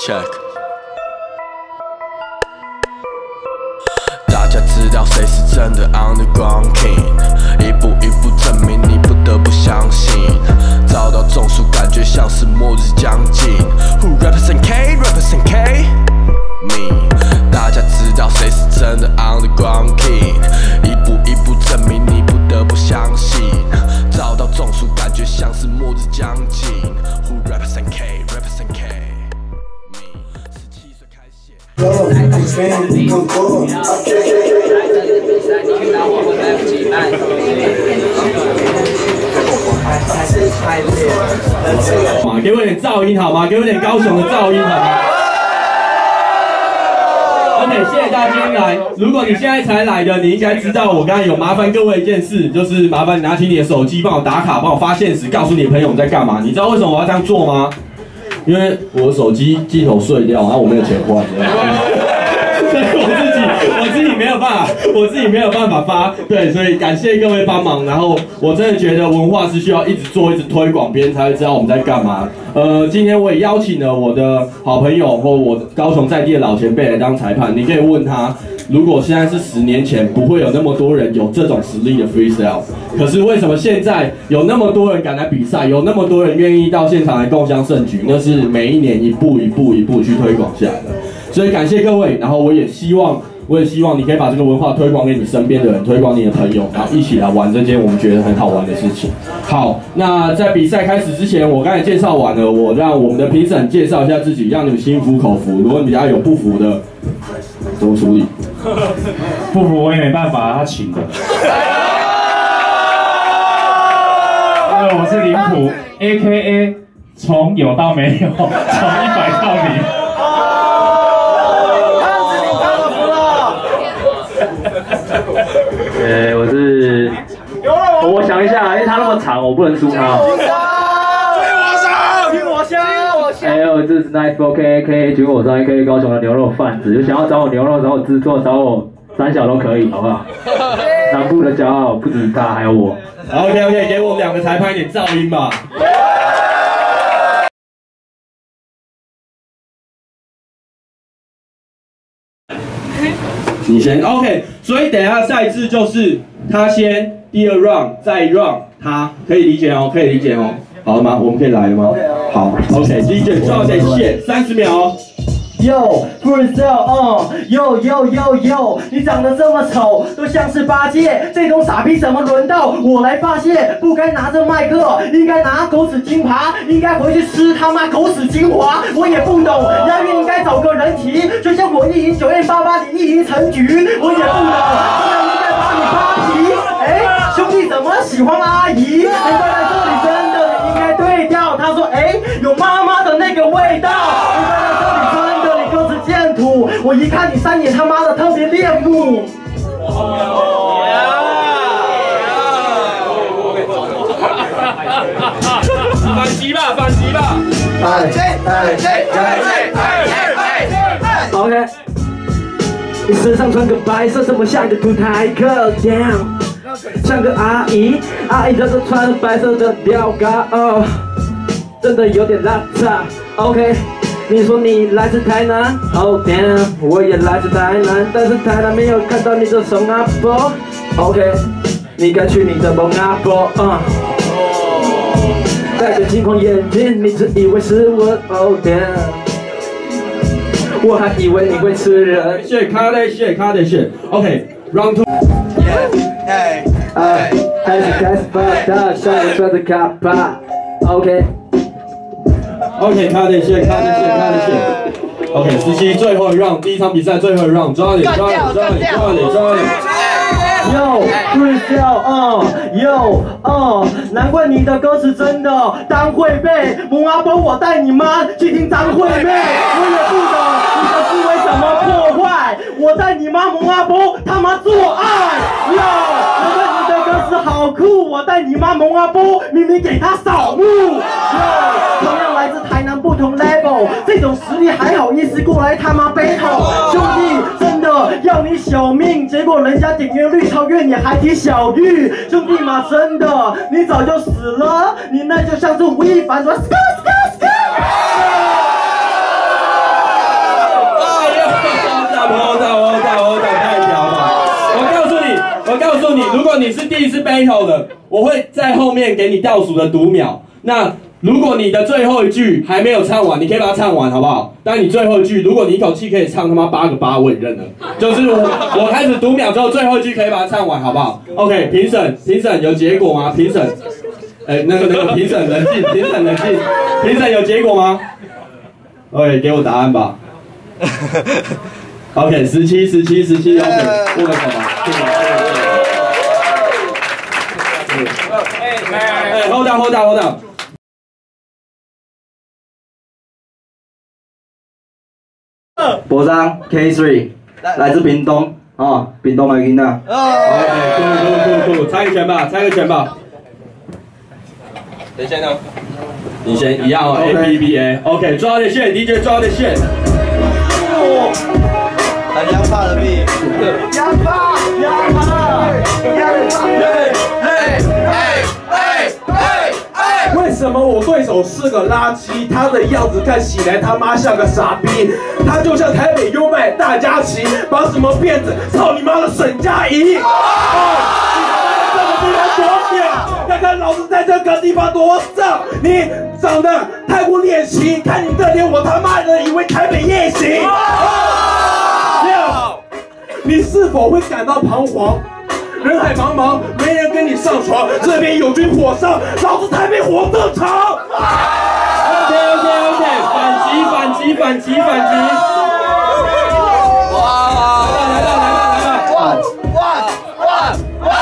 Check。大家知道谁是真的 Underground King，一步一步证明你不得不相信。遭到中暑，感觉像是末日将近。Who represent K? Represent K? Me。大家知道谁是真的 Underground King，一步一步证明你不得不相信。遭到中暑，感觉像是末日将近。Who represent K? Represent K? Me。十七岁开写。嘛，给我点噪音好吗？给我点高雄的噪音好吗？OK，谢谢大家今天来。如果你现在才来的，你应该知道我刚才有麻烦各位一件事，就是麻烦你拿起你的手机，帮我打卡，帮我发现时，告诉你朋友我们在干嘛。你知道为什么我要这样做吗？因为我手机机头碎掉，然后我没有钱换。有办法，我自己没有办法发，对，所以感谢各位帮忙。然后我真的觉得文化是需要一直做、一直推广，别人才会知道我们在干嘛。呃，今天我也邀请了我的好朋友或我高雄在地的老前辈来当裁判，你可以问他，如果现在是十年前，不会有那么多人有这种实力的 freestyle，可是为什么现在有那么多人敢来比赛，有那么多人愿意到现场来共襄盛举？那是每一年一步一步一步去推广下来的。所以感谢各位，然后我也希望，我也希望你可以把这个文化推广给你身边的人，推广你的朋友，然后一起来玩这件我们觉得很好玩的事情。好，那在比赛开始之前，我刚才介绍完了，我让我们的评审介绍一下自己，让你们心服口服。如果你比较有不服的，怎么处理？不服我也没办法，他请的。因 为我是林普，A K A 从有到没有，从一百到零。么长，我不能输他。哎呦，这是 Nice OK K 举我上 A K 高雄的牛肉贩子，有想要找我牛肉、找我制作、找我三小都可以，好不好？南部的骄傲不止他，还有我。OK OK，给我们两个裁判一点噪音吧。你先 OK，所以等一下赛制就是他先第二 round 再 round 他，可以理解哦，可以理解哦，好了吗？我们可以来了吗？好，OK，理解，抓点线，三十秒哦。Yo 嗯，Yo Yo Yo Yo，你长得这么丑，都像是八戒，这种傻逼怎么轮到我来发泄？不该拿着麦克，应该拿狗屎金耙，应该回去吃他妈狗屎精华。我也不懂，押韵应该找个人提，就像我一赢九燕八八你一赢成局，我也不懂，他们应该把你扒皮。哎，兄弟怎么喜欢阿姨？难怪在这里真的你应该对调。他说，哎，有妈妈的那个味道。难怪在这里真的你歌词见土，我一看你三眼他妈的特别恋慕。反击吧，反击吧。哎哎哎哎哎 OK，你身上穿个白色，怎么像个土台客？Damn，像个阿姨，阿姨她都穿白色的吊嘎，哦，真的有点邋遢。OK，你说你来自台南？Oh damn，我也来自台南，但是台南没有看到你的手阿伯。OK，你该去你的蒙阿伯，嗯。戴着金框眼镜，你只以为是我？Oh damn，我还以为你会吃人。谢卡的谢卡的谢，OK，round two。哎，开始开始发大，上面穿着卡帕。OK，OK，卡的谢，卡的谢，卡的谢。OK，十七最后一 round，第一场比赛最后一 round，抓点，抓点，抓点，抓点，抓点。Yo freestyle，嗯，Yo，嗯，难怪你的歌词真的当会背。母阿波，我带你妈去听张惠妹，我也不懂你的思维怎么破我带你妈蒙阿波他妈做爱，Yo，难怪你的歌词好酷。我带你妈蒙阿波，明明给他扫墓，Yo，同样来自台南不同 level，这种实力还好意思过来他妈 battle，兄弟真的要你小命，结果人家点阅率超越你还提小玉，兄弟嘛真的你早就死了，你那就像是吴亦凡说你是第一次 battle 的，我会在后面给你倒数的读秒。那如果你的最后一句还没有唱完，你可以把它唱完，好不好？但你最后一句，如果你一口气可以唱他妈八个八，我也认了。就是我我开始读秒之后，最后一句可以把它唱完，好不好？OK，评审评审有结果吗？评审，哎，那个那个评审冷静，评审冷静，评审有结果吗？OK，给我答案吧。OK，十七十七十七，OK，握个手吧，握个手。哎，hold on hold on hold on。博章 K3，来自屏东哦，屏东的囡仔。OK，酷酷酷酷，猜个拳吧，猜个拳吧。谁先呢？你先一样哦 OK，A B B A。OK，抓的线，DJ 抓的线。很洋怕的币，洋怕，洋怕，洋怕，哎哎哎哎哎！为什么我对手是个垃圾？他的样子看起来他妈像个傻逼，他就像台北优麦大家齐，把什么辫子？操你妈的沈佳宜！哦，你他妈在这个地方多屌，看看老子在这个地方多正。你长得太过猎奇，看你这脸，我他妈的以为台北夜行。六，你是否会感到彷徨？人海茫茫，没人跟你上床，这边有军火烧，老子才没火葬场。OK OK OK，反击反击反击反击。哇！来吧来吧来吧来吧。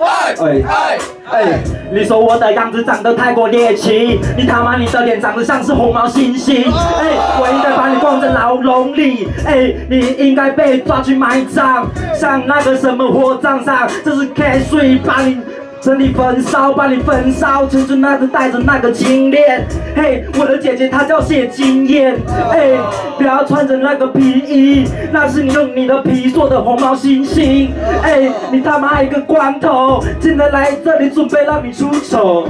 哎哎，你说我的样子长得太过猎奇，你他妈你的脸长得像是红毛猩猩，哎，我应该把你关在牢笼里，哎，你应该被抓去埋葬，像那个什么火葬场，这是 K 水把你。整理焚烧，把你焚烧，青春那个带着那个金链。嘿，我的姐姐她叫谢金燕。哎，不要穿着那个皮衣，那是你用你的皮做的红毛猩猩。哎，你他妈一个光头，竟然来这里准备让你出丑。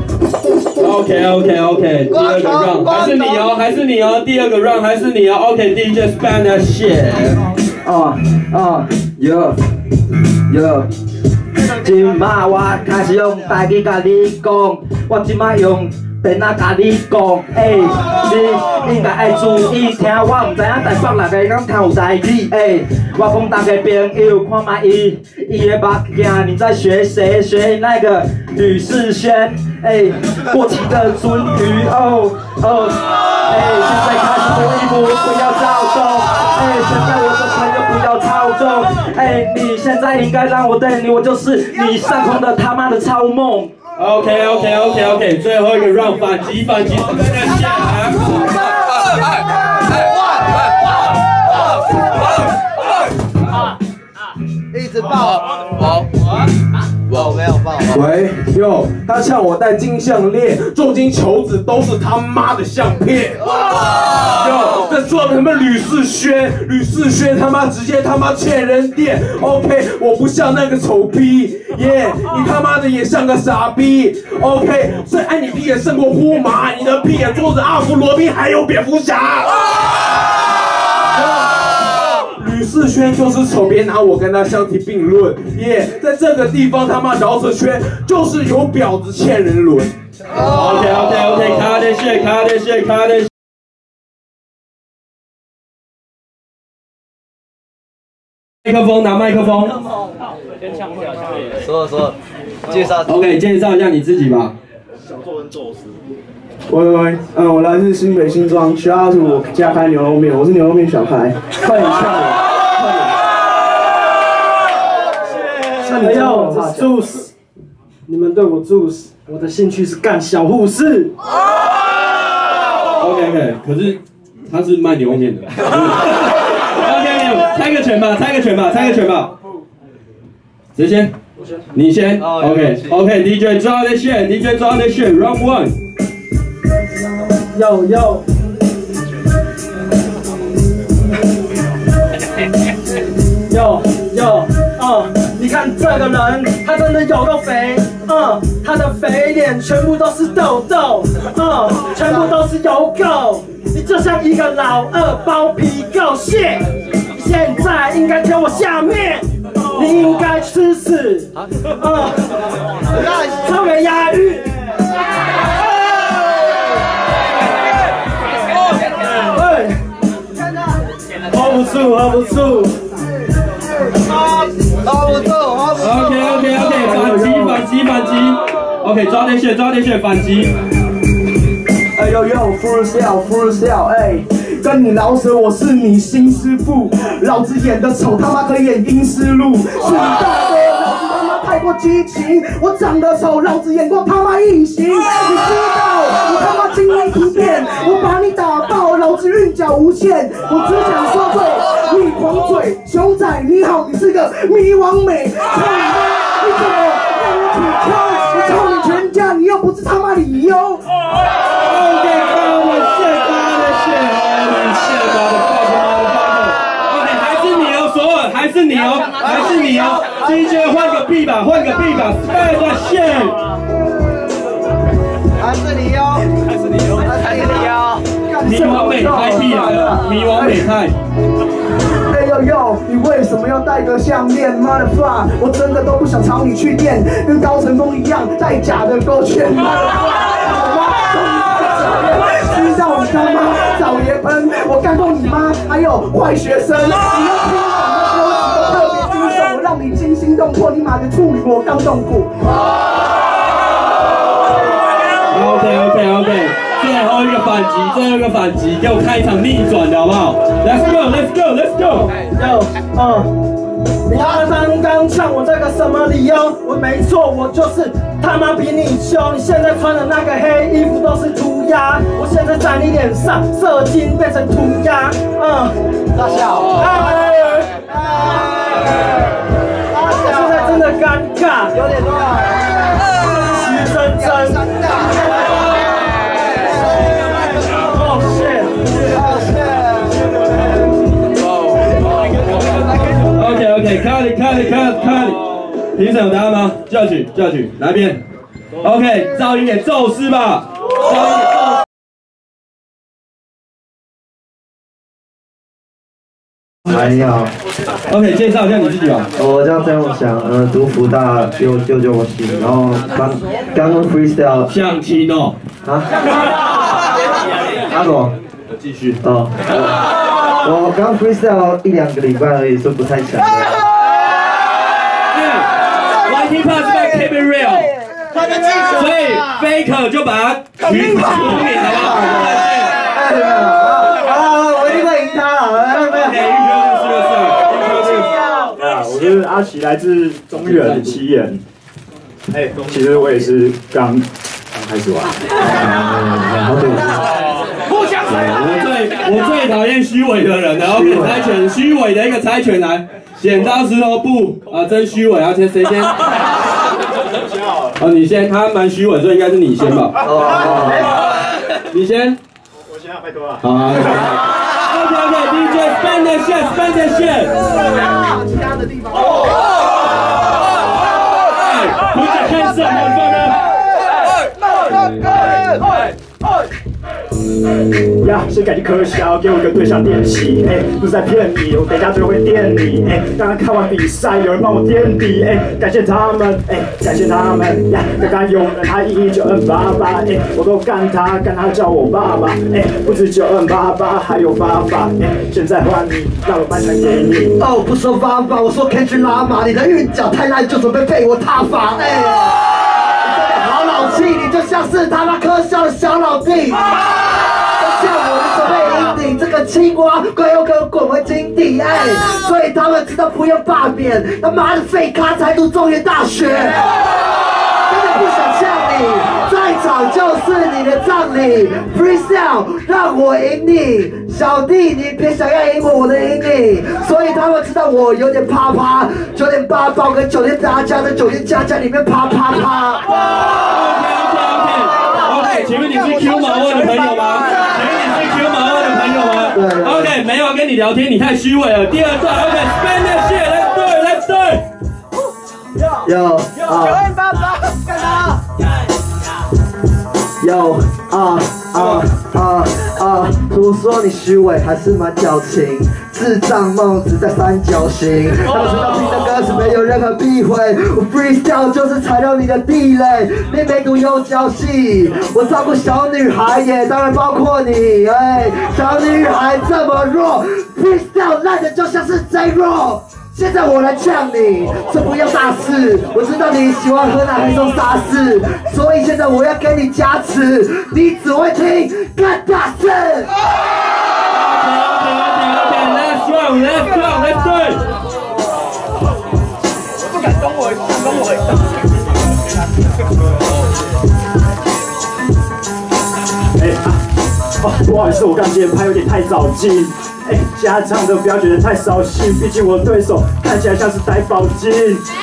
OK OK OK，第二个 round 还是你哦，还是你哦，第二个 round 还是你哦。OK DJ span that shit。哦哦，哟哟。今麦我开始用台语甲你讲，我今麦用电脑甲你讲，诶、你应该爱注意听，我毋知影台北内个敢听有台语，诶、我讲大家朋友看卖伊，伊的目镜，你在学谁？学那个吕世轩，诶、过期的鳟鱼，哦哦，诶、现在开始摸一摸，不要躁动，诶、现在我的朋友不要操纵，哎、你现在应该让我对你，我就是你上空的他妈的超梦。OK OK OK OK，最后一个 round 反击反击 span that shit。一直爆，我我没有放，喂，哟，他呛我戴金项链，重金求子都是他妈的相片。哟，在说什么吕世轩？吕世轩他妈直接他妈欠人电。OK，我不像那个丑逼，耶、你他妈的也像个傻逼。OK，所以爱你屁眼胜过呼麻，你的屁眼坐着阿弗罗宾还有蝙蝠侠。吕世轩就是丑，别拿我跟他相提并论。耶、在这个地方他妈饶舌圈就是有婊子欠人伦。OK OK OK，cut that shit，cut that shit，cut that shit。麦克风拿麦克风。说了说了，介绍 OK，介绍一下你自己吧。喂喂喂，嗯，我来自新北新庄，学校是我家开牛肉面，我是牛肉面小孩，快点呛我，快点！哎呦，我是 Juice，你们对我 Juice，我的兴趣是干小护士。OK OK，可是他是卖牛肉面的。OK OK，猜个拳吧，猜个拳吧，猜个拳吧。谁先？我先你先。哦 OK OK，DJ 抓的线，DJ 抓的线，Round One。哟哟，哟哟，嗯，你看这个人，他真的有够肥，嗯，他的肥脸全部都是痘痘，嗯，全部都是油垢，你就像一个老二包皮够蟹，现在应该贴我下面。你应该吃屎。啊，超没押韵。，hold 不住，hold 不住。OK OK OK，反击反击反击，OK 抓点血抓点血反击。哎呦呦，full sell full sell，哎，跟你老舍，我是你新师傅，老子演的丑，他妈可以演阴尸路，是你大哥，过激情，我长得丑，老子演过他妈异形，你知道，你他妈精力突变，我把你打爆，老子韵脚无限，我只想说对，你狂嘴，熊仔你好，你是个迷惘美，操你妈，你怎么让我体挑？我操你全家，你又不是他妈理由。OK，看我谢他的谢，你谢他的 fuck motherfucker。OK，还是你哦，索尔，还是你哦，还是你哦。DJ 换个臂吧，换个臂吧，spare the shit。还是你哟，还是你哟，还是你哟。迷惘美太 B 来了，你往美太。哎呦呦，你为什么要戴个项链？妈的 fuck，我真的都不想朝你去验，跟高层风一样戴假的勾圈。妈的 fuck，好吗？知道你他妈早爷喷，我干过你妈，还有坏学生。你要听让你惊心动魄，你妈的处女我刚动过。OK OK OK，最后一个反击，最后一个反击，给我看一场逆转的好不好？Let's go Let's go Let's go。哟，嗯。你他妈刚刚呛我这个什么理由？我没错，我就是他妈比你凶。你现在穿的那个黑衣服都是涂鸦，我现在在你脸上射精变成涂鸦。嗯，大笑。的尴尬，有点乱。徐真真。Oh shit！OK OK，看你看你看看你，评审有答案吗？Judge Judge 哪边？OK，噪音给宙斯吧，嗨，你好，OK，介绍一下你自己吧。我叫曾永祥，呃，读福大救救救我心，然后刚刚刚 freestyle 相亲哦，啊，阿总，继续。哦，我我刚 freestyle 一两个礼拜而已，是不太强的。YT Pass 在 Keep It Real，所以 Faker 就把他取出名，好不好？啊，我一定会赢他了，没有没有。啊，我是阿奇，来自中原七眼。哎，其实我也是刚刚开始玩。互相我最我最讨厌虚伪的人了。OK，猜拳，虚伪的一个猜拳来，剪刀石头布啊，真虚伪，而且谁先？哦，你先，他蛮虚伪，所以应该是你先吧。哦你先。我先啊，拜托了。好遇见三点线三点线哦。呀，先感觉可笑，给我一个对象练习。哎，不是在骗你，我等一下就会电你。哎，刚刚看完比赛，有人帮我垫底。哎，感谢他们，哎，感谢他们呀。刚刚有人他一九二八八，哎，我都干他，干他叫我爸爸。哎，不止九二八八，还有爸爸。哎，现在换你，让我颁奖给你。哦，不说爸爸，我说 Kendrick 拉马，你的韵脚太烂，就准备被我踏伐。哎，像是他妈科校的小老弟。都叫我们准备赢你这个青蛙，快要给我滚回井底！哎，所以他们知道不用罢免，他妈的废咖才读状元大学。真的不想像你，在场就是你的葬礼，freestyle 让我赢你，小弟你别想要赢我，我能赢你，所以他们知道我有点啪啪，九点八包跟九点大家在九点加加里面啪啪啪。OK，请问你是 Q 毛问的朋友吗？请问你是 Q 毛问的朋友吗对？OK，没有跟你聊天，你太虚伪了。第二段 OK，spend that shit，let's do it，let's do it。有啊爸爸，干他！有啊啊啊啊！我说你虚伪还是蛮矫情，智障帽子在三角形。他们知道你的歌词没有任何避讳，我 freestyle 就是踩到你的地雷，你没读幼教系，我照顾小女孩耶，当然包括你。哎，小女孩这么弱，freestyle 烂的就像是 ZRO。现在我来呛你，这不要大事。我知道你喜欢喝奶还送沙士，所以现在我要给你加持，你只会听 god 大事。Let's go, let's go, let's go。不敢动我，不敢动我。哎啊，哦，不好意思，我刚节拍有点太早进。哎，家唱的不要觉得太扫兴，毕竟我的对手看起来像是戴宝金。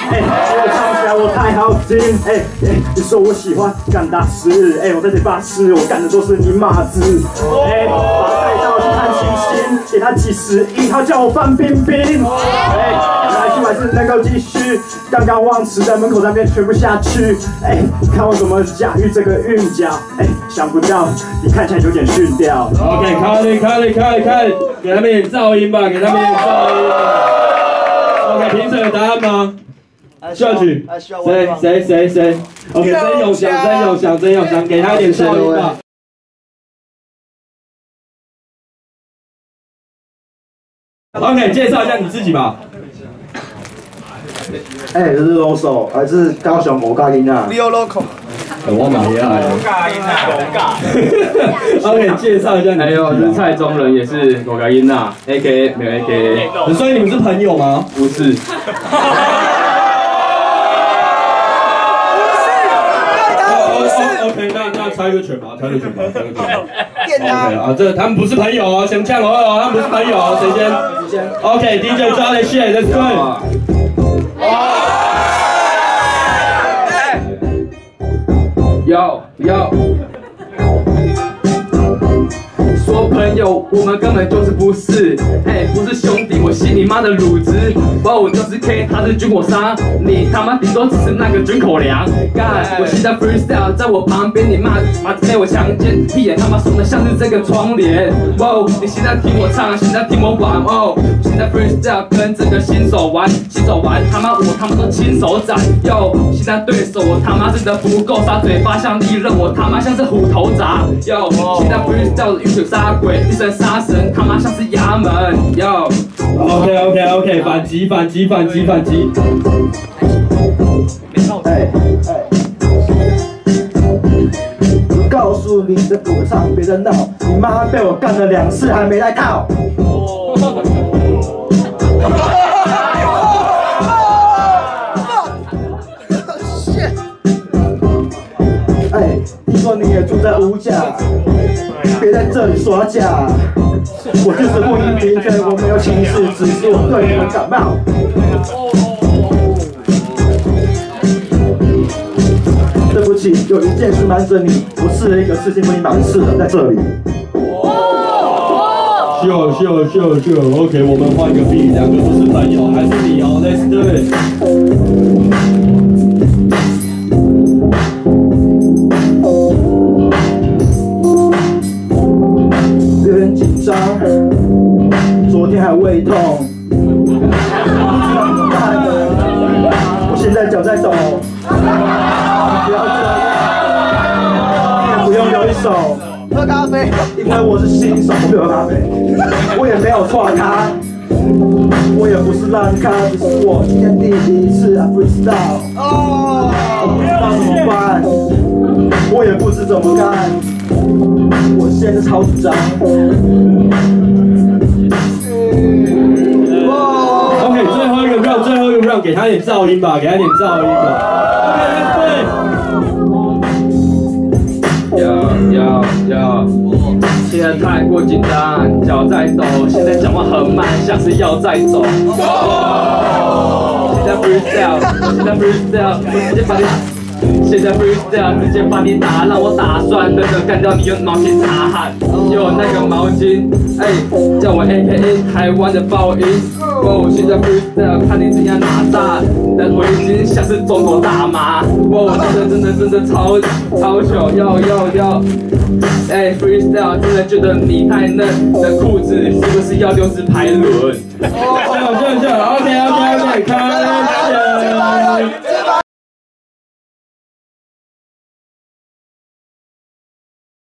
哎，我唱起来我太好听。哎哎，你说我喜欢干大事，哎，我在这里发誓，我干的都是你马子。哎，把他带到星星，给他几十亿，他叫我范冰冰。哎，来今晚是能够继续，刚刚忘词在门口那边学不下去。哎，看我怎么驾驭这个韵脚。哎，想不到你看起来有点逊掉。OK，开了开了开了开了，给他们点噪音吧，给他们点噪音吧。OK，评审有答案吗？下去，谁谁谁谁？OK，曾永祥，曾永祥，曾永祥，给他一点声音吧。OK，介绍一下你自己吧。哎，这是 Loso，还是高雄某咖音啊。Leo Loco，我马厉害。OK，介绍一下你。还有，这是蔡中人，也是罗格音娜，A K A 没有 A K A，所以你们是朋友吗？不是。OK，那那猜个拳吧，猜个拳吧，猜个拳吧。电 OK。啊，这他们不是朋友哦，想呛我哦，他们不是朋友哦，谁先？先 OK，DJ 抓的 shit，Let's go。要要。说朋友，我们根本就是不是，哎，不是兄弟，我吸你妈的乳汁。哇，我就是 K，他是军火商，你他妈顶多只是那个军口粮。干，我现在 freestyle，在我旁边，你骂妈被我强奸，屁眼他妈松的像是这个窗帘。哇，你现在听我唱，现在听我玩哦，现在 freestyle 跟这个新手玩，新手玩他妈我他妈都亲手斩。哟，现在对手我他妈真的不够杀，嘴巴像利刃，我他妈像是虎头铡。哟，现在 freestyle 雨水杀鬼，一身杀神，他妈像是衙门。哟。OK OK OK，反击反击反击反击。哎哎，告诉你的主唱别再闹，你妈被我干了两次还没戴套。你也住在五甲，别在这里耍假。我就是不音平对我没有情绪，只是我对你们感冒。对不起，有一件事瞒着你，我试了一个事情被你瞒事了，在这里。秀秀秀秀，OK，我们换一个 B，两个不是朋友，还是你哦，Let's do it。昨天还胃痛，不知道怎么办呢？我现在脚在抖，不要这样，你也不用留一手，喝咖啡。因为我是新手，不喝咖啡，我也没有错咖，我也不是烂咖，只是我今天第一次啊 freestyle，哦。我不知道怎么办，我也不知怎么干，我现在超紧张。OK，最后一个 round，最后一个 round，给他点噪音吧，给他点噪音吧。要要要！现在太过紧张，脚在抖，现在讲话很慢，像是要再走。现在 freestyle，现在 freestyle，我直接把你。现在 freestyle 直接把你打，让我打算真的干掉你，用毛巾擦汗，有那个毛巾，哎，叫我 AKA 台湾的爆音。哦，现在 freestyle 看你怎样拿炸，你的围巾像是中国大妈。哦，真的真的真的超超糗，要要要！哎，freestyle 真的觉得你太嫩，你的裤子是不是要六字排轮？这样这样这样，OK OK OK，开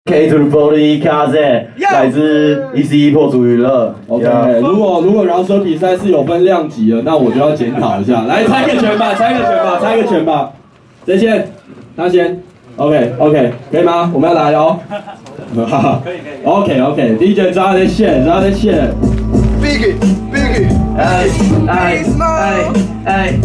K to the body k a z 来自 ECE 破除娱乐。OK，如果如果饶舌比赛是有分量级的，那我就要检讨一下。来猜个拳吧，猜个拳吧，猜个拳吧。谁先？他先。OK OK，可以吗？我们要来哦。哈哈，可以可以。OK OK，DJ 抓在线，抓在线。Biggie Biggie，哎哎哎哎，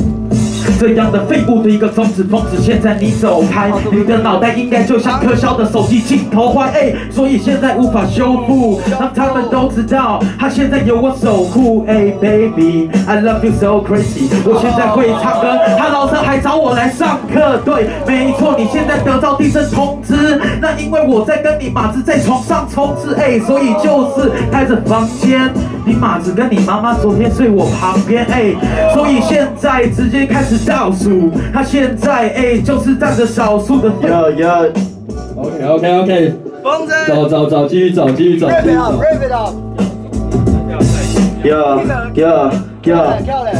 这样的废物的一个疯子，疯子，现在你走开，你的脑袋应该就像可笑的手机镜头坏，哎，所以现在无法修复，让他们都知道，他现在有我守护，哎，baby，I love you so crazy，我现在会唱歌，他老师还找我来上课，对，没错，你现在得到地震通知，那因为我在跟你马子在床上冲刺，哎，所以就是开着房间。你马子跟你妈妈昨天睡我旁边，哎，所以现在直接开始倒数。他现在哎就是占着少数的份。Yo yo，OK OK OK，风筝走走走，继续走，继续走，继续 yo 漂 yo，亮漂亮。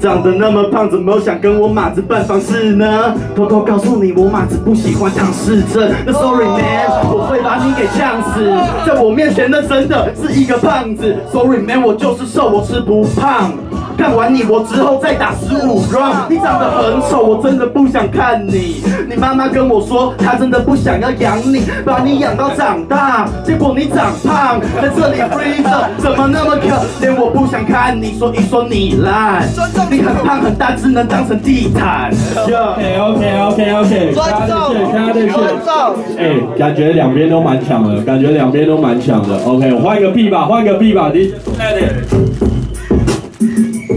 长得那么胖，怎么想跟我马子办房事呢？偷偷告诉你，我马子不喜欢唐氏症。那 sorry man，我会把你给呛死。在我面前，那真的是一个胖子。Sorry man，我就是瘦，我吃不胖。看完你，我之后再打十五 round。你长得很丑，我真的不想看你。你妈妈跟我说，她真的不想要养你，把你养到长大，结果你长胖，在这里 freeze，怎么那么可怜？我不想看你，所以说你烂。你很胖很大，只能当成地毯。OK OK OK OK，尊重线，开的尊线。重哎，感觉两边都蛮强的，感觉两边都蛮强的。OK，我换一个 B 吧，换一个 B 吧，DJ。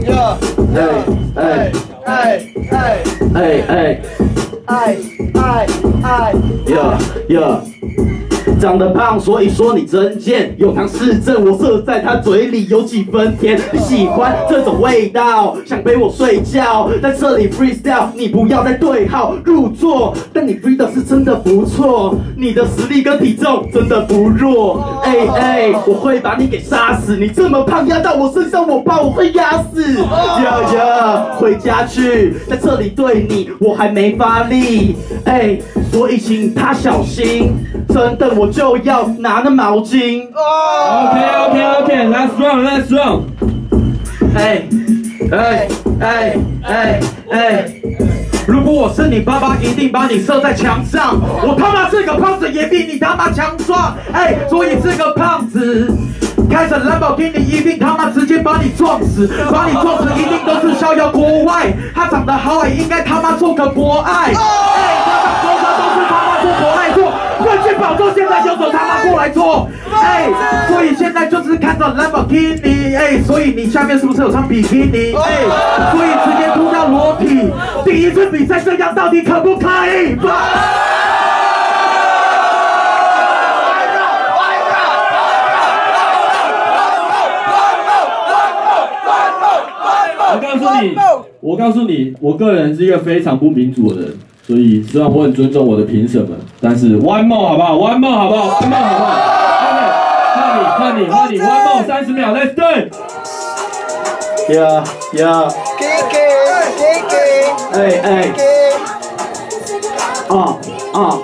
呀，哎哎哎哎哎哎哎哎哎，Yeah yeah，长得胖，所以说你真贱。有糖是正，我射在他嘴里有几分甜。你喜欢这种味道，想陪我睡觉，在这里 freestyle，你不要再对号入座。但你 free 的是真的不错，你的实力跟体重真的不弱。哎哎，我会把你给杀死。你这么胖压到我身上，我怕我会压死。呀呀，回家去，在这里对你我还没发力。哎，所以请他小心，真的我就要拿那毛巾。OK OK OK，Let's run，Let's run。哎哎哎哎哎！如果我是你爸爸，一定把你射在墙上。我他妈是个胖子，也比你他妈强壮。哎，所以是个胖子开着兰博基尼，一定他妈直接把你撞死，把你撞死一定都是逍遥国外。他长得好矮，应该他妈做个博爱。哎，他长头发都是他妈做博爱做。冠军宝座现在有种他妈过来坐，哎，所以现在就是看着兰博基尼，哎，所以你下面是不是有穿比基尼？哎，所以直接涂到裸体。第一次比赛这样到底可不可以？我告诉你，我告诉你，我个人是一个非常不民主的人，所以虽然我很尊重我的评审们，但是 one more 好不好？one more 好不好？one more 好不好换你，换你，换你，one more 三十秒，Let's do it。，yeah yeah，Kiki Kiki 哎哎 Kiki，啊啊！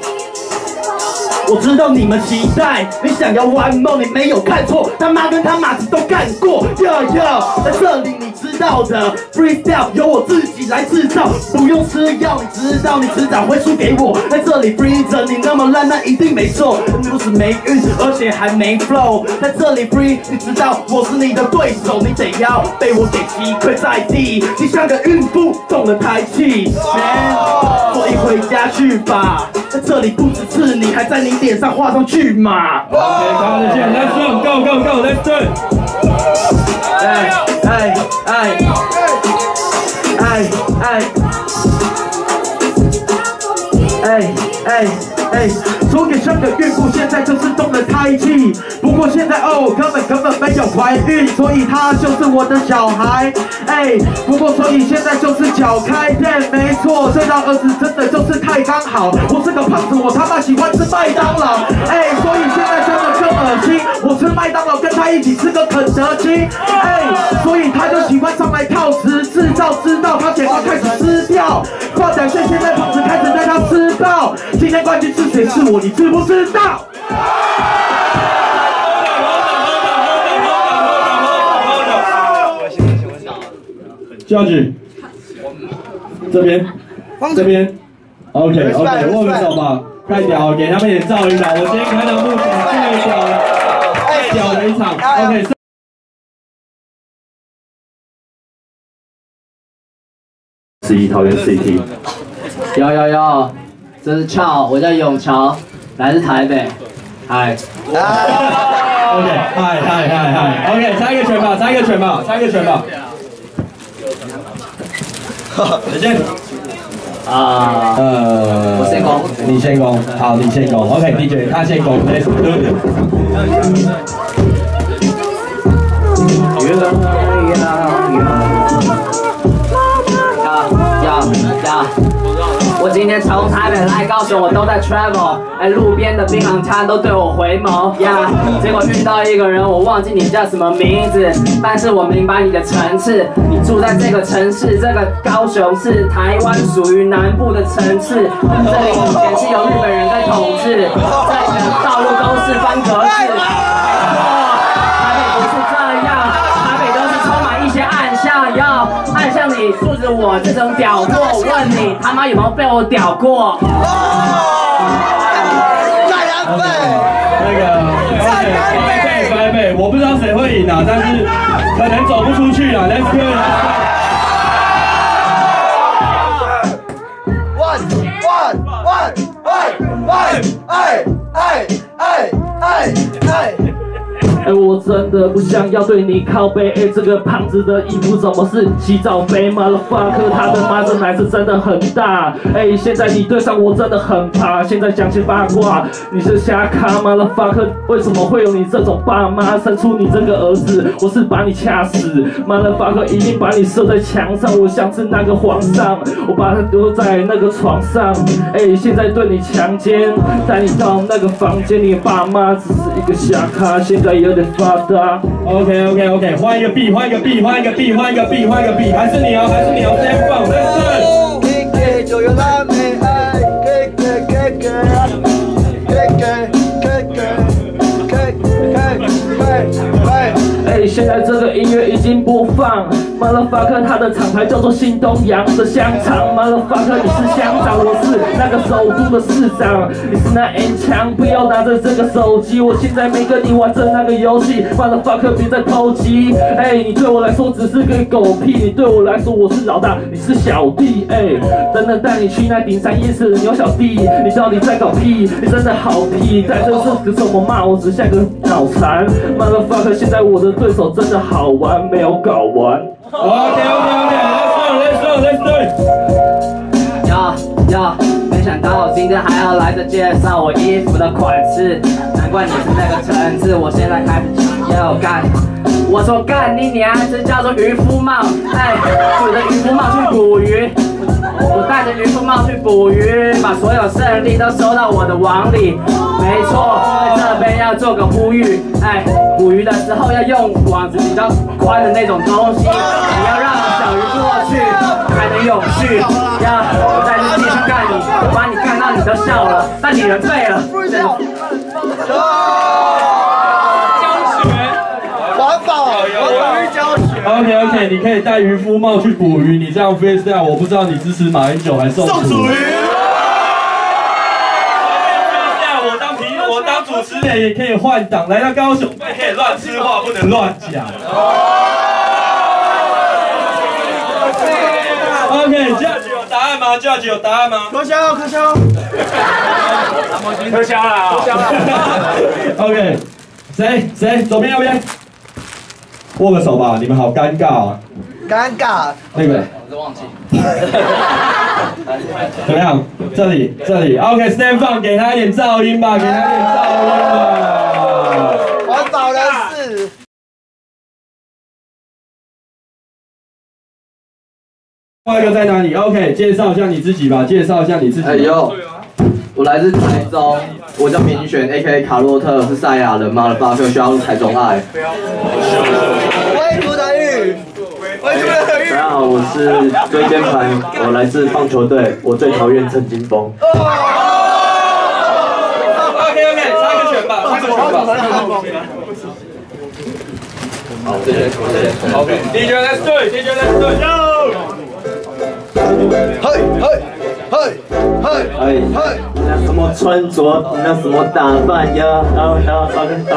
我知道你们期待，你想要玩梦，你没有看错，他妈跟他马子都干过。哟哟，在这里你知道的，freestyle 由我自己来制造，不用吃药，你知道你迟早会输给我。在这里 free 着，你那么烂，那一定没错，不是没运，而且还没 flow。在这里 free，你知道我是你的对手，你得要被我给击溃在地，你像个孕妇动了胎气所以回家去吧。在这里不只是你，还在你脸上画上去嘛。OK，高的线，Let's go, go Go Go，Let's do。哎哎哎哎哎哎哎哎，说给上个孕妇，现在就是动了胎气，不过现在哦，根本根本没有怀孕，所以她就是我的小孩，哎，不过所以现在就是脚开店，没错，这让儿子真的就是太刚好，我是个胖子，我他妈喜欢吃麦当劳，哎，所以现在真的更恶心，我吃麦当劳跟他一起吃个肯德基，哎，所以他就喜欢上来套词，制造知道他剪刀开始撕掉，放展现现在胖子开始对他施暴，今天冠军是谁是我，你知不知道？教具，这边，这边，OK OK，握个手吧，太屌了，给他们点噪音吧！我今天看到目前最屌的、最屌的一场，OK。十一桃园 CT，有有有，这是俏，我叫永桥，来自台北，嗨。OK，嗨嗨嗨嗨，OK，猜一个拳吧，猜一个拳吧，猜一个拳吧。再见。啊，呃，我先攻，你先攻，好，你先攻，OK，DJ 他先攻，Let's do it。呀呀！我今天从台北来高雄，我都在 travel，哎，路边的槟榔摊都对我回眸呀。结果遇到一个人，我忘记你叫什么名字，但是我明白你的层次。你住在这个城市，这个高雄是台湾属于南部的城市，这里以前是由日本人在统治，这里的道路都是方格子。暗巷里住着我这种屌货。我问你他妈有没有被我屌过？那个 OK，白背白背，我不知道谁会赢啊，但是可能走不出去啊，Let's do it。One, one, one, one, one, 哎哎哎哎哎！哎，我真的不想要对你靠背。哎，这个胖子的衣服怎么是洗澡杯吗？fuck，他的妈的奶子真的很大。哎，现在你对上我真的很怕。现在讲些八卦，你是瞎咖？Motherfucker，为什么会有你这种爸妈生出你这个儿子？我是把你掐死。妈的 fuck，一定把你射在墙上。我像是那个皇上，我把他丢在那个床上。哎，现在对你强奸，带你到那个房间，你爸妈只是一个瞎咖，现在有点 OK OK OK，换一个币换一个币换一个币换一个币换一个币还是你哦，还是你哦，Stand from，认真。现在这个音乐已经播放。Motherfucker，他的厂牌叫做新东阳的香肠。Motherfucker，你是乡长，我是那个首都的市长。你是那 N 枪，不要拿着这个手机。我现在没跟你玩这那个游戏。Motherfucker，别再偷鸡。哎，你对我来说只是个狗屁，你对我来说我是老大，你是小弟。哎，等等带你去那顶山夜市的牛小弟，你到底在搞屁？你真的好屁！戴着这个什么帽子，像个脑残。Motherfucker，现在我的对手手真的好玩，没有搞完。OK OK OK，Let's go，Let's go，Let's do it。呀呀！没想到我今天还要来这介绍我衣服的款式，难怪你是那个层次。我现在开始讲要干，我说干你娘，这叫做渔夫帽。哎，我的渔夫帽去捕鱼，我戴着渔夫帽去捕鱼，把所有胜利都收到我的网里。没错，在这边要做个呼吁，哎，捕鱼的时候要用网子比较宽的那种东西，你要让小鱼过去才能永续。要我在这继续干你，我把你干到你都笑了，但你人废了。OK OK，你可以戴渔夫帽去捕鱼，你这样 freestyle，我不知道你支持马英九还是宋楚瑜。我当评，我当主持人也可以换挡，来到高雄可以乱吃话，不能乱讲。OK，Judge 有答案吗？Judge 有答案吗？脱销，脱销。脱销了，脱销了。OK，谁谁左边右边？握个手吧，你们好尴尬、啊。尴尬。那个我都忘记。怎么样？这里这里，OK，stand up，给他一点噪音吧，给他一点噪音吧。环保人士。另外一个在哪里？OK，介绍一下你自己吧，介绍一下你自己。哎呦，我来自台中，我叫明选，A.K.A 卡洛特，是赛亚人，吗的巴克，需要入台中爱。威图的玉，威图的玉。大家好，我是椎间盘，我来自棒球队，我最讨厌陈金峰。OK OK，猜个拳吧，猜个拳吧。好，谢谢，谢谢。OK，DJ，Let's do it，DJ，Let's do it。嘿嘿嘿嘿嘿，你那什么穿着，你那什么打扮呀？哦哦哦，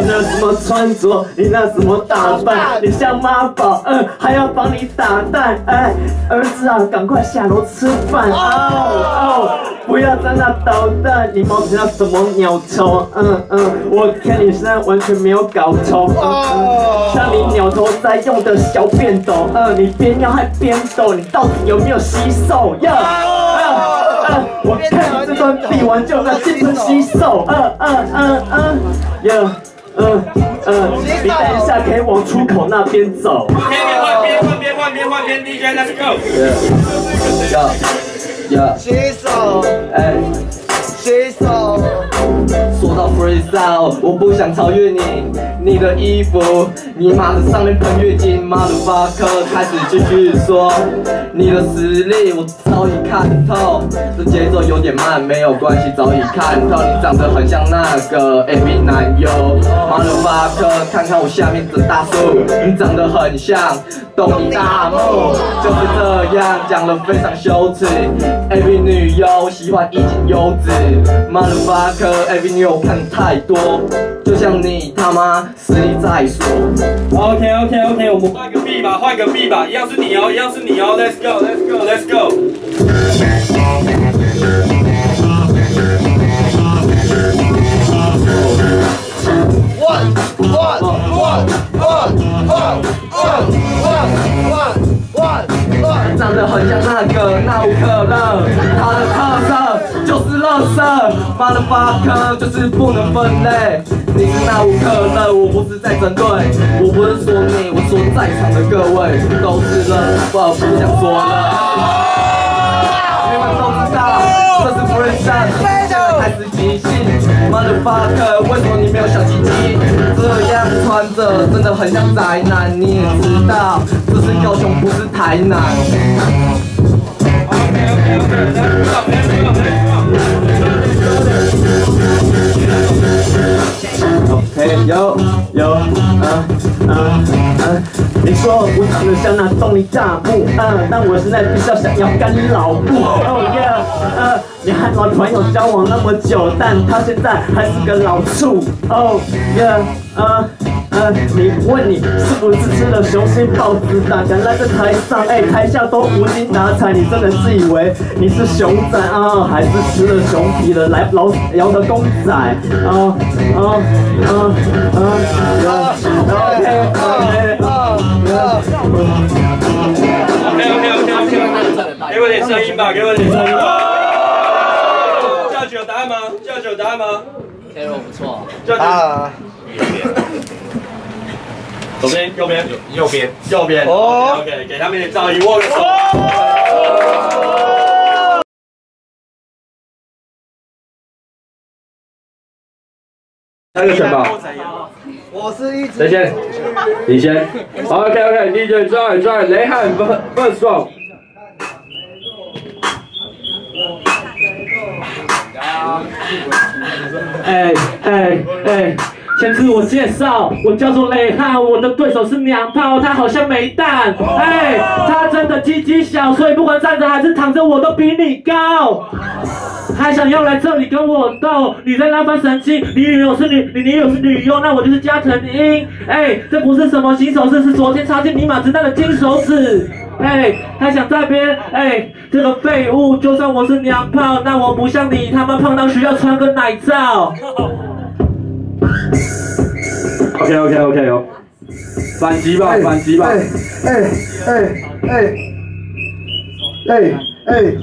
你那什么穿着，你那什么打扮？你像妈宝，嗯，还要帮你打蛋。哎，儿子啊，赶快下楼吃饭。哦哦，不要在那捣蛋，你毛知道什么鸟头？嗯嗯，我看你现在完全没有搞头。嗯嗯，像你鸟头在用的小便斗，嗯，你边尿还边抖，你到底有没有洗手呀？嗯嗯，我看你这段比完就要进盆洗手。嗯嗯嗯嗯，呀。嗯嗯，你等一下可以往出口那边走。边边换边换边换边换边，DJ，Let's go。Yeah. She's so. Hey. She's so. freestyle，我不想超越你，你的衣服，你妈的上面喷月经，妈的发科，开始继续说，你的实力我早已看透，这节奏有点慢，没有关系，早已看透，你长得很像那个 AV 男友，妈的发科，看看我下面的大树，你长得很像东尼大木，就是这样讲了非常羞耻，AV 女优喜欢衣锦优子，妈的发科，AV 女友看太多，就像你他妈实力在说。OK OK OK，我们换个 B 吧，换个 B 吧，一样是你哦，一样是你哦，Let's go，Let's go，Let's go。One one one one one one one one one。长得很像那个那无可乐，他的特色就是乐色，妈的发科就是不能分类。你是那无可乐，我不是在针对，我不是说你，我说在场的各位都是乐，我不想说了。你们都知道这是 freestyle，还是即兴？Motherfucker，为什么你没有小鸡鸡？这样穿着真的很像宅男，你也知道，这是高雄，不是台南。OK，OK，有有，嗯嗯嗯，你说我长得像那东尼大木，嗯，但我现在比较想要干老布。Oh yeah，嗯，你和老朋友交往那么久，但他现在还是个老处。Oh yeah，嗯你问你是不是吃了雄心豹子胆，敢来在台上，哎，台下都无精打采，你真的自以为你是熊仔啊，还是吃了熊皮的来老摇的公仔？啊啊啊啊！OK OK。OK OK 给我点声音吧，给我点声音吧。教九有答案吗？教九有答案吗？Carol 不错，教九。啊，左边，右边，右边，右边。哦 OK，给他们一点噪音，握个手。猜个什么，我是一直谁先？你先。好，OK OK，DJ 转转，雷汉 first round。哎哎哎，先自我介绍，我叫做雷汉，我的对手是娘炮，他好像没蛋。哎，他真的鸡鸡小，所以不管站着还是躺着，我都比你高。还想要来这里跟我斗？你在那番神经，你女友是女，你女友是女优，那我就是加藤鹰。哎，这不是什么新手势，是昨天插进尼玛子弹的金手指。哎，还想在边？哎，这个废物，就算我是娘炮，那我不像你他妈胖到需要穿个奶罩。OK OK OK 哦。反击吧，反击吧。哎哎哎哎哎，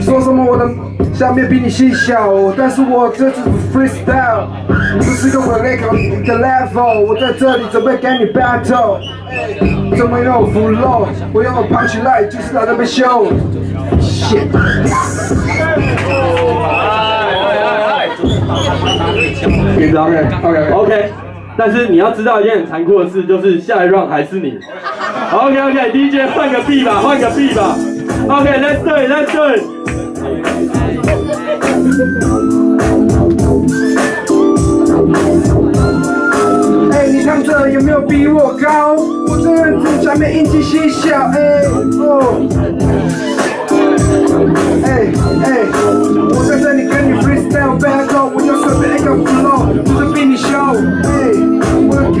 说什么我的下面比你细小，但是我这只是 freestyle，你不是跟我那个一个 level，我在这里准备跟你 battle，怎 flow，我用 punch line 就是来这边秀，shit。你 OK OK OK，但是你要知道一件很残酷的事，就是下一 round 还是你。OK OK DJ 换个 B 吧，换个 B 吧。OK Let's do it Let's do it。哎，你看这有没有比我高？我这人字下面阴气细小，哎哦，哎哎，我在这里跟你 freestyle battle，我就随便一个 flow，就是比你秀，哎，我要看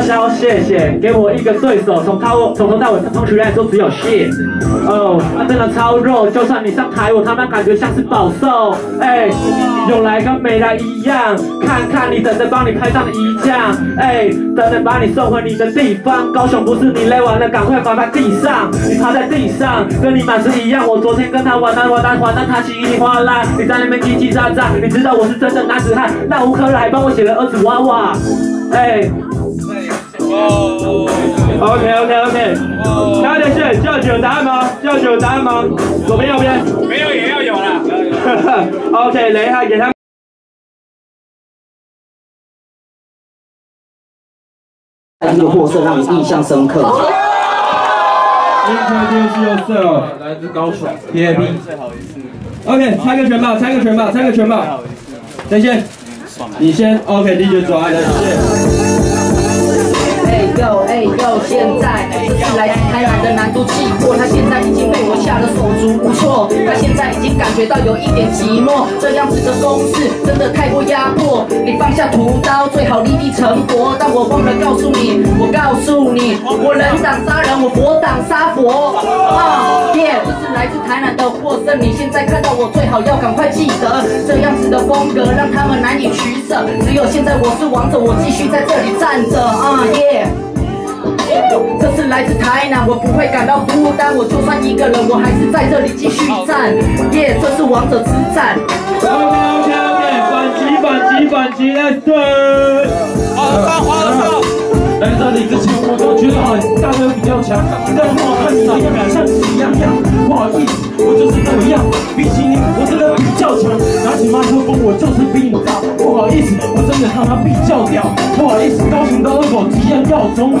德肖，谢谢，给我一个对手，从头从头到尾，同学来说只有 shit。哦，他真的超弱，就算你上台，我他妈感觉像是饱受。哎，有来跟没来一样，看看你等着帮你拍上的遗像。哎，等着把你送回你的地方。高雄不是你累完了，赶快放在地上，你趴在地上，跟你满是一样。我昨天跟他玩单玩单玩单，他稀里哗啦，你在那边叽叽喳喳，你知道我是真的男子汉。那乌克兰还帮我写了儿子娃娃。哎。OK OK OK，大家是教九有答案吗？教九有答案吗？左边右边？没有也要有啦。OK，雷汉给他。一个货色让你印象深刻。Introduce yourself，来自高雄，TAP。OK，猜个拳吧，猜个拳吧，猜个拳吧。谁先？你先。OK，DJ 左爱的，谢谢。哎呦哎呦，现在这是来自台南的南都气魄，他现在已经被我吓得手足无措，他现在已经感觉到有一点寂寞，这样子的攻势真的太过压迫。你放下屠刀，最好立地成佛，但我忘了告诉你，我告诉你，我人挡杀人，我佛挡杀佛。啊耶，这是来自台南的获胜，你现在看到我最好要赶快记得，这样子的风格让他们难以取舍，只有现在我是王者，我继续在这里站着。啊耶。这是来自台南，我不会感到孤单。我就算一个人，我还是在这里继续战。耶，这是王者之战。OK OK OK，反击反击反击，Let's do。好上，好了上。来这里之前我都觉得很大哥比较强，但我看你的样像是一样。不好意思，我就是这么样。比起你，我真的比较强。拿起麦克风，我就是比你大。不好意思，我真的他妈比较屌。不好意思，高雄的二狗体验要中。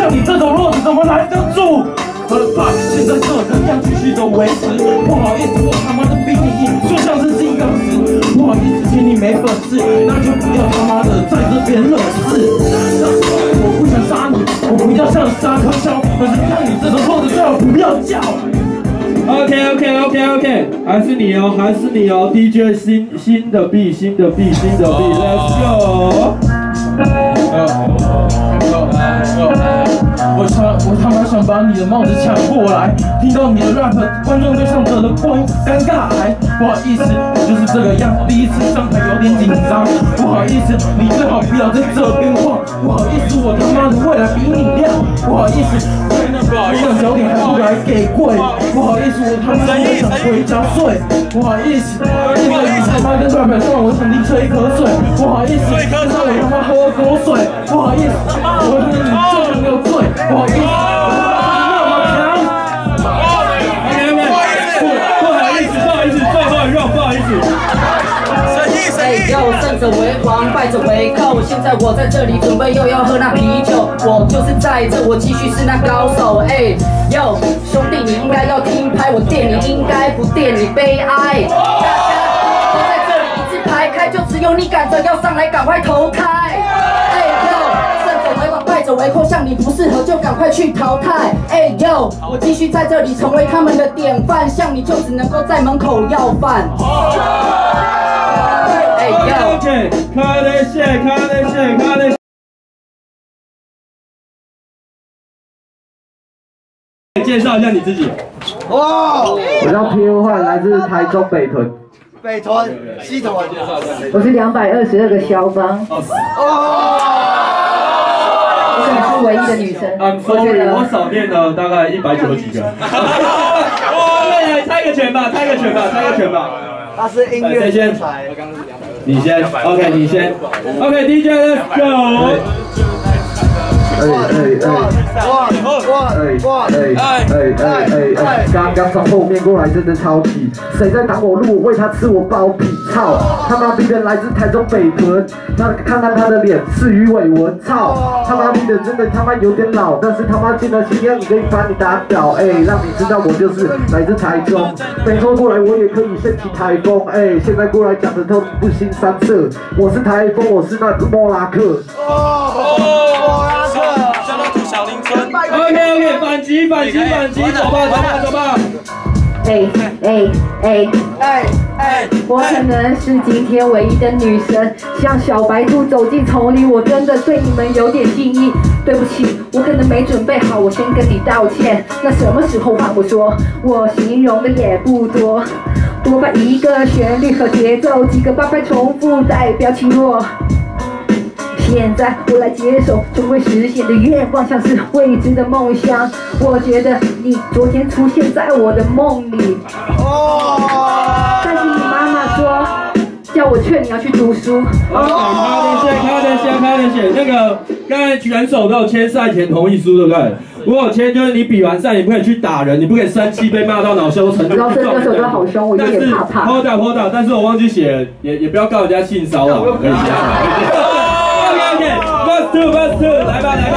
像你这种弱子怎么拦得住？我的 fuck，现在这个样继续的维持。不好意思，我他妈的比你硬，就像是金刚石。不好意思，请你没本事，那就不要他妈的在这边惹事。我不想杀你，我不要像沙克笑，可是像你这种弱子最好不要叫。OK OK OK OK，还是你哦，还是你哦，DJ 新新的 B 新的 B 新的 B，Let's go。我，他妈想把你的帽子抢过来。听到你的 rap，观众对唱者的破音尴尬癌。不好意思，我就是这个样子。第一次上台有点紧张。不好意思，你最好不要在这边晃。不好意思，我他妈的未来比你亮。不好意思，我上小点还不敢给跪。不好意思，我他妈的想回家睡。不好意思，因为你他妈跟 rap 上，我想你吹口水。不好意思，让我他妈喝口水。不好意思，我他妈你就想有罪。不好意思，我那么？强。OK OK，不好意思，不好意思，最后一 round，不好意思。哎呦，胜者为王，败者为寇。现在我在这里准备又要喝那啤酒，我就是在这，我继续是那高手。哎呦，兄弟你应该要听拍，我电你应该不电你悲哀。大家都在这里一字排开，就只有你赶着要上来，赶快投胎。围扣，像你不适合就赶快去淘汰。哎呦，我继续在这里成为他们的典范，像你就只能够在门口要饭。哎呦。卡的谢，卡的谢，卡的。介绍一下你自己。哇！我叫 P 焕，来自台中北屯。北屯、西屯，我介紹。我是两百二十二个肖邦。哦，是唯一的女生。I'm sorry，得我少念了大概一百九十几个。对，来猜个拳吧，猜个拳吧，猜个拳吧。他是音乐天才。你先，OK，你先，OK，DJ，Let's go。哎哎哎，哎哎哎哎哎刚刚从后面过来，真的超皮。谁在挡我路？我喂他吃我包皮。操！他妈逼的来自台中北屯，那看看他的脸是鱼尾纹。操！他妈逼的真的他妈有点老，但是他妈进了新疆，你可以把你打倒。哎，让你知道我就是来自台中。北风过来，我也可以掀起台风。哎，现在过来讲的都不新三色。我是台风，我是那个莫拉克。OK OK，反击反击反击，走吧走吧走吧。哎哎哎哎哎！我可能是今天唯一的女神，像小白兔走进丛林，我真的对你们有点敬意。对不起，我可能没准备好，我先跟你道歉。那什么时候换我说？我形容的也不多，多半一个旋律和节奏，几个八拍重复，代表起落。现在我来接手从未实现的愿望，像是未知的梦想。我觉得你昨天出现在我的梦里，哦但是你妈妈说叫我劝你要去读书。开点线，开点线，开点线。那个刚才选手都有签赛前同意书，对不对？如果签就是你比完赛，你不可以去打人，你不可以生气被骂到恼羞成怒。老师歌手都好凶，我有点怕怕。hold on hold on，但是我忘记写，也也不要告人家性骚扰。可以写。OK OK，Bus two Bus two，来吧来吧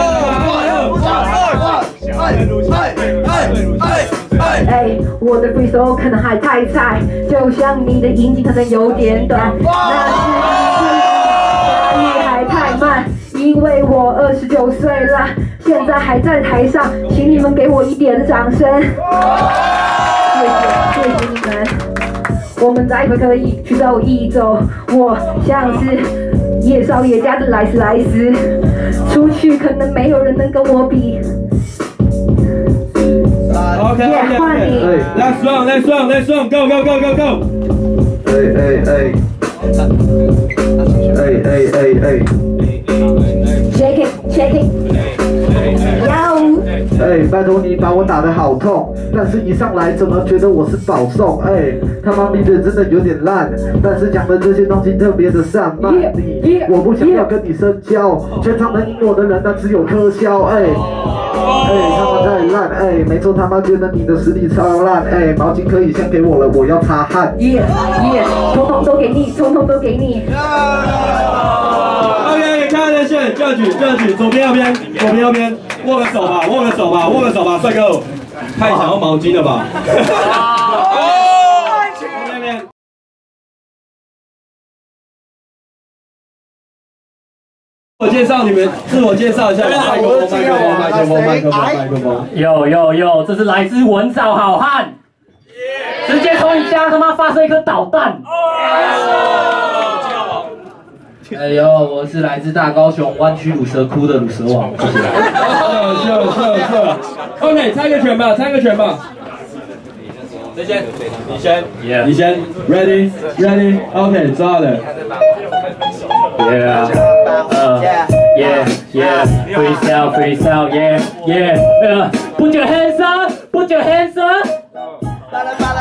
哎，我的 freestyle 可能还太菜，就像你的音景可能有点短，那是因为你还太慢，因为我二十九岁了，现在还在台上，请你们给我一点的掌声，谢谢谢谢你们，我们待会可以去走一走，我像是叶少爷家的莱斯莱斯，出去可能没有人能跟我比。OK OK OK，Let's run Let's run Let's run Go Go Go Go Go。哎哎哎，哎哎哎哎。哎，拜托你把我打得好痛，但是一上来怎么觉得我是保送？哎，他妈逼的真的有点烂，但是讲的这些东西特别的散漫。你，我不想要跟你深交，全场能赢我的人那只有柯肖。哎，哎，他妈太烂。哎，没错，他妈觉得你的实力超烂。哎，毛巾可以先给我了，我要擦汗。耶耶，统统都给你，统统都给你。OK，看点线，这举这举，左边右边，左边右边，握个手吧，握个手吧，握个手吧，帅哥，太想要毛巾了吧？那边。自我介绍，你们自我介绍一下，麦克风，麦克风，麦克风，麦克风，麦克风。有有有，这是来自文藻好汉，直接从你家他妈发射一颗导弹。哎呦，我是来自大高雄湾区乳蛇窟的乳蛇王，谢谢。是是是是，OK，猜个拳吧，猜个拳吧。谁先？你先。你先。Ready, ready, OK，知道的。Yeah, uh, yeah, yeah, freestyle, freestyle, yeah, yeah, uh, put your hands up, put your hands up.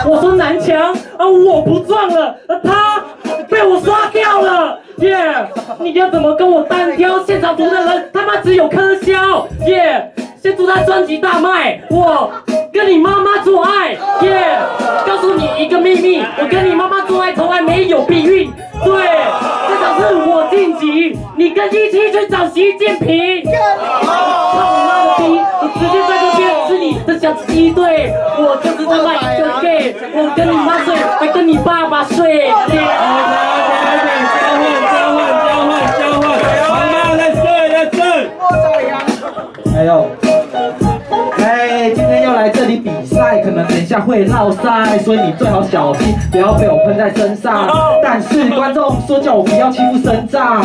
我说南墙啊，我不撞了，呃他被我刷掉了，yeah，你要怎么跟我单挑？现场读的人他妈只有柯肖，yeah，先祝他专辑大卖，我跟你妈妈做爱，yeah，告诉你一个秘密，我跟你妈妈做爱从来没有避孕，对，这场是我晋级，你跟一七去找习近平，操你妈的逼，我直接在这边吃你的小鸡，对我就是他妈一个 gay，我跟你妈睡，还跟你爸爸睡。交换交换没有。能等一下会落腮，所以你最好小心，不要被我喷在身上。但是观众说叫我不要欺负身障。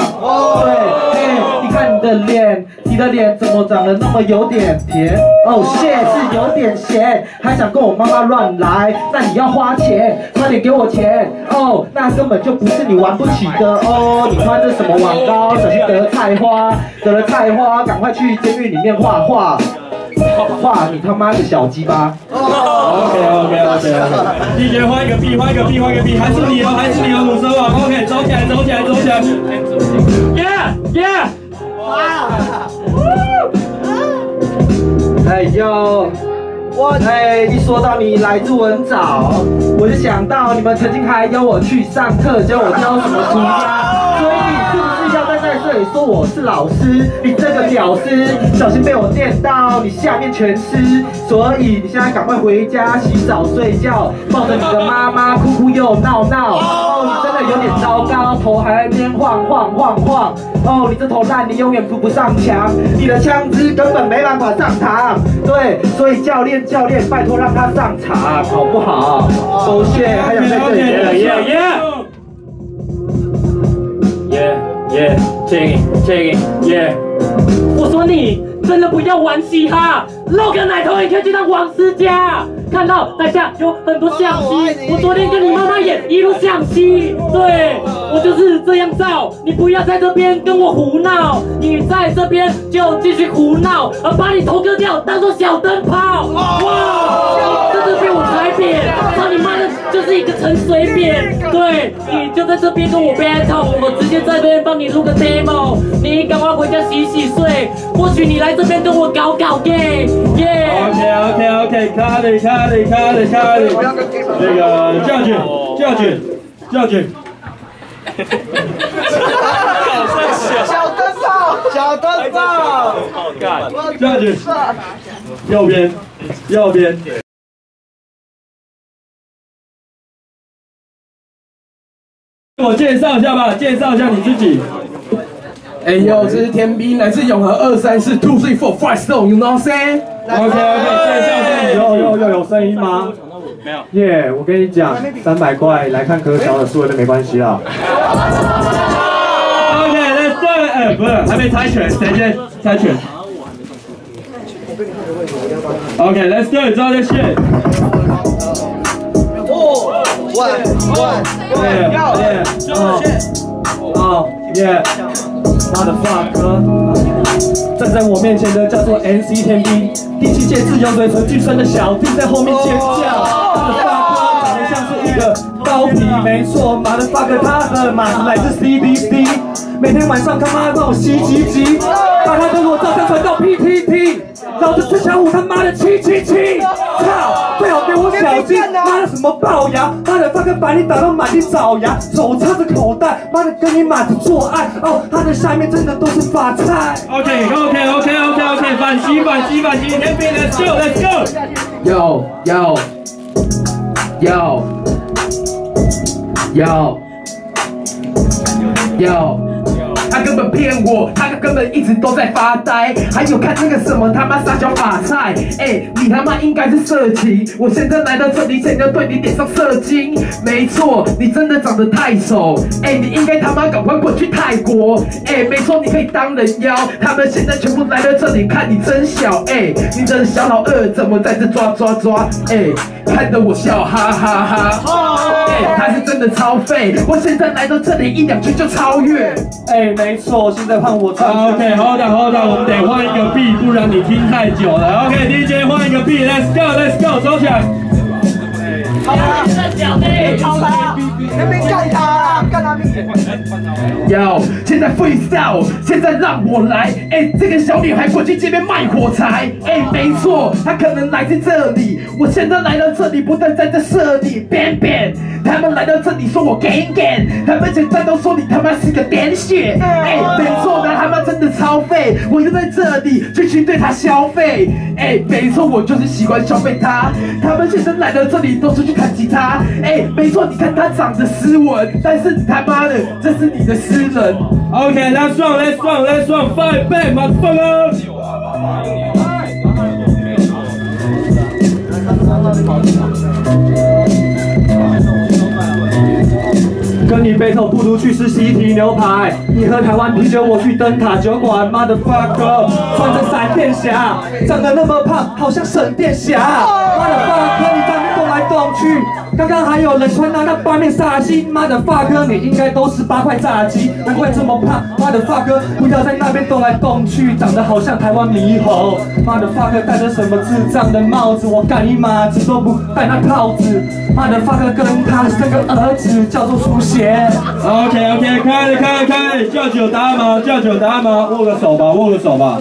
对，哎，你看你的脸，你的脸怎么长得那么有点甜？哦，谢是有点咸，还想跟我妈妈乱来？那你要花钱，快点给我钱。哦，那根本就不是你玩不起的 哦。你穿着什么网高，小心得菜花，得了菜花，赶快去监狱里面画画。画你他妈是小鸡巴！OK OK OK OK，DJ 换一个 B，换一个 B，换一个 B，还是你哦，还是你哦，鲁蛇王。OK，走起来，走起来，走起来！Yeah Yeah！哎呦，我哎，一说到你来自文藻，我就想到你们曾经还邀我去上课，教我教什么涂鸦，是要在在这里说我是老师？你这个屌丝，小心被我电到，你下面全湿。所以你现在赶快回家洗澡睡觉，抱着你的妈妈哭哭又闹闹。哦，你真的有点糟糕，头还在那边晃晃晃晃。哦，你这头烂，你永远扶不上墙，你的枪支根本没办法上膛。对，所以教练教练，拜托让他上场好不好？多谢，还想在这里。耶耶耶耶，check it check it 耶！我说你真的不要玩嘻哈，露个奶头也可以去当王思佳。看到台下有很多相机，我昨天跟你妈妈演一路相机，对我就是这样照。你不要在这边跟我胡闹，你在这边就继续胡闹，而把你头割掉当做小灯泡。哇，在这边我踩扁，操你妈的，就是一个陈水扁。对你就在这边跟我 battle，我直接在这边帮你录个 demo，你赶快回家洗洗睡。或许你来这边跟我搞搞 gay，耶。OK OK 那个将军，将军，将军。小灯泡，小灯泡。将军，右边，右边。我介绍一下吧，介绍一下你自己。哎呦，这是天兵，来自永和二三四 two three four five stone，you know say？OK OK，介绍一下你哦。声音吗？没有。耶，我跟你讲，三百块来看可小的输了都没关系啦。OK，Let's do it。哎，不是，还没猜拳，谁先猜拳？OK，Let's do it，知道这 shit。哦，one one Yeah, one，yeah. 哦耶，妈的 fuck！站在我面前的叫做 NC 天兵，第七届自由嘴唇巨声的小弟在后面尖叫。他的 fuck 长得像是一个高皮，没错，妈的 fuck 他的马子来自 CBC，每天晚上他妈帮我吸鸡鸡，把他的裸照上传到 PTT，老子吃小虎他妈的七七七，操！最好给我小心，妈的什么龅牙，妈的 fuck 把你打到满地找牙，手插着口袋，妈的跟你马子做爱，哦，他的下面真的都是发菜。OK OK OK OK OK，反击反击反击，天兵，Let's go。Yo yo yo yo yo，他根本骗我，他根本一直都在发呆，还有看那个什么他妈撒娇法菜，哎，你他妈应该是色情，我现在来到这里，想要对你点上色精，没错，你真的长得太丑，哎，你应该他妈赶快滚去泰国，哎，没错，你可以当人妖，他们现在全部来到这里看你真小，哎，你的小老二怎么在这抓抓抓，哎，看得我笑哈哈哈，哎，他是真的超废，我现在来到这里一两句就超越。哎，没错，现在换我唱。OK，hold on，hold on，我们得换一个 B，不然你听太久了。OK，DJ 换一个 B，Let's go，Let's go，走起来。好啦，好啦，天兵干他啦，干他命！哟，现在 freestyle，现在让我来。哎，这个小女孩滚去街边卖火柴。哎，没错，她可能来自这里。我现在来到这里，不但在这设你 bang bang，他们来到这里说我 gang gang，他们现在都说你他妈是个点血。哎，没错，那他妈真的超废。我就在这里继续对他消费。哎，没错，我就是喜欢消费他。他们现在来到这里都是去弹吉他。哎，没错，你看他长的斯文，但是你他妈的，这是你的私人。OK，那算了，算了，算了，拜拜，妈的 fuck off。哥，你背头不如去吃西提牛排，你喝台湾啤酒，我去灯塔酒馆，妈的 fuck off。穿着闪电侠，长得那么胖，好像闪电侠，妈的 fuck off。去，刚刚还有人穿到那八面煞星。妈的发哥你应该都是八块炸鸡，难怪这么胖。妈的发哥不要在那边动来动去，长得好像台湾猕猴。妈的发哥戴着什么智障的帽子？我干你妈子都不戴那套子。妈的发哥跟他的三个儿子叫做出血。OK OK，开了开了开了，叫酒答案吗？叫酒答案吗？握个手吧，握个手吧，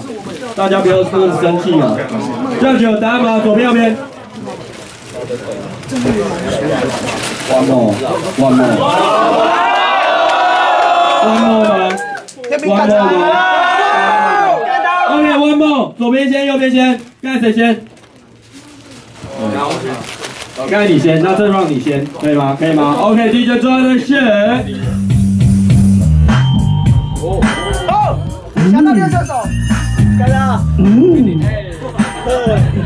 大家不要这么生气嘛。叫酒答案吗？左边右边。One more, one more. One more？One more？OK，one more，左边先，右边先，刚才谁先？哦，刚才你先，那这让你先，可以吗？可以吗？OK，DJ 抓的线。哦，想到六射手，干了，嗯，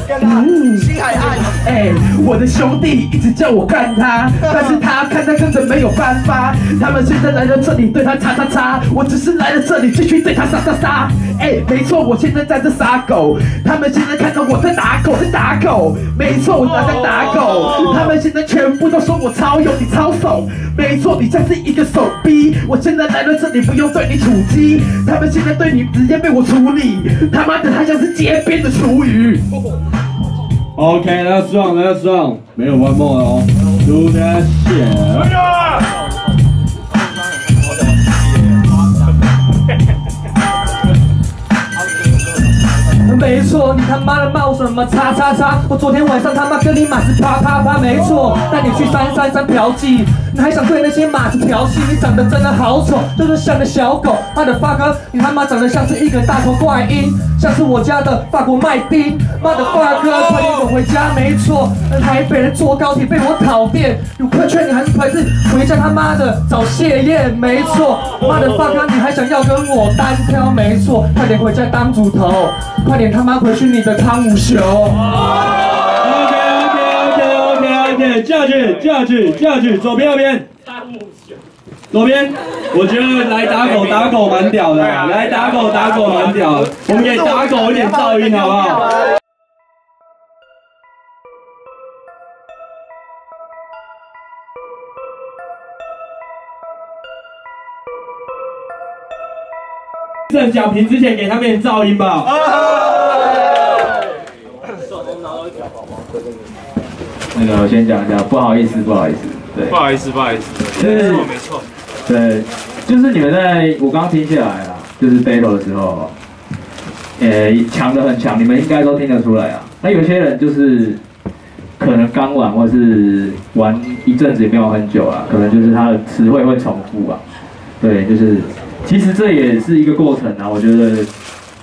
干了，新海岸，哎，我的兄弟一直叫我干他，但是他看他根本没有办法。他们现在来了这里对他叉叉叉，我只是来了这里继续对他杀杀杀。哎，没错，我现在在这杀狗，他们现在看到我在打狗，在打狗。没错，我在打狗，他们现在全部都说我超勇，你超怂。没错，你像是一个手逼。我现在来了这里，不用对你处击，他们现在对你直接被我处理。他妈的，他像是街边的厨余。OK，那爽，那爽，没有 one more 哦。Do that shit。没错，你他妈的骂我什么叉叉叉？我昨天晚上他妈跟你马是啪啪啪，没错，带你去三三三嫖妓，你还想对那些马子调戏？你长得真的好丑，就是像个小狗。妈的发哥，你他妈长得像是一个大头怪婴，像是我家的法国麦丁。妈的发哥，快点滚回家，没错，台北人坐高铁被我讨厌，有亏欠你还是还是回家他妈的找谢燕，没错。妈的发哥，你还想要跟我单挑？没错，快点回家当主头，快点他妈回去你的汤姆熊。下去下去下去，左边右边。左边，我觉得来打狗打狗蛮屌的，来打狗打狗蛮屌的，我们给打狗一点噪音好不好？正讲评之前给他们点噪音吧。那个我先讲一下，不好意思，不好意思，对，不好意思，不好意思，就是没错没错。对，就是你们在我刚听下来啊，就是 battle 的时候，呃，强的很强，你们应该都听得出来啊。那有些人就是可能刚玩或是玩一阵子也没有很久啊，可能就是他的词汇会重复啊。对，就是其实这也是一个过程啊，我觉得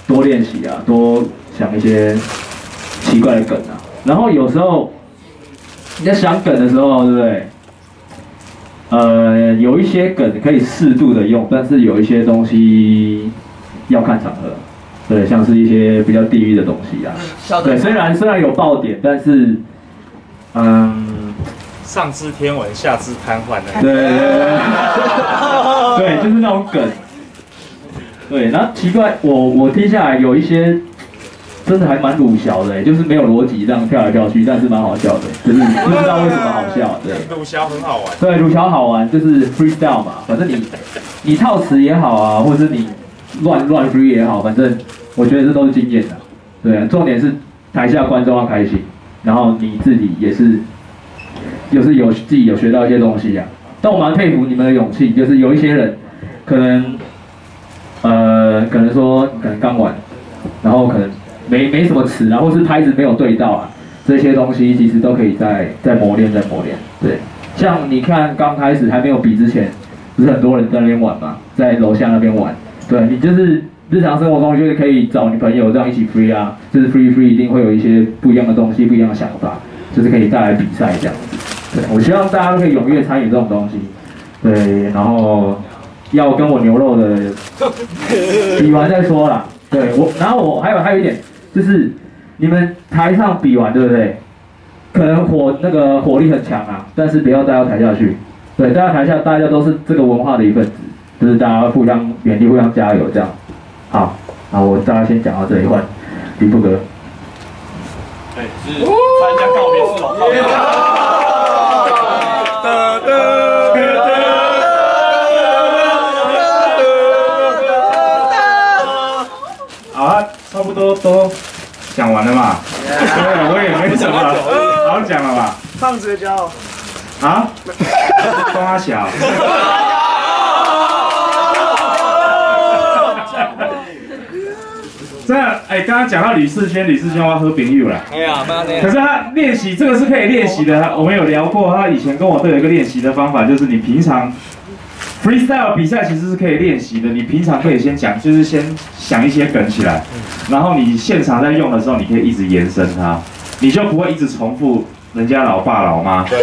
多练习啊，多想一些奇怪的梗啊。然后有时候你在想梗的时候，对不对？呃，有一些梗可以适度的用，但是有一些东西要看场合。对，像是一些比较地域的东西啊。对，虽然虽然有爆点，但是，嗯，上知天文，下知瘫痪的。对对对，对，就是那种梗。对，然后奇怪，我我听下来有一些真的还蛮鲁小的，就是没有逻辑这样跳来跳去，但是蛮好笑的，就是不知道为什么好笑。对，鲁小很好玩。对，鲁小好玩，就是 freestyle 嘛，反正你你套词也好啊，或者是你乱乱 free 也好，反正我觉得这都是经验的。对，啊重点是台下观众要开心，然后你自己也是，就是有自己有学到一些东西啊。但我蛮佩服你们的勇气，就是有一些人可能，呃，可能说可能刚玩，然后可能没没什么词啊，或是拍子没有对到啊，这些东西其实都可以再再磨练再磨练。对，像你看刚开始还没有比之前，不是很多人在那边玩嘛，在楼下那边玩，对你就是日常生活中就是可以找你朋友这样一起 free 啊，就是 free free 一定会有一些不一样的东西，不一样的想法，就是可以带来比赛这样子。对我希望大家都可以踊跃参与这种东西，对，然后要跟我牛肉的 比完再说啦。对我，然后我还有还有一点，就是你们台上比完，对不对？可能火那个火力很强啊，但是不要带到台下去。对，带到台下，大家都是这个文化的一份子，就是大家互相勉励、互相加油这样。好，那我大家先讲到这里，换李富哥。对，是参加告别式哦。好啊，差不多都讲完了嘛。对，我也没什么好讲了吧？胖子的骄傲。啊？花小。这哎，刚刚讲到李世轩，李世轩我要喝冰玉了。可是他练习这个是可以练习的，我们有聊过，他以前跟我都有一个练习的方法，就是你平常 freestyle 比赛其实是可以练习的，你平常可以先讲，就是先想一些梗起来，然后你现场在用的时候，你可以一直延伸它，你就不会一直重复人家老爸老妈。对，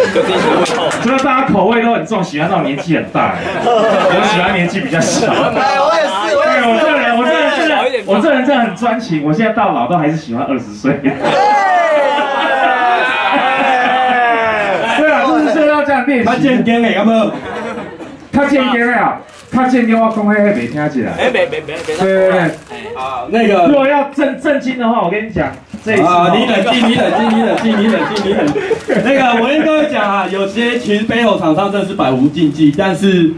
就大家口味都很重，喜欢那种年纪很大的，我喜欢年纪比较小。哎，我也是，我也是我这人，我这人真的，我这人真的很专情。我现在到老都还是喜欢二十岁。对啊，就是就是要这样练习。他健健的，有没有？他健健的啊，他健健我讲迄个没听起来。哎，别别别别。对对对。啊，那个如果要正正经的话，我跟你讲，这一次啊，哦你冷静，你冷静，你冷静，你冷静，你冷静。那个，我跟各位讲啊，有些其实背后厂商真的是百无禁忌，但是，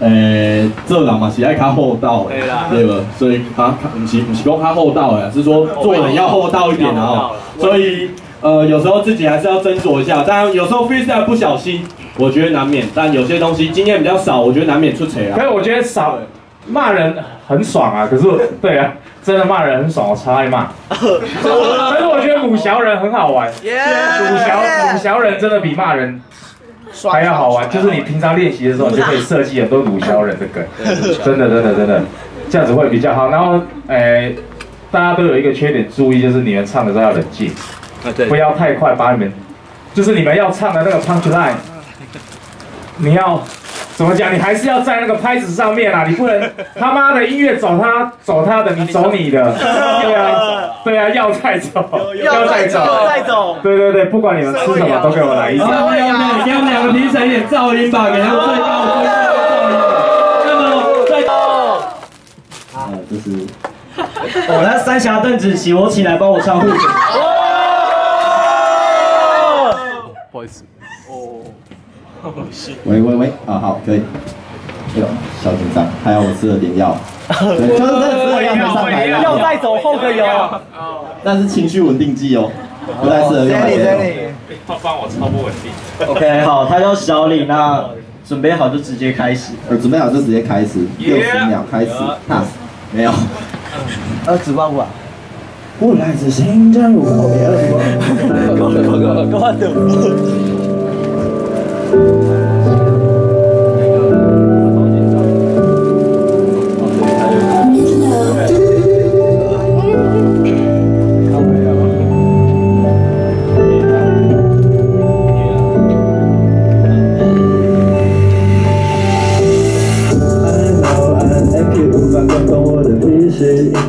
呃，这人嘛是爱看厚道的，对吧？所以他他不是不是说他厚道的，是说做人要厚道一点啊、哦。所以，呃，有时候自己还是要斟酌一下。当然，有时候 freestyle 不小心，我觉得难免。但有些东西经验比较少，我觉得难免出错啊。可是我觉得少骂人很爽啊，可是对啊，真的骂人很爽，我超爱骂。但是我觉得武小人很好玩，母小武小人真的比骂人还要好玩，就是你平常练习的时候，你就可以设计很多鲁小人的梗，真的真的真的，这样子会比较好。然后，诶、大家都有一个缺点，注意就是你们唱的时候要冷静，啊，对不要太快把你们，就是你们要唱的那个 punch line，你要怎么讲？你还是要在那个拍子上面啊，你不能他妈的音乐走他走他的，你走你的，对啊，对啊，要再走，要再走要再走对对对，不管你们吃什么都给我来一好，下。我们要给他们两个评审一点噪音吧，给他们最高的最高的噪音。那么在啊，就是，哦，那三峡邓紫棋，我起来帮我唱护手。不好意思。哦，喂喂喂，啊好，可以。哎呦，小紧张，还好我吃了点药，对，就是真的吃了药才上台的。药带走后可以哦。但是情绪稳定剂哦，不太适合用来这种。他帮我超不稳定。OK，好，他叫小李，那准备好就直接开始。呃，准备好就直接开始，六十秒开始。那没有。呃，纸包不啊？我来自新疆，我别了。够了够了够了。あ!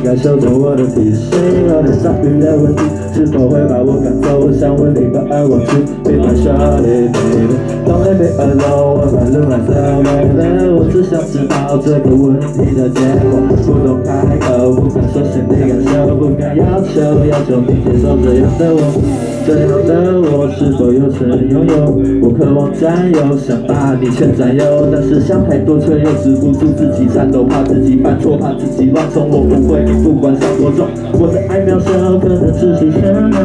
感受着我的脾性。有点下雨的问题，是否会把我赶走？我想问你把爱忘记，Be my shawty baby。Don't let me alone，我把路来走 baby。我只想知道这个问题的结果，不懂开口，不敢说心里感受，不敢要求，要求你接受这样的我。这样的我是否有曾拥有？我渴望占有，想把你全占有，但是想太多却又止不住自己颤抖，怕自己犯错，怕自己乱冲。我不会，不管想多重，我的爱渺小，可能只是尘埃。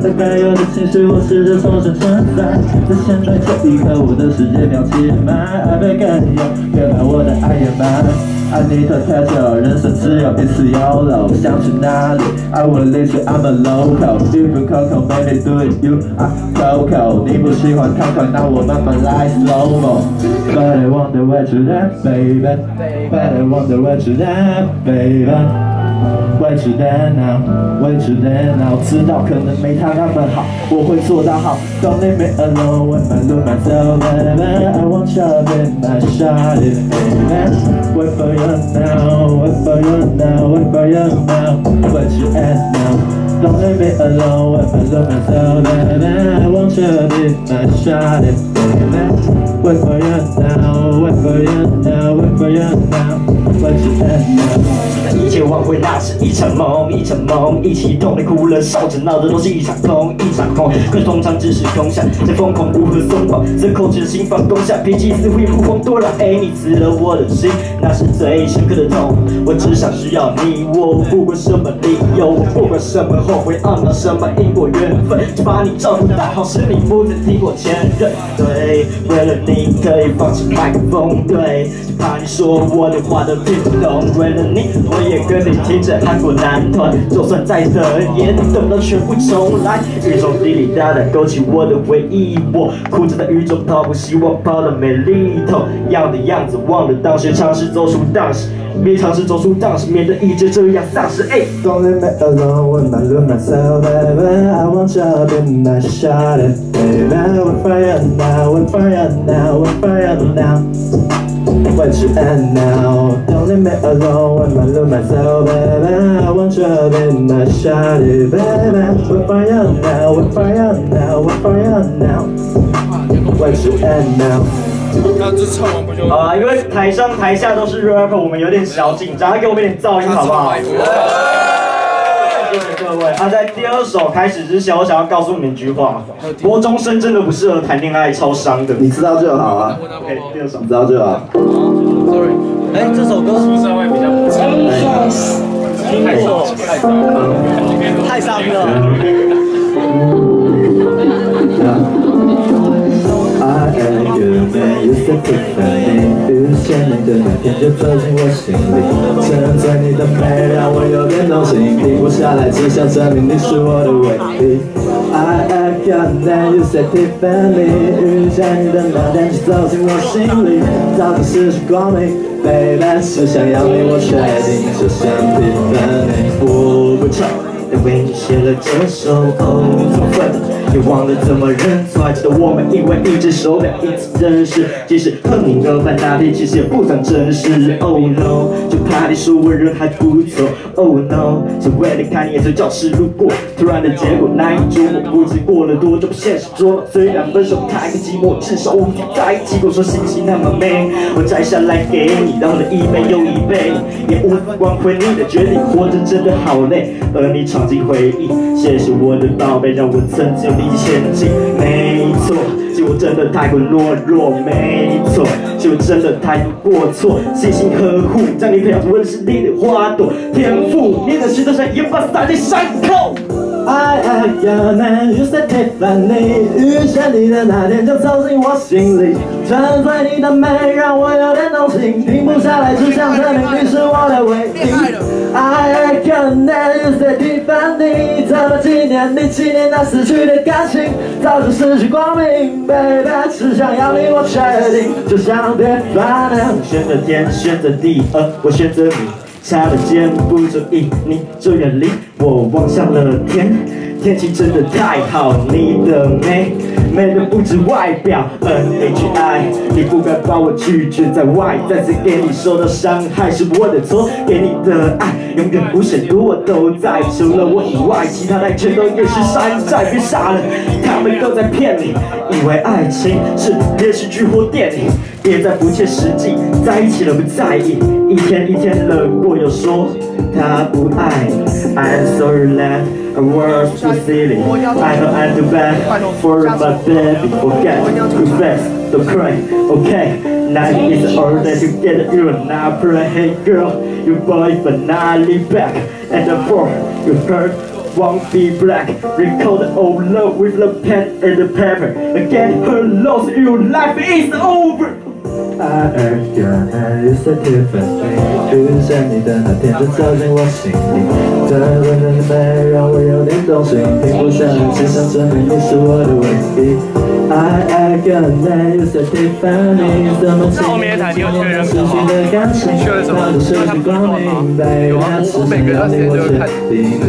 在该有的情绪，我试着重新承载。在现在这一刻，我的世界渺起满，爱被干掉，别把我的爱掩 I need a pleasure，人生只有一次 YOLO，想去哪里？I will lead you，I'm a local，You can Coco baby do it，You are Coco，你不喜欢看快，那我慢慢来 slow mo。But I wonder where to that baby，But I wonder where to that baby。Way to that now, way to that now，知道可能没他那么好，我会做到好。Don't leave me alone when my lose myself, baby. I want you to be my shawty, baby. Wait for you now, wait for you now, wait for you now? What you at now? Don't leave me alone when I love myself, baby. I want you to be my shawty, baby. Wait for you now, wait for you now, wait for you now. What you at now? 一切挽回那是一场梦，一场梦，一起痛的哭了，笑着闹着都是一场空，一场空。可通常只是空想，在疯狂如何松绑，这控制的心放空下，脾气似乎也不遑多让。哎，你刺了我的心，那是最深刻的痛。我只想需要你，我不管什么理由，我不管什么后悔，按照什么因果缘分，就把你照顾到好，使你不再提我前任。对，为了你可以放弃麦克风，对，就怕你说我的话都听不懂。为了你，我也跟你听着韩国男团，就算再等也等不到全部重来。宇宙滴滴答答勾起我的回忆，我哭着在雨中逃不希望跑到美丽头，样的样子忘了当时，尝试走出当时，别尝试走出当时，免得一直这样丧失。哎。Don't leave me alone when I lose myself, baby. I want you to be my shawty, baby. We're fire now, we're fire now, we're fire now. What you at now? Don't leave me alone when I lose myself, baby. I want you to be my shawty, baby. We're fire now, we're fire now, we're fire now. What you at now? 那这唱完不就？好啊，因为台上台下都是 rapper，我们有点小紧张，给我们一点噪音好不好？谢谢各位。啊，在第二首开始之前，我想要告诉你们一句话：国中生真的不适合谈恋爱，超伤的。你知道就好啊。OK，第二首。你知道就好。Sorry，哎，这首歌是不是会比较不太伤，太早，太伤了。I am you, man, you said Tiffany 遇见你的那天就走进我心里，沉醉你的美让我有点动心，停不下来，只想证明你是我的唯一。I am your man, you said Tiffany 遇见你的那天就走进我心里，早就失去光明，baby 是想要你，我确定就像 Tiffany，我不吵，但为你写了这首哦，怎么分？也忘了怎么认错，还记得我们因为一只手表一次认识，即使和你的饭那天其实也不算真实。Oh no，就怕你说我人还不错。Oh no，只为了看你也从教室路过，突然的结果难以捉摸，不知过了多久现实捉弄。虽然分手太个寂寞，至少我们在一起。我说星星那么美，我摘下来给你，让了一杯又一杯，也无法挽回你的决定。活着真的好累，而你闯进回忆，谢谢我的宝贝，让我曾经有力气前进。没错，是我真的太过懦弱，没错，是我真的太过错，细心呵护，将你培养成温室里的花朵，天赋，你的石头像盐巴撒在伤口。I am your man, you said Tiffany 遇见你的那天就走进我心里，沉醉你的美让我有点动心，停不下来，只想证明你是我的唯一。I am your man, you said Tiffany 这么几年，你纪念那死去的感情，早就失去光明，baby 只想要你，我确定，就像 Tiffany。选择天，选择地，而我选择你。擦了肩不注意，你就远离我，望向了天。天气真的太好，你的美美的不止外表。N H I，你不该把我拒绝在外，再次给你受到伤害是我的错。给你的爱永远无限多，我都在，除了我以外，其他的全都也是山寨。别傻了，他们都在骗你，以为爱情是电视剧或电影，别再不切实际，在一起了不在意，一天一天了过又说他不爱你。I'm sorry that I was too silly. I know I'm too bad for my baby. Forget, confess, don't cry. Okay, now it's all that you get. You're not pray. Hey girl, your boy finally back. And the four you heard won't be black. Recall the old love with the pen and the paper. Again, her loss, your life is over. I am your man, you said Tiffany 遇见你的那天就走进我心里，这温暖的美让我有点动心，停不下来，只想证明你是我的唯一。I am your man, you said Tiffany 怎么轻易就忘了失去的感情，早就失去光明，baby，只想要你，我确定就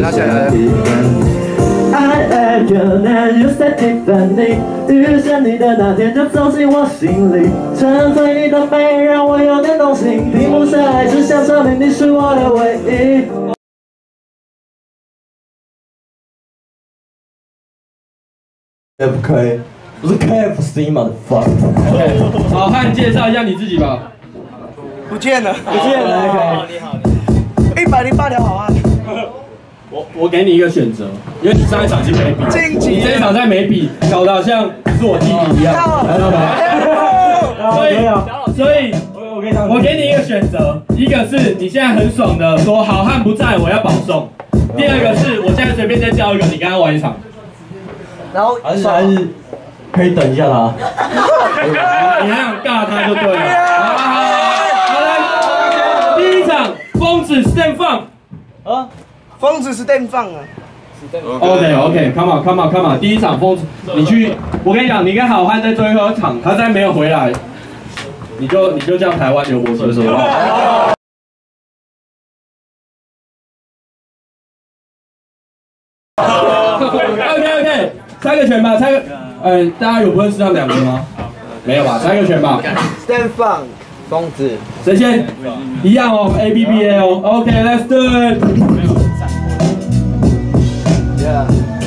I your man, you said Tiffany 遇见你的那天就走进我心里，沉醉你的美让我有点动心，停不下来，只想证明你是我的唯一。FK，不是 KFC 吗？fuck。OK，好汉介绍一下你自己吧。不见了，不见了你好你好，一百零八条好汉。我我给你一个选择，因为你上一场是没比，晋级你这一场再没比，搞得好像是我弟弟一样，知道吗？所以所以，我给你一个选择，一个是你现在很爽的说好汉不在，我要保送；第二个是我现在随便再叫一个，你跟他玩一场。然后还是还是可以等一下他。你还想尬他就对了。好好好，好来，第一场疯子 stand 放。啊，疯子是电放啊。OK OK，come on come on come on，第一场疯子，你去，我跟你讲，你跟好汉在最后一场，他再没有回来，你就你就叫台湾刘伯承说话。OK OK，猜个拳吧，猜个，呃，大家有不认识他们两个吗？没有吧？猜个拳吧。Stand 放疯子，谁先？一样哦，A B B A 哦。OK，Let's do it。Yeah，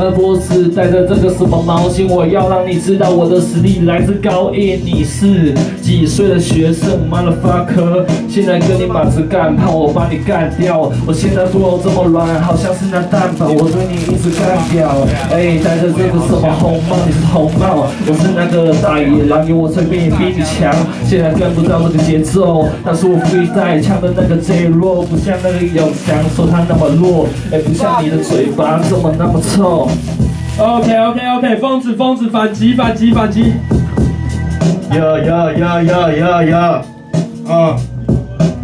的脖子戴着这个什么毛巾？我要让你知道我的实力来自高一。你是几岁的学生，motherfucker？现在跟你马子干，怕我把你干掉。我现在腹这么软，好像是那蛋堡，我对你一直干掉。哎，戴着这个什么红帽？你是红帽，我是那个大野狼，有我随便也比你强。现在跟不到这个节奏，但是我 free 带枪的那个 Zro，不像那个永强，说他那么弱，哎，不像你的嘴巴这么那么臭。OK OK OK，疯子疯子反击反击反击。Yo yo yo yo yo yo，嗯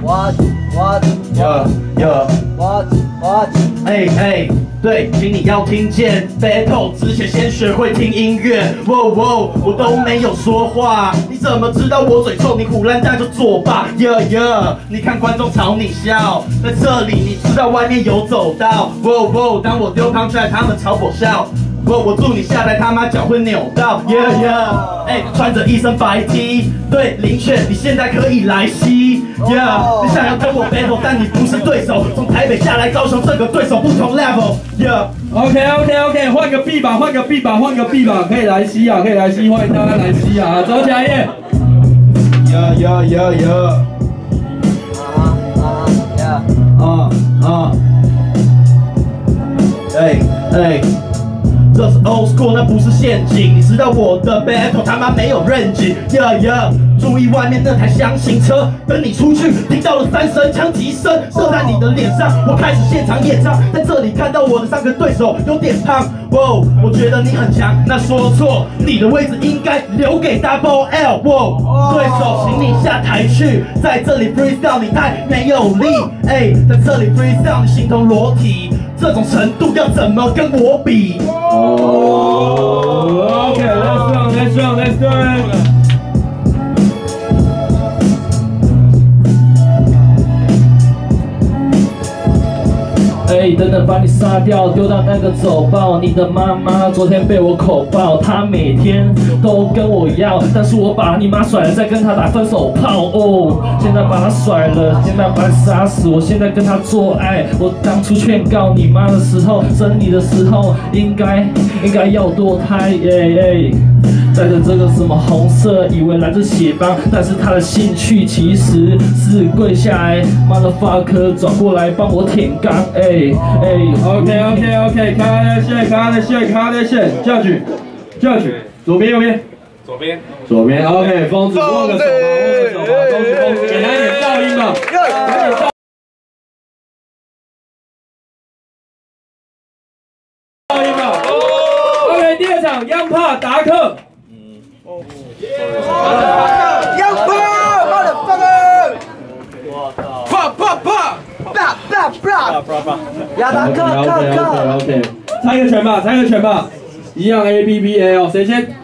What what yo yo，what what？哎哎，对，请你要听见，battle 之前先学会听音乐。哇哇，我都没有说话，你怎么知道我嘴臭？你胡乱带就作罢。呀呀，你看观众朝你笑，在这里你知道外面有走道。哇哇，当我丢 punch 他们朝我笑。我我祝你下来他妈脚会扭到，yeah yeah，哎，穿着一身白 T，对，林雪，你现在可以来吸，yeah，你想要跟我 battle，但你不是对手，从台北下来高雄，这个对手不同 level，yeah。OK OK OK，换个 B 吧，换个 B 吧，换个 B 吧，可以来吸啊，可以来吸，欢迎大家来吸啊，走起来耶！yo yo yo yo，啊啊，哎哎，这是 old school，那不是陷阱。你知道我的 battle 他妈没有认知，yeah yeah。注意外面那台箱型车，等你出去，听到了三声枪击声，射在你的脸上。我开始现场演唱，在这里看到我的三个对手有点胖，哇，我觉得你很强，那说错，你的位置应该留给 Double L，哇，对手，请你下台去，在这里 freestyle 你太没有力，哎，在这里 freestyle 你形同裸体，这种程度要怎么跟我比？哦，OK，Let's go，Let's go，Let's go。哎，等等，把你杀掉，丢到那个走爆。你的妈妈昨天被我口爆，她每天都跟我要，但是我把你妈甩了，再跟她打分手炮。哦，现在把她甩了，现在把她杀死，我现在跟她做爱。我当初劝告你妈的时候，生你的时候，应该应该要堕胎。耶耶。带着这个什么红色，以为来自血帮，但是他的兴趣其实是跪下来，motherfucker 转过来帮我舔干，哎哎，OK OK OK，卡的线，卡的线，卡的线，judge judge，左边右边，左边，左边，OK，疯子握个手吧，握个手吧，疯子疯子，给他一点噪音吧，，OK，第二场央帕达克。要破，motherfucker！我操！啪啪啪！啪啪啪！啪啪！亚达克 OK 克 OK！OK，猜个拳吧，猜个拳吧，一样 A B B A 哦，谁先？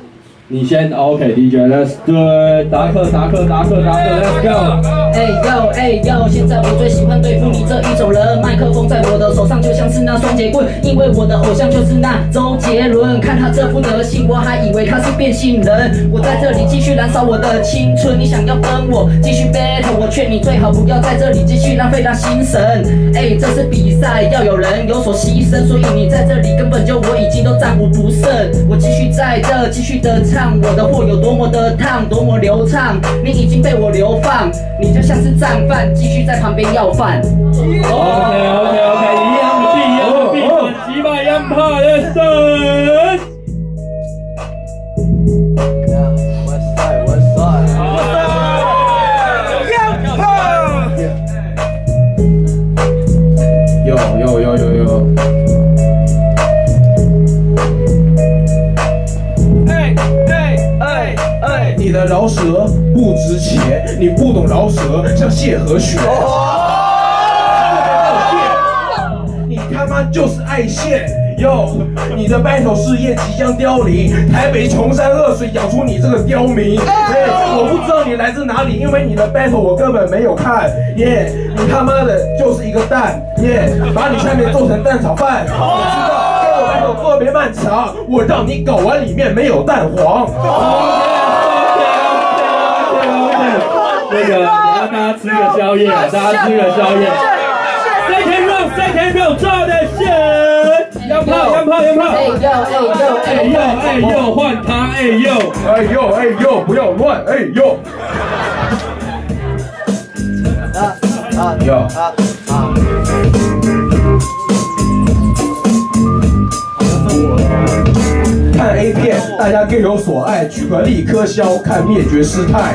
你先，OK，DJ，Let's do it，达克达克达克达克，Let's go。哎呦哎呦，现在我最喜欢对付你这一种人，麦克风在我的手上就像是那双节棍，因为我的偶像就是那周杰伦。看他这副德行，我还以为他是变性人。我在这里继续燃烧我的青春，你想要跟我继续 battle，我劝你最好不要在这里继续浪费他心神。哎，这是比赛，要有人有所牺牲，所以你在这里根本就我已经都战无不胜。我继续在这继续的唱，我的货有多么的烫，多么流畅，你已经被我流放，你就像是战犯，继续在旁边要饭。OK OK OK，一样的饶舌不值钱，你不懂饶舌，像谢和弦。你他妈就是爱现。哟，你的 battle 事业即将凋零，台北穷山恶水养出你这个刁民。哎，我不知道你来自哪里，因为你的 battle 我根本没有看。耶，你他妈的就是一个蛋。耶，把你下面做成蛋炒饭。我知道，跟我 battle 特别漫长，我让你睾丸里面没有蛋黄。那个，你要大家吃个宵夜，大家吃个宵夜。Second round, second round，抓的是央炮，央炮，央炮。哎呦哎呦哎呦哎呦，换他哎呦，哎呦哎呦，不要乱哎呦。啊啊有啊啊！看 A 片，大家各有所爱，举个立刻消，看灭绝师太。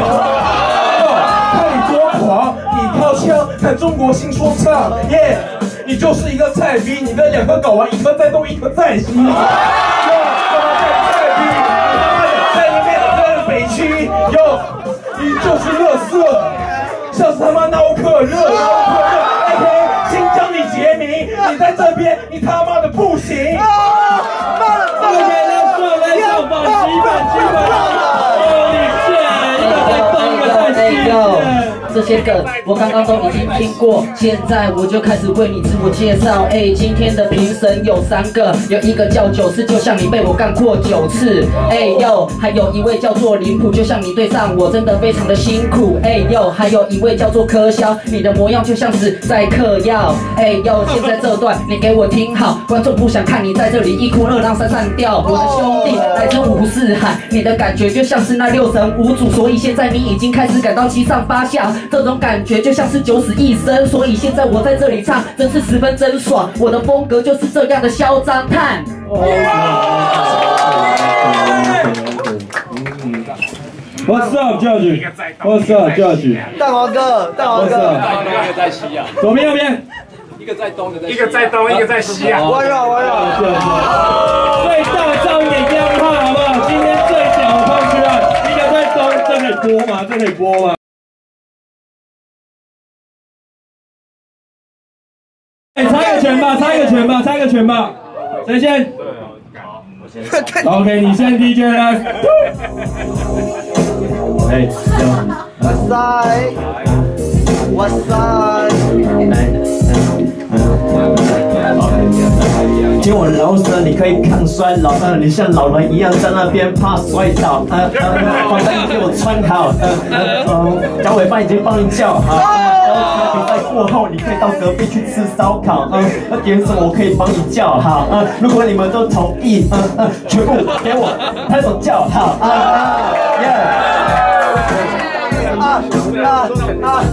看中国新说唱，耶、你就是一个菜逼，你的两颗睾丸，一颗在东，一颗在西。哟，他妈的菜逼，你他妈的在里面的真北区，哟，你就是乐色，像是他妈孬克热，闹克热，AK 新疆你杰明，你在这边，你他妈的这些梗我刚刚都已经听过，现在我就开始为你自我介绍。哎，今天的评审有三个，有一个叫九次，就像你被我干过九次。哎呦，还有一位叫做林普，就像你对上我真的非常的辛苦。哎呦，还有一位叫做柯肖，你的模样就像是在嗑药。哎呦，现在这段你给我听好，观众不想看你在这里一哭二闹三上吊。我的兄弟来自五四海，你的感觉就像是那六神无主，所以现在你已经开始感到七上八下，这种感觉就像是九死一生。所以现在我在这里唱，真是十分真爽。我的风格就是这样的嚣张叹。What's up, Judge? What's up, Judge? 蛋黄哥，蛋黄 What's 哥，up? 一个在西啊，左边右边，一个在东，一个在东，一个在西啊。温柔温柔。最大张点央炮好不好？今天最小的方式啊，一个在东，这可以播吗？这可以播吗？拳吧，猜个拳吧，猜个拳吧，谁先？OK，你先 DJ 来。哎，哇塞，哇塞！听我饶舌，你可以抗衰老。嗯，你像老人一样在那边怕摔倒。嗯嗯，防弹衣给我穿好。嗯嗯嗯，脚尾巴已经帮你叫好。过后，你可以到隔壁去吃烧烤。嗯，要点什么我可以帮你叫好。嗯，如果你们都同意，嗯嗯，全部给我拍手叫好。啊啊，yeah。啊啊啊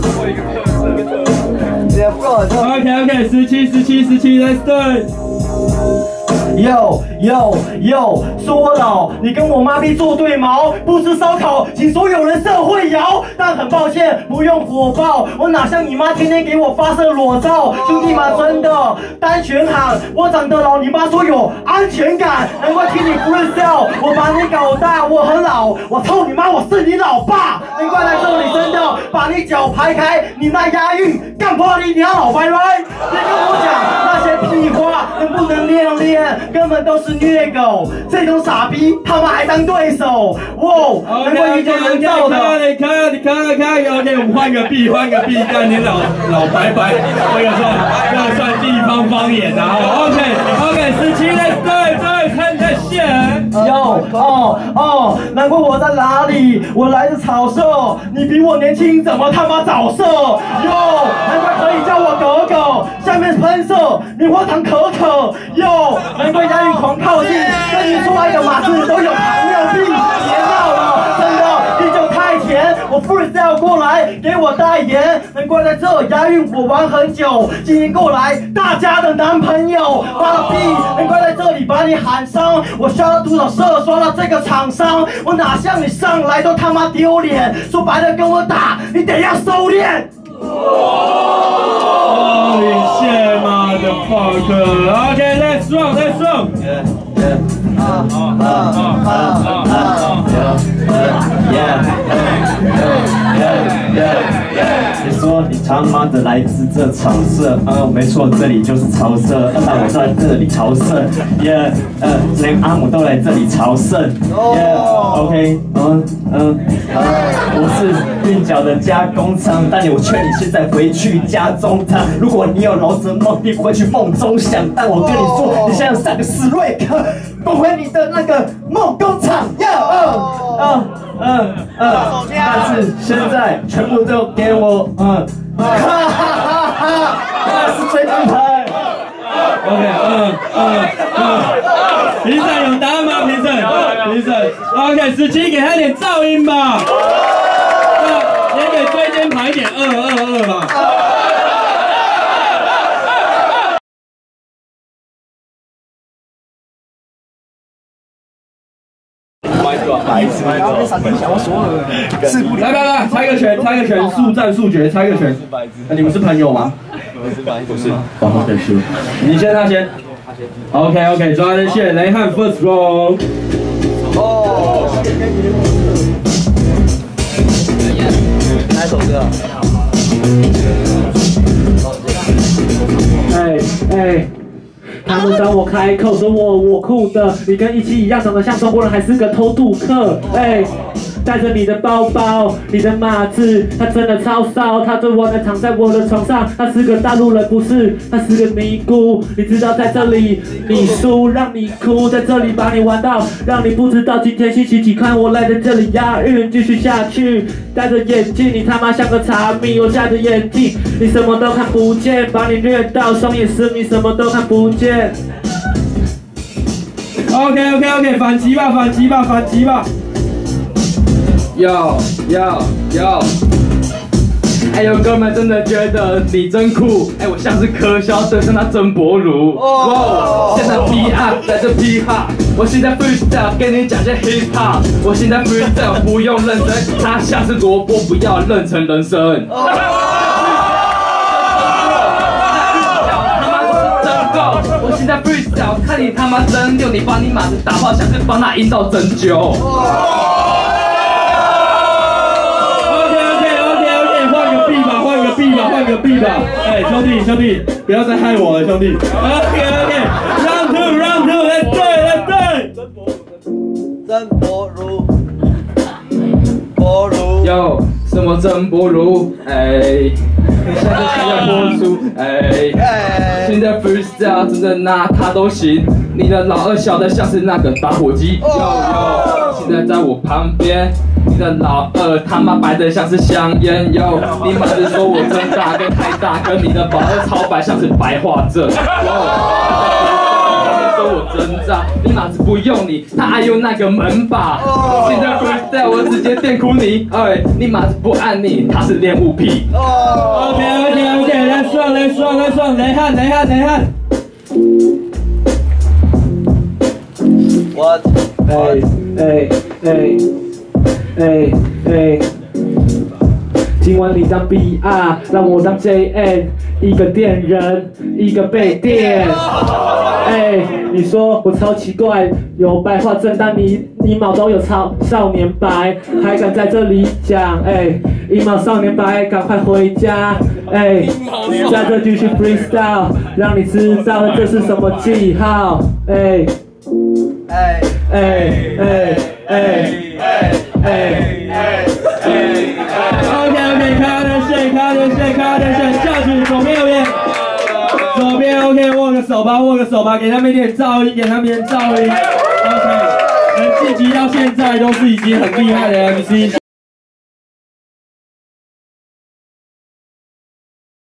！OK OK，十七十七十七，Let's do it。哟哟哟，说老，你跟我妈逼做对毛，不吃烧烤，请所有人社会摇。但很抱歉，不用火爆，我哪像你妈天天给我发射裸照。兄弟们，真的单拳喊，我长得老，你妈说有安全感，难怪听你不认笑。我把你搞大，我很老，我操你妈，我是你老爸。难怪来这里真的把你脚排开，你那押韵干破你娘老歪歪。别跟我讲那些屁话，能不能练练？根本都是虐狗，这种傻逼他妈还当对手，哇，难怪遇见人造的。你看，你看，你看，OK，我们换个币，换个币，干你老老白白，这个算这个算地方方言啊，OK，OK，十七的对对，看在线。哟哦哦，难怪我在哪里？我来自草社，你比我年轻，怎么他妈早色？哟，难怪可以叫我狗狗，下面是喷射，棉花糖可可。哟，难怪押韵狂靠近，跟你出来的马子都有糖尿病。别闹了，真 freestyle 过来给我代言。难怪在这押韵我玩很久，今天过来大家的男朋友，发了屁，难怪在这里把你喊伤。我刷了多少色，刷了这个厂商，我哪像你上来都他妈丢脸。说白了跟我打，你得要收敛。Holy shit, motherfucker. Okay, let's roll, let's roll. Yeah，你说你他妈的来自这潮色，嗯，没错，这里就是潮色，但我在这里朝圣，Yeah，呃，连阿姆都来这里朝圣，Yeah，OK，嗯嗯，我是韵脚的加工厂，但我劝你现在回去家中躺。如果你有老子梦，你不会去梦中想，但我跟你说，你像上个斯瑞克，不回你的那个梦工厂，Yeah，嗯嗯嗯嗯，但是现在全部都给我，嗯，哈哈哈哈，那是最厉害。OK，嗯嗯嗯，评审有答案吗？评审，评审，OK，十七给他点噪音吧，那也给椎间盘一点二二二吧。来来来，猜个拳，猜个拳，速战速决，猜个拳。那你们是朋友吗？不是，好好的修。你先，他先。OK OK，抓人线，雷汉 first round。哦。哪首歌？哎哎，他们找我开口说我我酷的，你跟一七一样长得像中国人，还是个偷渡客。哎，带着你的包包，你的马子，他真的超骚，他昨晚的躺在我的床上，他是个大陆人，不是，他是个尼姑。你知道在这里你输，让你哭，在这里把你玩到，让你不知道今天星期几，看我来在这里押韵，继续下去。戴着眼镜，你他妈像个茶迷，我戴着眼镜，你什么都看不见，把你虐到双眼失明，什么都看不见。OK OK OK，反击吧，反击吧，反击吧。哟哟哟！哎呦，哥们，真的觉得你真酷！哎，我像是柯肖对上那曾博如。哇！现在 P R 在这 P R，我现在 freestyle 跟你讲些 hip hop，我现在 freestyle 不用认真，他像是萝卜，不要认成人参。真够！我现在 freestyle，看你他妈真溜，你把你马子打爆，像是帮他阴道针灸。换个币吧。哎，兄弟兄弟，不要再害我了，兄弟。OK OK，round two round two，Let's go Let's go。曾博如，博如，哟，什么真博如？哎，现在新加坡出，哎，现在 freestyle 真的拿他都行。你的老二小的像是那个打火机，哟哟，现在在我旁边。你的老二他妈白的像是香烟哟，你妈是说我真大跟太大，跟你的老二超白像是白化症。说我真炸，你马子不用你，他还用那个门把。现在 freestyle 我直接电哭你，哎，你马子不按你，他是恋物癖。OK OK OK，来算来算来算，雷汉雷汉雷汉。What？哎哎哎哎哎，今晚你当 BR，让我当 JN，一个电人，一个被电。哎，你说我超奇怪，有白化症，但你你毛都有超少年白，还敢在这里讲？哎，一毛少年白，赶快回家！哎，在这继续 freestyle，让你知道这是什么记号。哎哎哎哎哎哎哎哎 OK OK，开的线，开的线，开的线，下去左边右边，左边 OK，握个手吧，握个手吧，给他们一点噪音，给他们一点噪音。OK，能晋级到现在都是已经很厉害的 MC。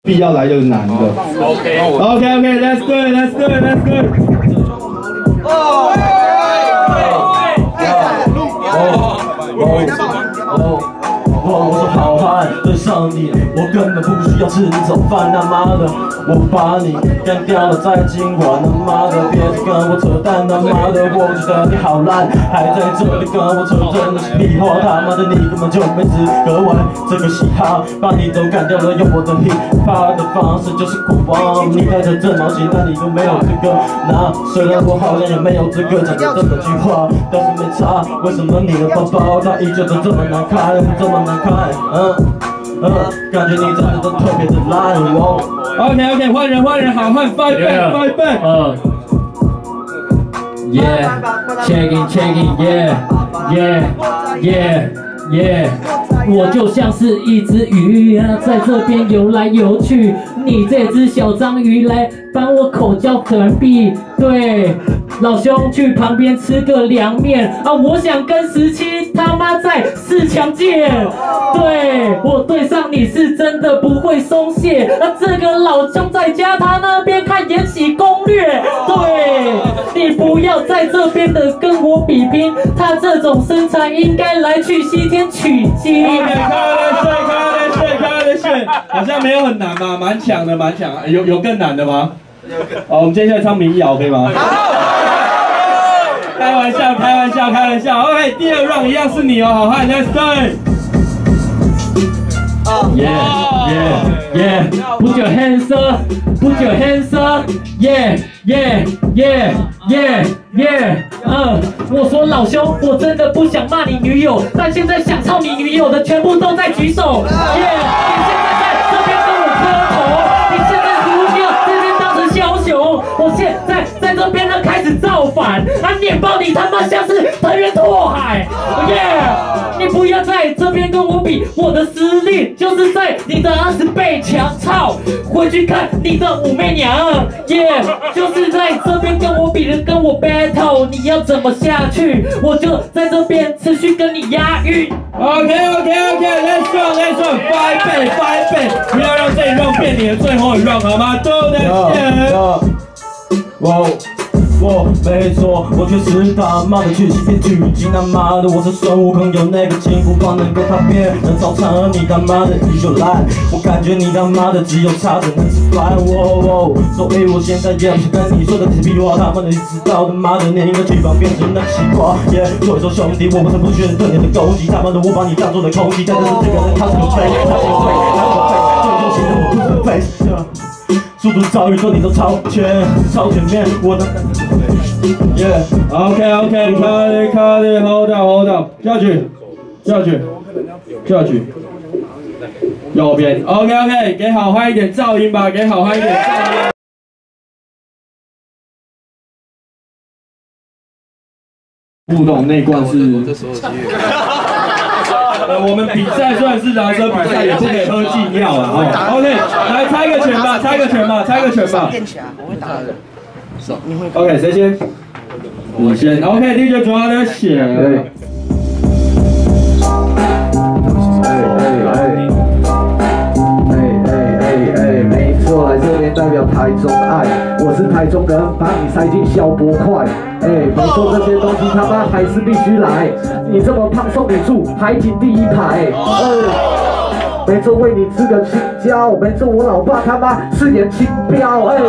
必要来就是难的。OK OK OK，Let's do it，Let's do it，Let's do it。哦哦，你，我根本不需要吃早饭，他妈的，我把你干掉了在今晚，他妈的，别再跟我扯淡，他妈的，我觉得你好烂，还在这里跟我扯真的是屁话，他妈的，你根本就没资格玩这个嘻哈，把你都干掉了，用我的 hip hop 的方式就是酷放，你带着这毛巾，但你都没有这个拿，虽然我好像也没有资格讲这么句话，但是没差，为什么你的包包它依旧都这么难看，这么难看？嗯嗯，感觉你真的都特别的烂哦。OK OK，换人换人，好换 five back five back。嗯。Yeah, checking checking, yeah, yeah, yeah, yeah。我就像是一只鱼啊，在这边游来游去。你这只小章鱼来帮我口交隔壁，对，老兄去旁边吃个凉面啊！我想跟十七他妈在四强见，对我对上你是真的不会松懈。啊，这个老兄在家他那边看《延禧攻略》，对你不要在这边的跟我比拼，他这种身材应该来去西天取经。好像没有很难嘛？蛮强的，蛮强。有有更难的吗？好，我们接下来唱民谣，可以吗？开玩笑，开玩笑，开玩笑。OK，第二 round 一样是你哦，好汉，Let's go。Yeah, yeah, yeah. Put your hands up, put your hands up. Yeah, yeah, yeah, yeah, yeah. 嗯，我说老兄，我真的不想骂你女友，但现在想操你女友的全部都在举手。Yeah，你现在在我现在在这边呢开始造反，啊，碾爆你他妈像是藤原拓海。Yeah，你不要在这边跟我比，我的实力就是在你的二十倍强，操！回去看你的武媚娘，Yeah，就是在这边跟我比的，跟我 battle，你要怎么下去？我就在这边持续跟你押韵。OK OK OK，Let's go，Let's go，five 倍，five 倍，不要让这一 round 变你的最后一 round 好吗？都得线。我我没错，我确实他妈的去西天取经，他妈的我是孙悟空，有那个金箍棒能够他变人操场，你他妈的依旧烂，我感觉你他妈的只有差着能吃饭，哦哦，所以我现在也不想跟你说的这些屁话，他妈的你知道他妈的你应该翅膀变成那西瓜，耶，所以说兄弟，我不是不选择你的攻击，他妈的我把你当做了空气，但是这个人他是个废，他是个废，他是个废，所以说现在我不是废。速度超宇宙你都超前，超前面，我的 Yeah, OK OK，卡里卡里，Hold up Hold up，下去，下去，下去，右边，OK OK，给好嗨一点噪音吧，给好嗨一点噪音。互动内冠是，呃，我们比赛虽然是男生比赛，也不可以喝禁药啊。哦，OK，来猜个拳吧，猜个拳吧，猜个拳吧。我会打的。OK，谁先？我先。OK，DJ 抓的血。哎，没错，来这边代表台中爱，我是台中人，把你塞进小波块。哎，没错，这些东西他妈还是必须来。你这么胖，送你住海景第一排。哎，没错，喂你吃个青椒。没错，我老爸他妈是演青标。哎，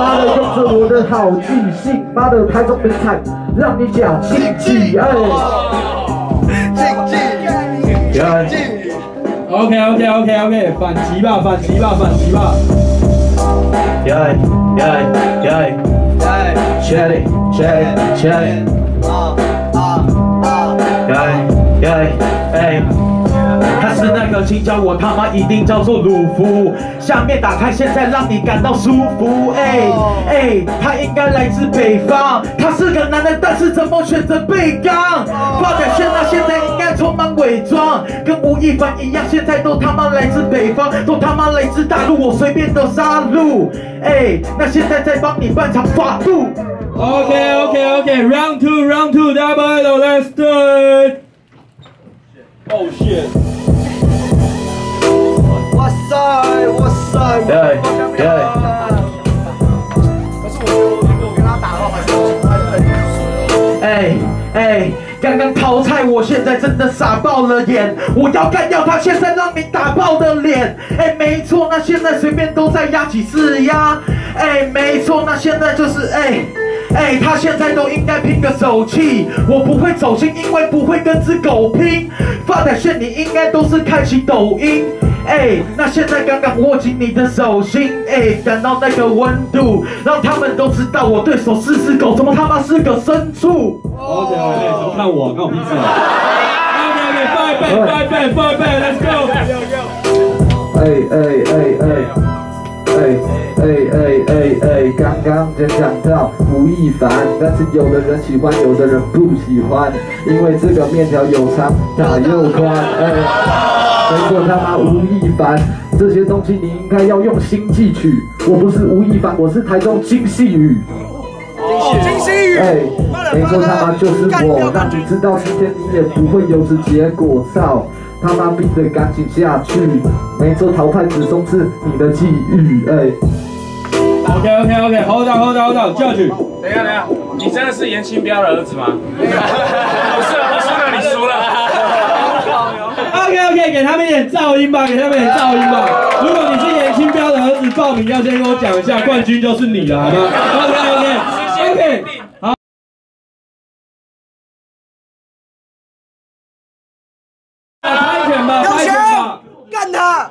妈的，用着我的好记性，妈的，台中名产让你讲竞技。哎，竞技，OK OK OK OK，反击吧，反击吧，反击吧。耶耶耶，Chelly Chelly Chelly，耶耶哎，他是是那个青椒，我他妈一定叫做鲁夫。下面打开，现在让你感到舒服。哎哎，他应该来自北方，他是个男人，但是怎么选择背刚？发展现他现在应该充满伪装，跟吴亦凡一样，现在都他妈来自北方，都他妈来自大陆，我随便都杀戮。哎，那现在在帮你办场法度。OK OK OK round two round two double let's do it Oh shit 哇塞，哇塞，对对。哎哎，刚刚淘汰，我现在真的傻爆了眼。我要干掉他，现在让你打爆的脸。哎，没错，那现在随便都在压几次压。哎，没错，那现在就是哎。哎，他现在都应该拼个手气，我不会走心，因为不会跟只狗拼。发展线你应该都是开启抖音。哎，那现在刚刚握紧你的手心，哎，感到那个温度，让他们都知道我对手是只狗，怎么他妈是个牲畜。OK OK 怎么看我？看我屁事啊 OK OK five back five back five back let's go 哎哎哎哎。哎哎哎哎哎，刚刚就讲到吴亦凡，但是有的人喜欢，有的人不喜欢，因为这个面条又长大又宽。哎，没错他妈吴亦凡，这些东西你应该要用心记取。我不是吴亦凡，我是台中金细雨。金细雨，哎，没错他妈就是我，让你知道今天你也不会有此结果，操！他妈逼得赶紧下去，没错，淘汰子松是你的际遇，哎。OK OK OK hold on hold on hold on judge 等一下，等一下，你真的是严清标的儿子吗？不是。OK OK 给他们一点噪音吧，给他们一点噪音吧。如果你是严清标的儿子报名，要先跟我讲一下，冠军就是你了，好吗？OK OK OK 好。猜拳吧，猜拳吧。干他！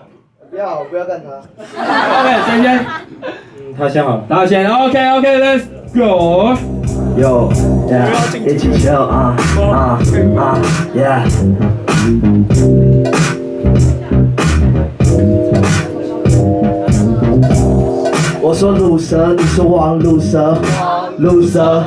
不要，不要干他。OK，谁先？他先好，他先。OK OK，Let's go。有，yeah, 一起 chill 啊啊啊，yeah。我说鲁蛇，你说王鲁蛇，乳蛇。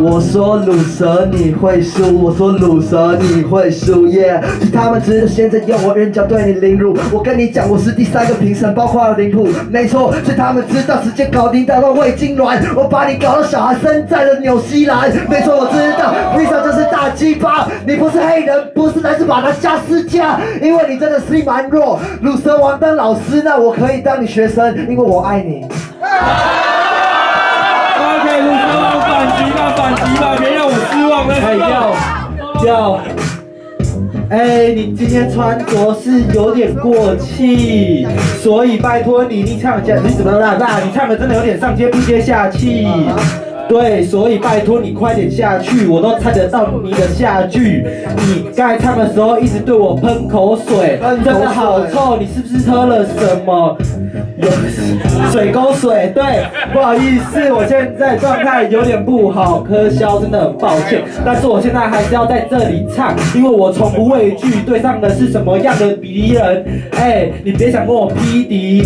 我说乳蛇你会输，我说乳蛇你会输耶。是他们只是现在用我人脚对你凌辱。我跟你讲，我是第三个评审，包括了林普。没错，是他们知道直接搞定打到胃痉挛。我把你搞到小孩生在了纽西兰。没错，我知道 v i s a 就是大鸡巴。你不是黑人，不是来自马达加斯加，因为你真的实力蛮弱。乳蛇王当老师，那我可以当你学生，因为我爱你。OK，卢科王反击吧，反击吧，别让我失望了。哎要要，哎，你今天穿着是有点过气，所以拜托你，你唱一下，你怎么啦啦？你唱的真的有点上接不接下气。对，所以拜托你快点下去，我都猜得到你的下句。你该唱的时候一直对我喷口水，真的好臭，你是不是喝了什么？有 水沟水，对，不好意思，我现在状态有点不好，柯肖真的很抱歉，但是我现在还是要在这里唱，因为我从不畏惧对上的是什么样的敌人，哎，你别想跟我匹敌，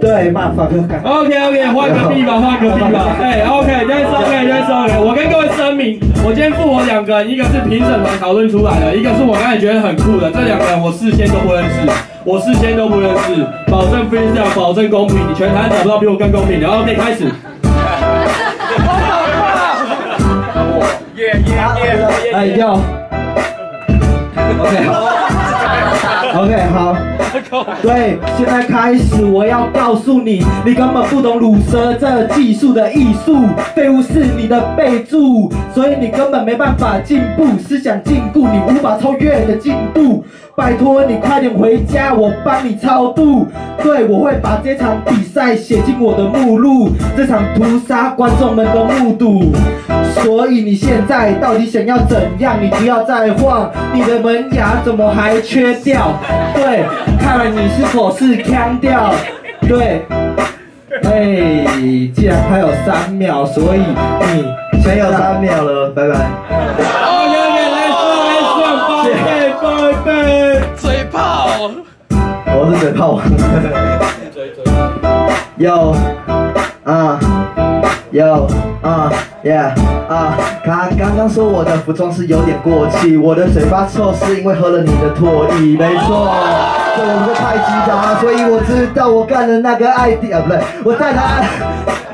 对，骂法哥干。OK OK，换个币吧，换个币吧。哎，OK，That's OK，That's OK。我跟各位声明，我今天复活两个人，一个是评审团讨论出来的，一个是我刚才觉得很酷的。这两个人我事先都不认识，我事先都不认识，保证 freestyle，保证公平。你全台找不到比我更公平的。OK，开始。耶耶耶！哎要，OK 好，OK 好，对，现在开始我要告诉你，你根本不懂乳蛇这技术的艺术，废物是你的备注，所以你根本没办法进步，思想禁锢你无法超越的进步。拜托你快点回家，我帮你超度。对，我会把这场比赛写进我的目录，这场屠杀观众们都目睹。所以你现在到底想要怎样？你不要再晃，你的门牙怎么还缺掉？对，看来你是否是腔调？对，哎，既然还有三秒，所以你没有三秒了，拜拜。OK OK，来上来上，八倍八倍。嘴炮。嘴炮。有，啊，有，啊，yeah，啊，他刚刚说我的服装是有点过气，我的嘴巴臭是因为喝了你的唾液，没错，这我是太极达，所以我知道我干了那个艾迪啊，不对，我带他。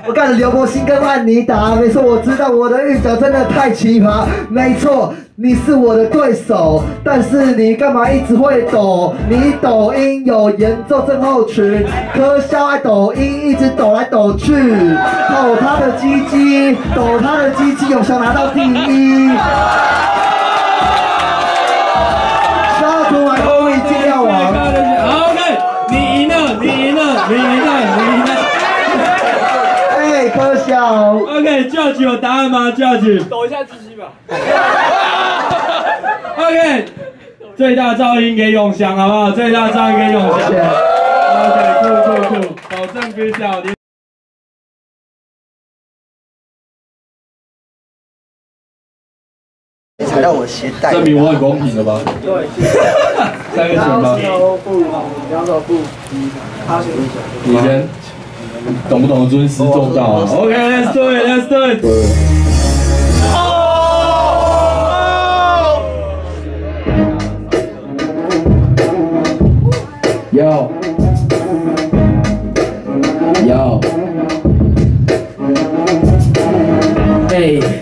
我干了刘柏辛跟万妮达，没错，我知道我的韵脚真的太奇葩，没错，你是我的对手，但是你干嘛一直会抖？你抖音有严重症候群，柯肖爱抖音，一直抖来抖去，抖他的鸡鸡，抖他的鸡鸡，有想拿到第一。柯肖。OK，Judge 有答案吗？Judge。抖一下鸡鸡吧。OK，最大噪音给永祥，好不好？最大噪音给永祥。OK，酷酷酷，保证 freestyle。你才让我携带。证明我很公平了吧？对，三个选吧。手不，两手不，他先。你先，懂不懂尊师重道啊？OK，Let's do it，Let's do it。有，有。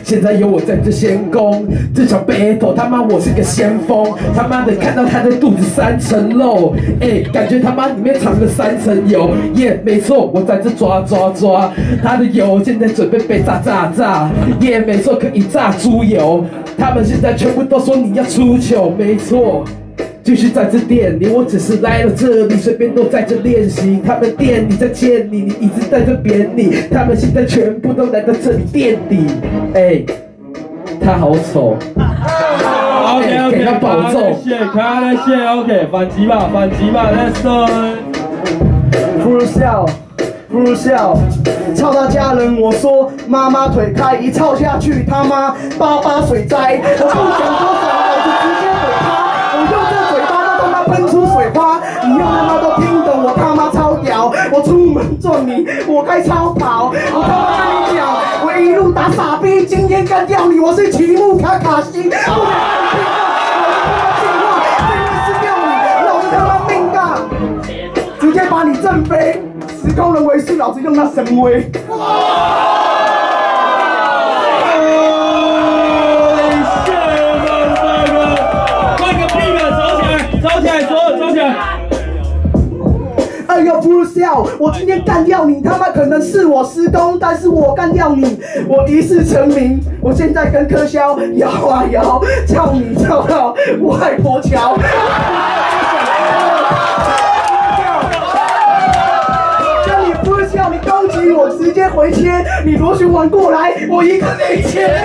现在有我在这先攻，这场 battle 他妈我是个先锋，他妈的看到他的肚子三层肉，哎，感觉他妈里面藏了三层油，耶，没错，我在这抓抓抓，他的油现在准备被炸炸炸，耶，没错，可以炸猪油，他们现在全部都说你要出糗，没错。继续在这店里，我只是来了这里，随便都在这练习。他们店里在见你，你一直在这扁你。他们现在全部都来到这里垫底。哎，他好丑。OK 哎 OK，给他保重。谢，开了谢，OK，反击吧，反击吧，Let's it。不如笑，不如笑，操他家人！我说妈妈腿开，一操下去他妈八八水灾！我不想多想，老子直接我出门撞你，我开超跑，我他妈跟你讲，我一路打傻逼，今天干掉你，我是奇木卡卡西！不能听话，我他妈进化，这一次掉你，老子他妈命大！直接把你震飞，时空轮回是老子用那神威。不笑！我今天干掉你，他妈可能是我施工，但是我干掉你，我一世成名。我现在跟柯肖摇啊摇，叫你叫到外婆桥。叫你不笑，你攻击我直接回切，你螺旋丸过来，我一个内切。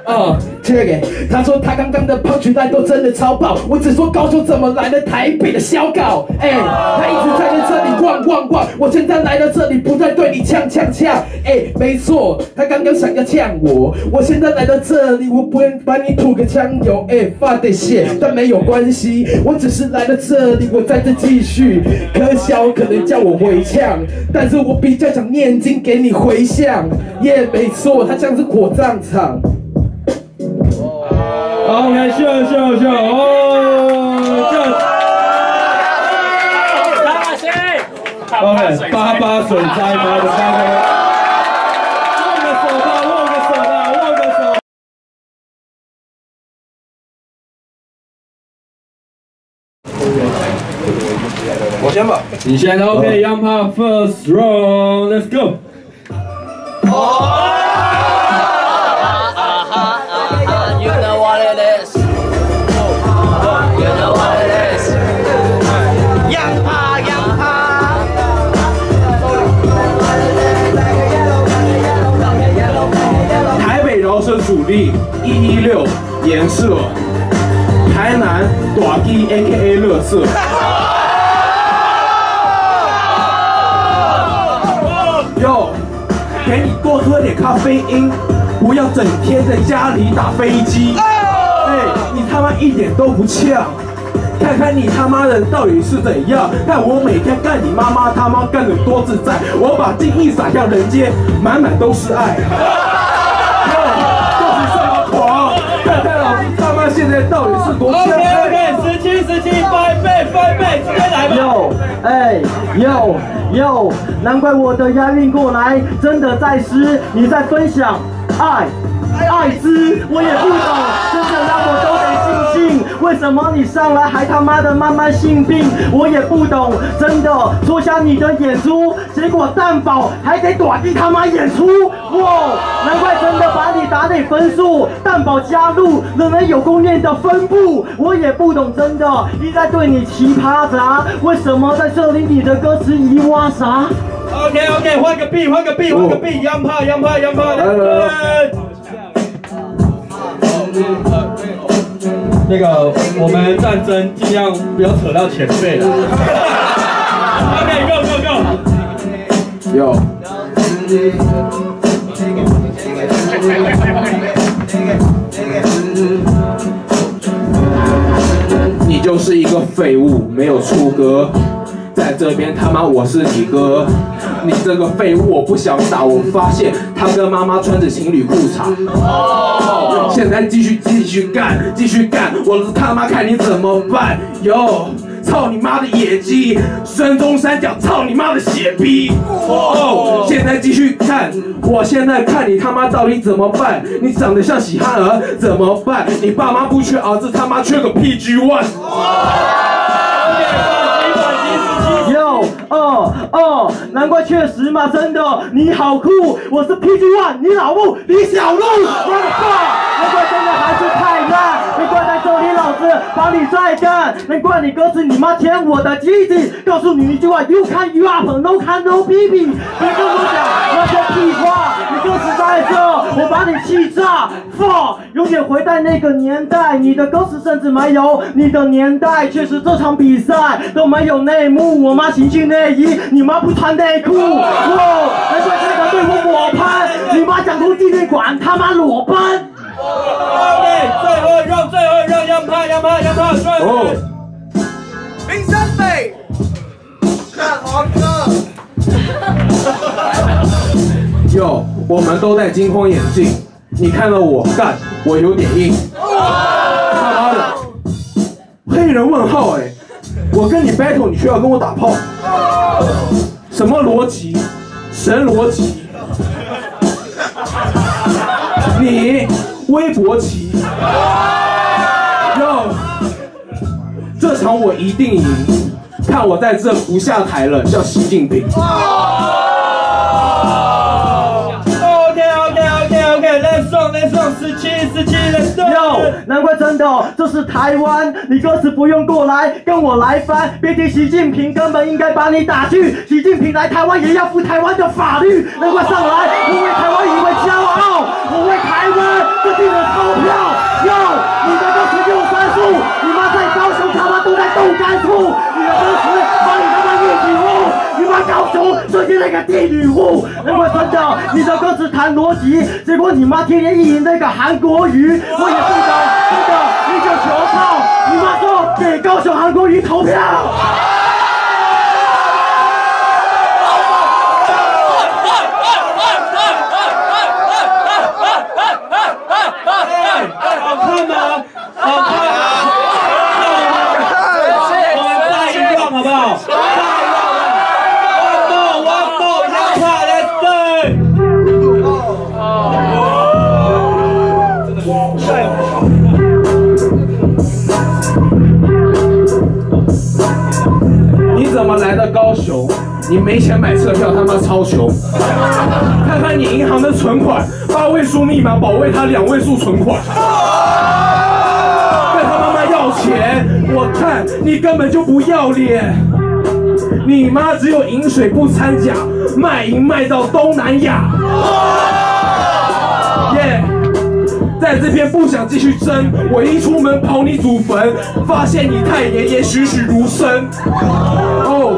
要啊！这个他说他刚刚的胖曲带都真的超爆，我只说高雄怎么来了台北的小稿？哎，他一直在这里逛逛逛，我现在来到这里不再对你呛呛呛。哎，没错，他刚刚想要呛我，我现在来到这里，我不会把你吐个枪油。哎，发的血，但没有关系，我只是来到这里，我在这继续。可小可能叫我回呛，但是我比较想念经给你回向。耶，没错，他像是火葬场。OK，秀秀秀，哦，就 OK，八八水灾吗？的三个，握个手吧，握个手吧，握个手。我先吧。你先 OK，Young Pop first round，Let's go。You 一一六颜色，台南短 D A K A 乐色。哟，给你多喝点咖啡因，不要整天在家里打飞机。哎，你他妈一点都不呛。看看你他妈的到底是怎样？看我每天干你妈妈他妈干得多自在，我把精力洒向人间，满满都是爱。老子他现在到底是多少！OK OK，十七十七，翻倍翻倍，直接来吧。有，哎，有有，难怪我的押韵过来真的在诗，你在分享爱。艾滋，我也不懂，真的让我都得为什么你上来还他妈的慢慢性病？我也不懂，真的戳瞎你的眼珠，结果蛋宝还得短地他妈演出，哇！难怪真的把你打得分数。蛋宝加入了能有功念的分布，我也不懂，真的一再对你奇葩杂，为什么在这里你的歌词一挖啥？OK OK，换个币换个币换个 B，央怕央怕央怕，来来。那个，我们战争尽量不要扯到前辈了。OK，Go Go Go。有。你就是一个废物，没有出歌。在这边他妈我是你哥，你这个废物我不想打。我发现他跟妈妈穿着情侣裤衩。哦，现在继续继续干，继续干，我他妈看你怎么办。哟，操你妈的野鸡，孙中山讲操你妈的血逼。哦，现在继续看，我现在看你他妈到底怎么办？你长得像喜憨儿怎么办？你爸妈不缺儿子，他妈缺个 PG One。哦，难怪确实嘛，真的你好酷，我是 PG One，你老木，李小璐，我的爸，难怪真的还是太，这里老子帮你再干，难怪你歌词你妈舔我的鸡鸡，告诉你一句话，You can you up no can no baby，别跟我讲那些屁话，你歌词在这，我把你气炸，fuck，永远回到那个年代，你的歌词甚至没有你的年代，确实这场比赛都没有内幕，我妈情趣内衣，你妈不穿内裤，哇，难怪这个对我抹喷，你妈讲出纪念馆他妈裸奔。OK，最后让最后让央怕央怕央怕，最后。林森北，看黄哥。哟，我们都戴金框眼镜，你看到我干，我有点硬。他妈的，黑人问号哎，我跟你 battle，你却要跟我打炮，什么逻辑？神逻辑？你微博旗？哟，这场我一定赢，看我在这不下台了，叫习近平。OK OK OK OK，Let's song，Let's song，十七十七，Let's go。哟，难怪真的，这是台湾，你歌词不用过来跟我来翻，别提习近平，根本应该把你打去。习近平来台湾也要服台湾的法律，难怪上来我为台湾以为骄傲，我为台地了钞票。哟，你的歌词用三数，你妈在高雄他妈都在动干处，你的歌词把你他妈一体物，你妈高雄最近那个地女户，难怪真的，你的歌词谈逻辑，结果你妈天天意淫那个韩国瑜，我也不懂，真的，你就求靠，你妈说给高雄韩国瑜投票。好看吗？好看吗？我们大一样好不好？One more, one more，央怕，Let's go。你怎么来的高雄？你没钱买车票，他妈超穷。看看你银行的存款，八位数密码保卫他两位数存款。跟他妈妈要钱，我看你根本就不要脸。你妈只有饮水不掺假，卖淫卖到东南亚。耶、在在这边不想继续争，我一出门跑你祖坟，发现你太爷爷栩栩如生。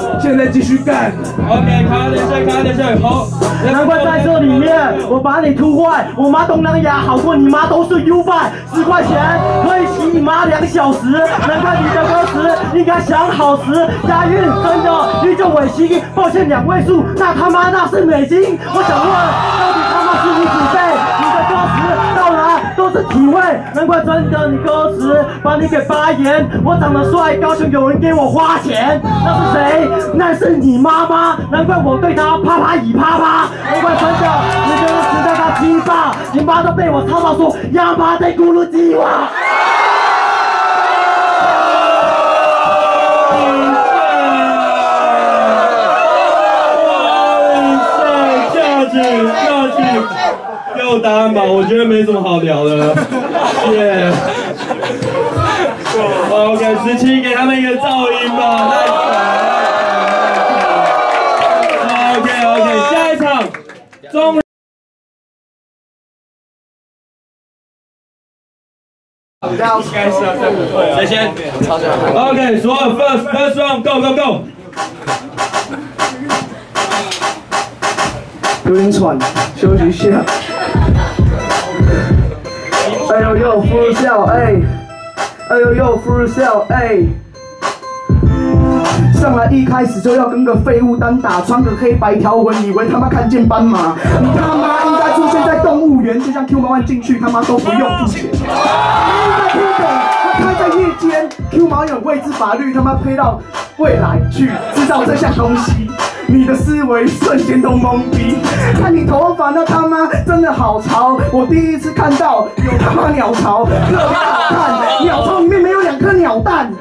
哦，现在继续干。OK，卡点下，卡点下，好。难怪在这里面我把你突坏，我妈东南亚好过你妈都是 U 拜，十块钱可以骑你妈两小时，难怪你的歌词应该想好时，押韵真的依旧违心，抱歉两位数，那他妈那是美金。我想问，体味，难怪真的你歌词把你给发言，我长得帅，高雄有人给我花钱，那是谁？那是你妈妈，难怪我对她啪啪一啪啪，难怪真的你歌词让她听罢，你妈都被我操到说亚麻得咕噜鸡哇。答案吧，我觉得没什么好聊的了。耶、OK，十七，给他们一个噪音吧。OK OK，下一场中。谁先？OK，所有 first first round go go go。有点喘，休息一下。哎呦呦，福尔笑，哎，哎呦呦，福尔笑，哎。上来一开始就要跟个废物单打，穿个黑白条纹，以为他妈看见斑马？你他妈应该出现在动物园，就像 Q 毛万进去他妈都不用付钱。你应该听懂，他开在夜间，Q 毛有未知法律他妈推到未来去制造这项东西。你的思维瞬间都懵逼，看你头发那他妈真的好潮，我第一次看到有他妈鸟巢，特别好看，鸟巢里面没有两颗鸟蛋，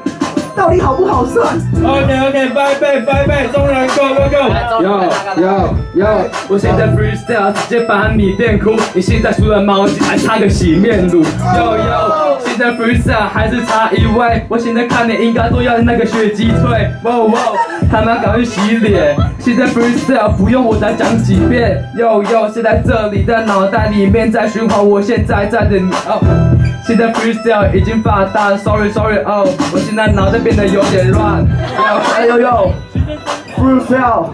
到底好不好算？OK OK，拜拜拜拜，中人 go go go。哟哟哟！我现在 freestyle 直接把你电哭，你现在除了毛巾还差个洗面乳。哟哟！现在 freestyle 还是差一位，我现在看你应该都要那个血鸡腿。哇哇！他妈赶快洗脸！现在 freestyle 不用我再讲几遍。哟哟！现在这里的脑袋里面在循环，我现在在的你哦。现在 freestyle 已经发大，sorry sorry 哦，我现在脑袋变得有点乱。哎呦呦，freestyle。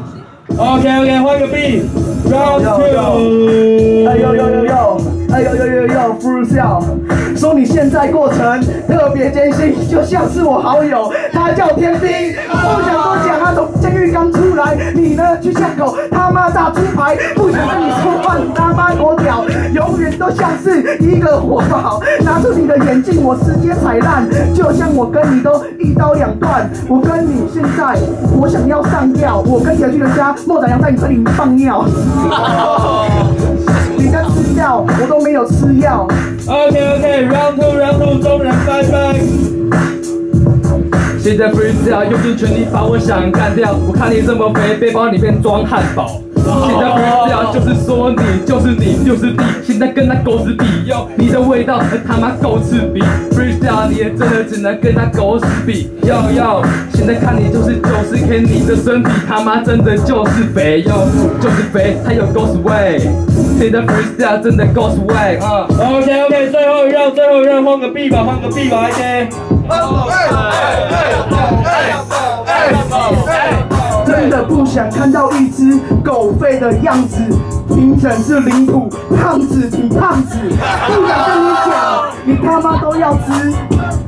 OK OK，换个 beat，round two。哎呦呦呦呦，哎呦呦呦呦不如笑，说你现在过程特别艰辛，就像是我好友，他叫天兵，不想多讲，他从监狱刚出来，你呢去巷口他妈炸猪排，不想跟你说话，你他妈多屌，永远都像是一个活宝，拿出你的眼镜，我直接踩烂，就像我跟你都一刀两断，我跟你现在我想要上吊，我跟铁巨人家莫宰阳在你嘴里放尿。你在吃药，我都没有吃药。OK OK，round two，round two，中人拜拜。现在 freestyle 用尽全力把我想干掉，我看你这么肥，背包里面装汉堡。现在 freestyle 就是说你就是你就是你，现在跟那狗屎比哟，你的味道和他妈狗屎比。freestyle 你也真的只能跟那狗屎比哟哟，现在看你就是九十 K，你的身体他妈真的就是肥哟，就是肥，还有狗屎味。现在 freestyle 真的狗屎味啊。OK OK，最后一让，最后一让，换个 B 吧，换个 B 吧，OK。真的不想看到一只狗吠的样子，评审是领土，胖子挺胖子，不想跟你讲，你他妈都要吃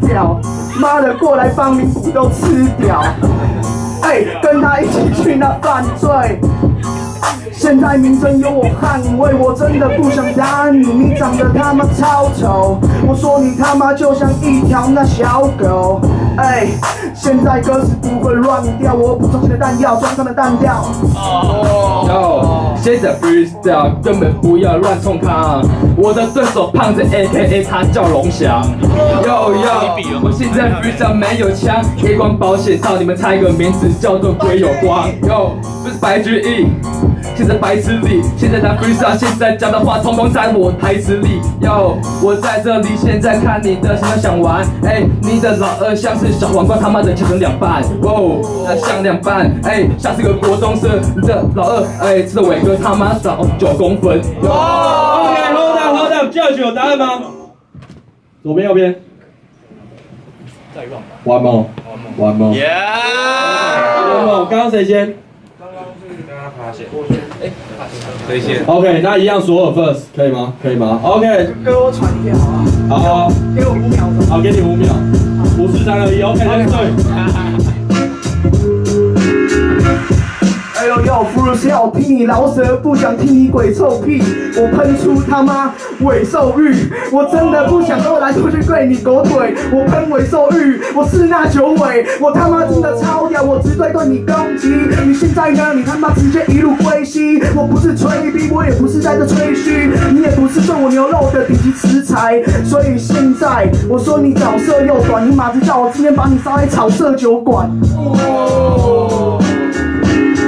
掉，妈的过来帮民府都吃掉，哎，跟他一起去那犯罪。现在名声由我捍卫，我真的不想打你，你长得他妈超丑。我说你他妈就像一条那小狗，哎，现在歌词不会乱掉，我补充新的弹药，装上了弹药。哟，现在 freestyle 根本不要乱冲康，我的对手胖子 AKA 他叫龙翔。哟哟，我现在 freestyle 没有枪，夜光保险套，你们猜个名字叫做鬼有光。哟，不是白居易。现在白痴里，现在拿 freestyle，现在讲的话通通在我台词里。哟，我在这里，现在看你的，想要想玩。哎，你的老二像是小黄瓜，他妈的切成两半。哦，那像两半。哎，像是个国中生，你的老二，哎，吃的伟哥他妈少九公分。OK，hold on hold on，Judge 有答案吗左边右边再用吧。，one more，one more，Yeah！one more，刚刚谁先刚刚发现，哎，可以先？？OK，那一样所有 first 可以吗？可以吗？OK，给我喘一点好不！好，好给我五秒钟。好，给你五秒，五四三二一，OK，let's go。哎呦呦，福尔笑，听你饶舌，不想听你鬼臭屁。我喷出他妈尾兽欲，我真的不想过来出去跪你狗腿。我喷尾兽欲，我是那九尾，我他妈真的超屌，我直对对你攻击。你现在呢？你他妈直接一路归西。我不是吹逼，我也不是在这吹嘘，你也不是炖我牛肉的顶级食材。所以现在我说你角色又短，你马子叫我今天把你烧在草色酒馆。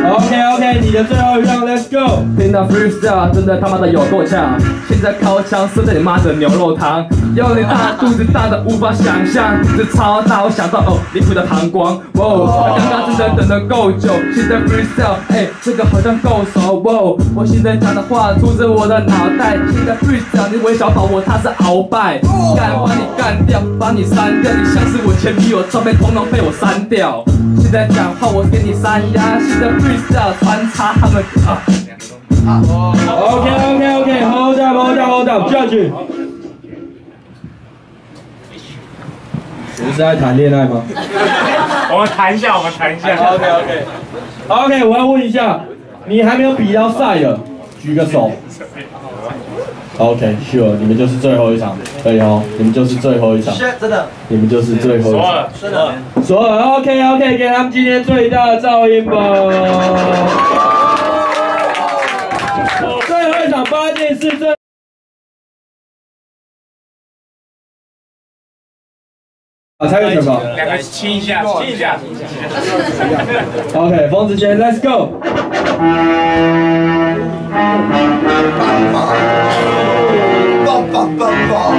OK OK，你的最后一项，Let's go。听到 freestyle 真的他妈的有够呛，现在靠枪射在你妈的牛肉汤，有你大肚子大的无法想象，这超大我想到哦离谱的膀胱，哇，刚刚真的等得够久，现在 freestyle 哎这个好像够熟，哇，我现在讲的话出自我的脑袋，现在 freestyle 你韦小宝我他是鳌拜，干把你干掉，把你删掉，你像是我前女友照片统统被我删掉。现在讲话我给你删呀，现在是要穿插他们啊？OK OK OK，好哒好哒好哒，下去。不是在谈恋爱吗？我们谈一下，我们谈一下。OK OK OK，我要问一下，你还没有比到赛的，举个手。OK，Sure，你们就是最后一场，可以哦，你们就是最后一场，真的，你们就是最后一场。真的。所有 OK OK，给他们今天最大的噪音吧。最后一场八件事最。啊，猜个什么。两个亲一下，亲一下，亲一下。OK，冯子贤，Let's go。棒棒棒棒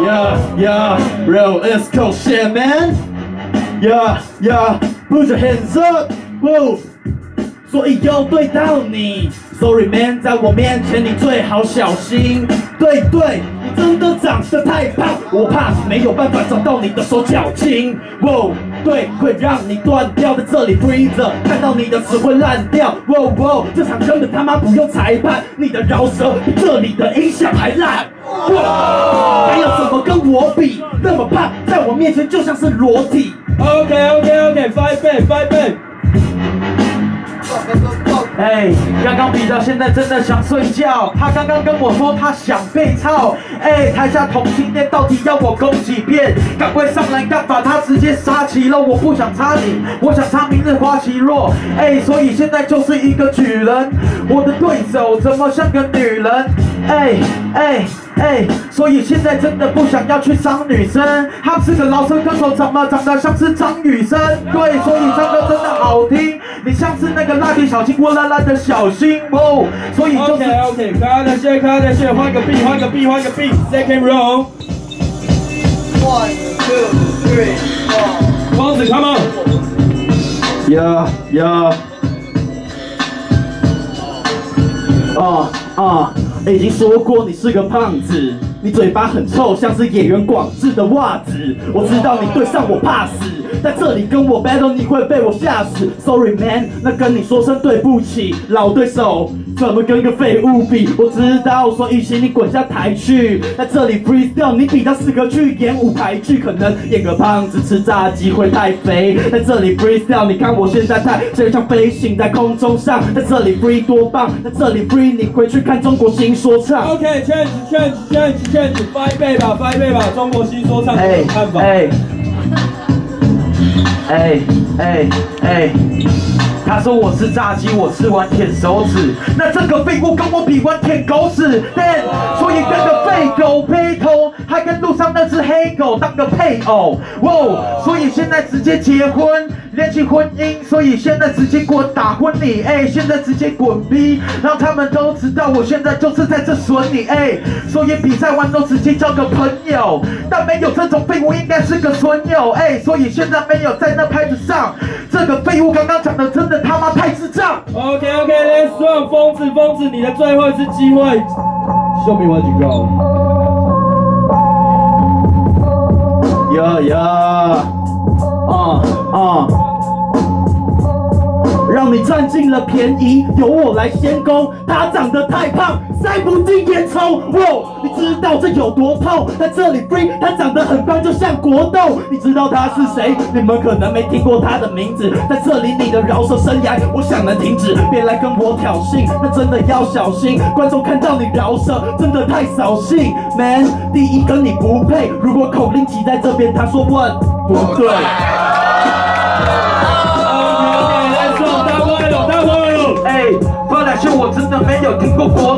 ！Yeah, yeah, real East Coast shit, man. Yeah, yeah, put your hands up, whoa. 所以要对到你，Sorry man，在我面前你最好小心。对对，你真的长得太胖，我怕没有办法找到你的手脚筋。哇，对，会让你断掉，在这里 freeze，看到你的词会烂掉。哇哇，这场根本他妈不用裁判，你的饶舌比这里的音响还烂。哇，还要怎么跟我比？那么胖，在我面前就像是裸体。OK OK OK，five back，five back。哎，刚刚比到现在真的想睡觉。他刚刚跟我说他想被操。哎，台下同性恋到底要我攻几遍？赶快上来干把他直接杀齐了！我不想插你，我想插明日花绮若。哎，所以现在就是一个举人，我的对手怎么像个女人？哎哎哎，所以现在真的不想要去伤女生。他是个饶舌歌手，怎么长得像是张雨生？对，所以唱歌真的好听。你像是那个蜡笔小新，我啦啦的小心哦，所以就是 OK OK，刚刚那些，刚刚那些，换个 B，换个 B，换个 B，Second row。One, two, three, four. 光子，Come on。Yeah, yeah. 啊啊！已经说过你是个胖子，你嘴巴很臭，像是演员广志的袜子。我知道你对上我怕死，在这里跟我 battle 你会被我吓死。Sorry man，那跟你说声对不起，老对手。怎么跟个废物比？我知道，所以请你滚下台去。在这里 freestyle，你比较适合去演舞台剧，可能演个胖子吃炸鸡会太肥。在这里 freestyle，你看我现在太就像飞行在空中上。在这里 free 多棒，在这里 free 你回去看中国新说唱。OK，change change change change，five 倍吧，five 倍吧，中国新说唱哎有看法。哎哎哎哎，他说我是炸鸡，我吃完舔手指，那这个废物跟我比完舔狗屎，但所以跟个废狗配头，还跟路上那只黑狗当个配偶，哇，所以现在直接结婚，连起婚姻，所以现在直接滚打婚礼，哎，现在直接滚逼，让他们都知道我现在就是在这损你，哎，所以比赛完都直接交个朋友，但没有这种废物应该是个损友，哎，所以现在没有在那拍子上，这个废物刚刚讲的真的他妈太智障。OK OK，Let's run，疯子疯子，你的最后一次机会，Show me what you got。呀呀，啊啊！让你占尽了便宜，由我来先攻。他长得太胖，塞不进烟囱。哇，你知道这有多痛？在这里 free，他长得很棒，就像国豆。你知道他是谁？你们可能没听过他的名字。在这里，你的饶舌生涯，我想能停止。别来跟我挑衅，那真的要小心。观众看到你饶舌，真的太扫兴。Man，第一跟你不配。如果口令挤在这边，他说问不对。可是我真的没有听过国，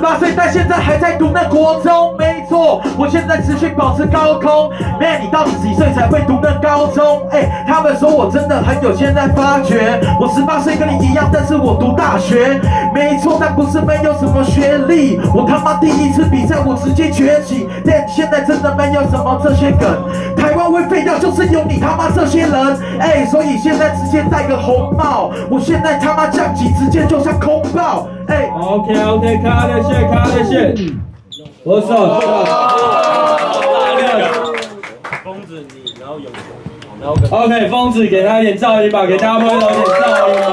八岁，但现在还在读那国中。没错，我现在持续保持高空。Man，你到底几岁才会读那高中？哎，他们说我真的很有，现在发觉我十八岁跟你一样，但是我读大学。没错，但不是没有什么学历，我他妈第一次比赛我直接崛起。但现在真的没有什么这些梗，台湾会废掉就是有你他妈这些人。哎，所以现在直接戴个红帽，我现在他妈降级直接就像空爆。哎，OK OK，卡的谢，卡的谢，我手，疯子你，然后有，然后 OK，疯子给他一点噪音吧，给大家朋友一点噪音吧。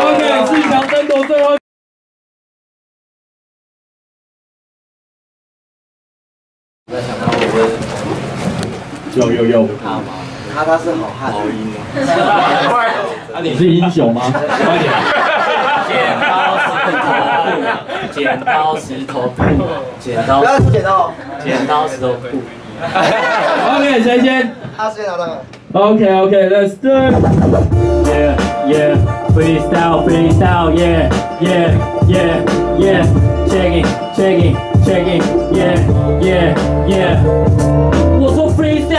OK，自强争夺最后。在想到我会有有有，他吗？他他是好汉，好英啊！你是英雄吗？快点！剪刀石头布，剪刀石头布，剪刀，不要剪刀，剪刀石头布。OK，谁先他先拿到。？OK OK，Let's do it。Yeah, yeah, freestyle, freestyle, yeah, yeah, yeah, yeah, check it, check it, check it, yeah, yeah, yeah.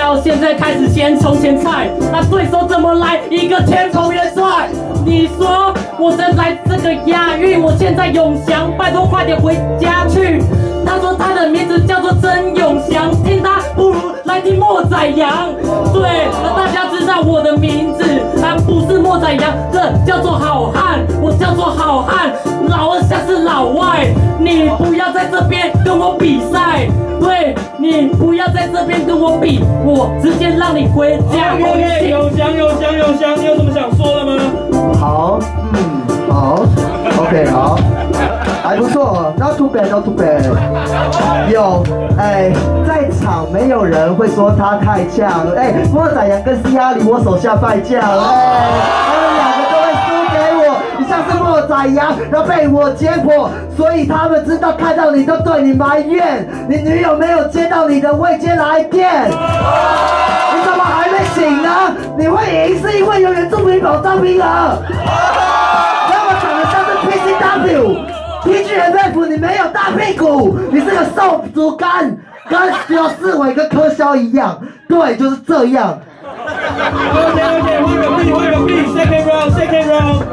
到现在开始先从前菜，那对手怎么来一个天蓬元帅？你说我真来这个押韵，我现在永祥，拜托快点回家去。他说他的名字叫做曾永祥，听他不如来听莫宰阳。对，那大家知道我的名字，他不是莫宰阳，这叫做好汉，我叫做好汉，老二像是老外，你不要在这边跟我比赛，对你不要在这边跟我比，我直接让你回家。OK OK，永祥永祥永祥，你有什么想说的吗？好，嗯，好，OK，好，还不错，Not too bad，Not too bad。有，哎，在场没有人会说他太呛，哎，莫宰阳跟西哈里我手下败将，哎，他们两个都会输给我，你像是莫宰阳，然后被我揭破，所以他们知道看到你都对你埋怨，你女友没有接到你的未接来电。你怎么还没醒呢？你会赢是因为有原住民保障名额。佩服你没有大屁股，你是个瘦竹竿，跟有四尾跟柯肖一样，对，就是这样。OK OK，换个 B，换个 B，Second round，Second round。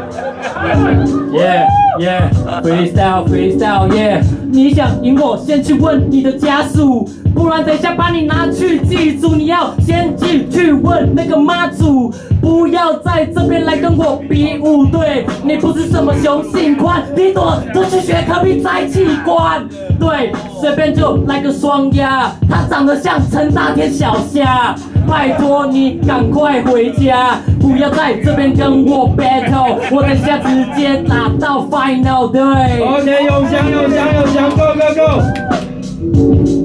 Yeah, yeah, freestyle, freestyle, yeah。你想赢我，先去问你的家属，不然等一下把你拿去祭祖。你要先进去问那个妈祖，不要在这边来跟我比武。对你不是什么雄性宽，你躲多去学隔壁摘器官。对，随便就来个双鸭，他长得像陈大天小虾。拜托你赶快回家，不要在这边跟我 battle，我等下直接打到 final。对 OK，永祥永祥永祥，Go Go Go。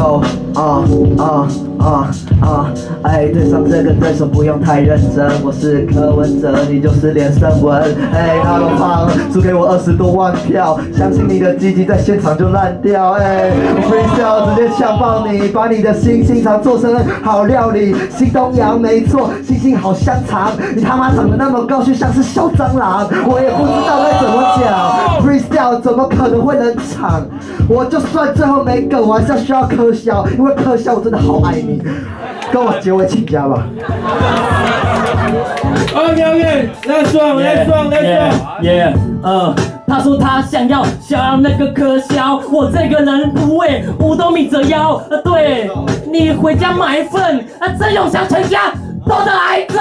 有啊啊啊啊！哎，对上这个对手不用太认真，我是柯文哲，你就是连胜文。哎，阿龙胖输给我二十多万票，相信你的鸡鸡在现场就烂掉。哎，freestyle 直接呛爆你，把你的心心肠做成好料理。新东阳没错，心心好香肠，你他妈长得那么高，就像是小蟑螂，我也不知道该怎么讲。freestyle 怎么可能会冷场？我就算最后没梗，我还是要需要科肖，因为科肖我真的好爱你，跟我结尾请假吧。OK OK，Let's run，Let's run，Let's run。Yeah，呃，他说他想要想要那个可笑，我这个人不为五斗米折腰。呃，对你回家买一份，啊，曾永祥全家都是癌症！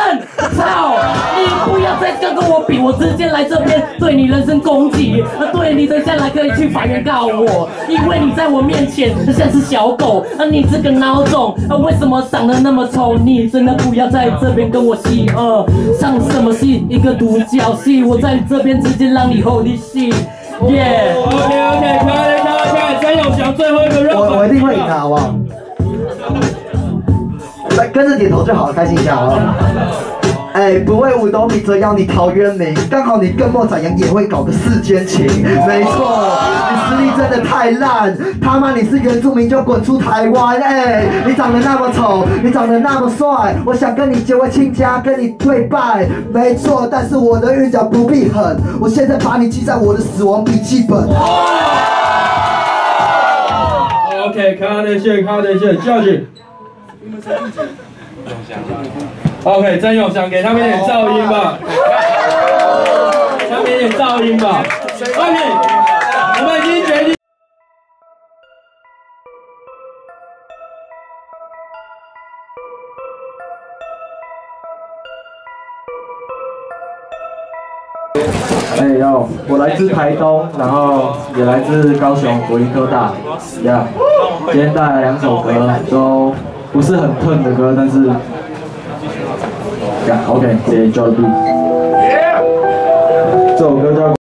操！你不要再跟跟我比，我直接来这边对你人身攻击。啊，对你等下来可以去法院告我，因为你在我面前像是小狗。啊，你这个孬种，啊，为什么长得那么丑？你真的不要在这边跟我戏，呃，上什么戏？一个独角戏，我在这边直接让你 hold 戏。耶 OK OK，可以可以可以，曾永祥最后一个任务。我我一定会赢的，好不好？跟着点头就好了，开心一下哦？哎，不会五斗米折腰你陶渊明，刚好你跟莫展阳也会搞个世间情。没错，你实力真的太烂，他妈你是原住民就滚出台湾！哎，你长得那么丑，你长得那么帅，我想跟你结为亲家，跟你对拜。没错，但是我的韵脚不必狠，我现在把你记在我的死亡笔记本。OK，看那些看那些，Judge。OK，曾永祥，给他们一点噪音吧，给他们一点噪音吧。OK，我们已经决定。哎呦，我来自台东，然后也来自高雄国立科大，呀、今天带来两首歌，都不是很痛的歌，但是，呀、OK，The Joy B，。这首歌叫。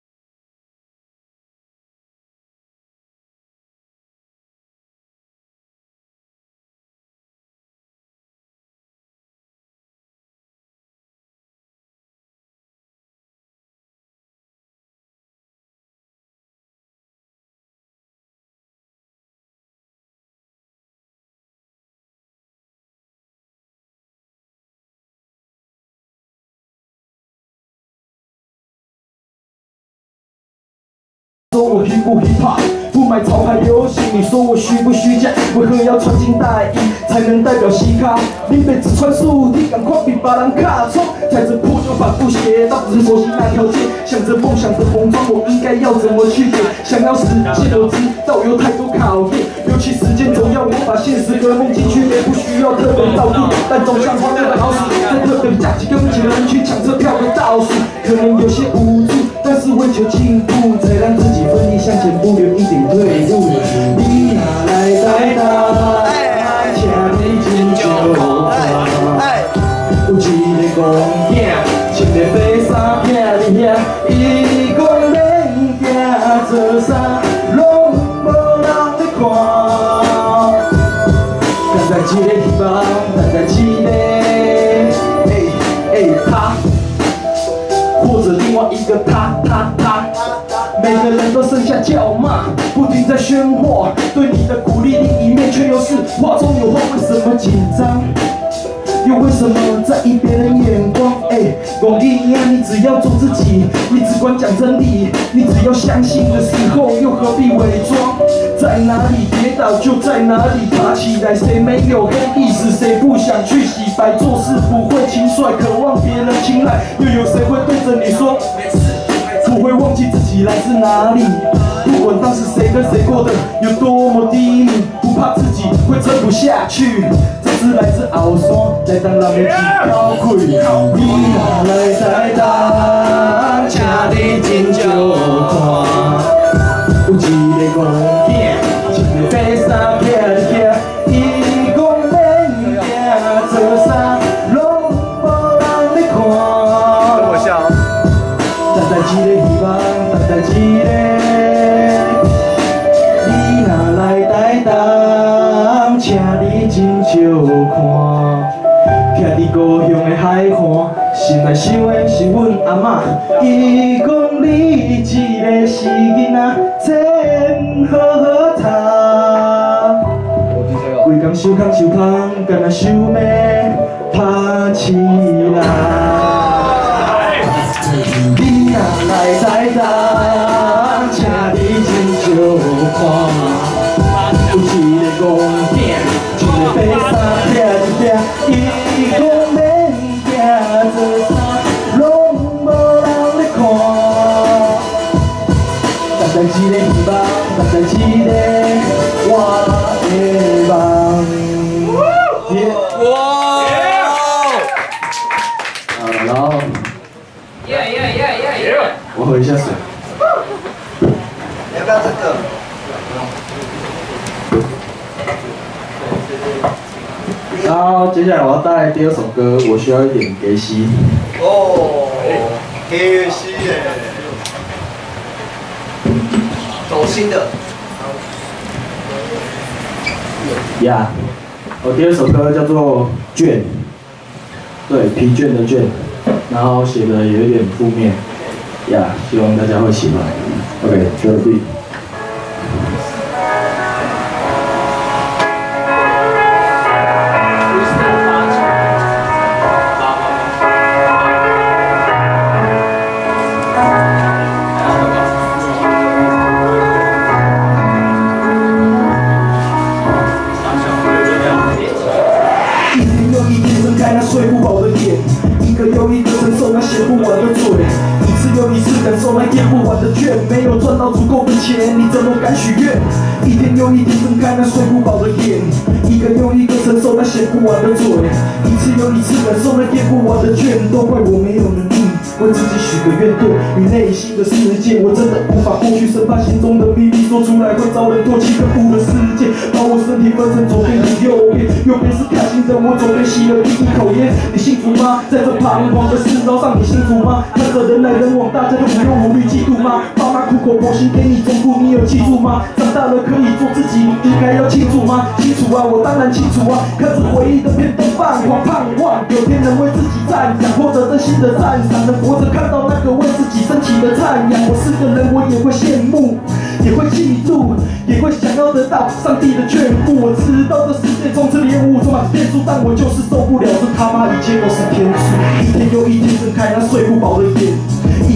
说我 hip 不 hip hop，不买潮牌流行，你说我虚不虚假？为何要穿金戴银才能代表嘻哈？你别只穿素体，赶快比巴人卡冲，踩着破旧帆布鞋，到只熟悉那条街，想着梦想的红妆，我应该要怎么去演？想要实现我知道有太多考验，尤其时间总要我把现实和梦境区别，不需要特别照顾，但总像荒谬的老鼠，在特别的假期跟不起的人群抢车票的倒数，可能有些无助，是为求进步，才让自己奋力向前，不留一点退路。你哪来带大？请你真就看。有一个公在喧哗，对你的鼓励另一面却又是话中有话，为什么紧张？又为什么在意别人眼光？哎，我一样，你只要做自己，你只管讲真理，你只要相信的时候，又何必伪装？在哪里跌倒就在哪里爬起来，谁没有黑历史？谁不想去洗白？做事不会轻率，渴望别人青睐，又有谁会对着你说？来自哪里，不管当时谁跟谁过得有多么低迷，不怕自己会撑不下去。这是来自后山，来当人的一高贵。你啊来台东，请你真少看。有一个公我要带来第二首歌，我需要一点给息。哦，贴心耶，走心的。呀、我第二首歌叫做《倦》，对，疲倦的倦，然后写的有一点负面，呀、希望大家会喜欢。OK，这自己许个愿，对你内心的世界，我真的无法过去，生怕心中的秘密说出来会遭人唾弃。可恶的世界把我身体分成左边与右边，右边是开心的我，左边吸了第一口烟。你幸福吗？在这彷徨的世道上，你幸福吗？看着人来人往，大家都无忧无虑，嫉妒吗？爸妈苦口婆心给你忠告，你有记住吗？可以做自己，你应该要清楚吗？清楚啊，我当然清楚啊。看着回忆的片段泛黄，盼望有天能为自己赞扬，或者真心的赞赏，能活着看到那个为自己升起的太阳。我是个人，我也会羡慕，也会嫉妒，也会想要得到上帝的眷顾。我知道这世界充斥猎物，充满变数，但我就是受不了，这他妈一切都是天数。一天又一天睁开那睡不饱的眼，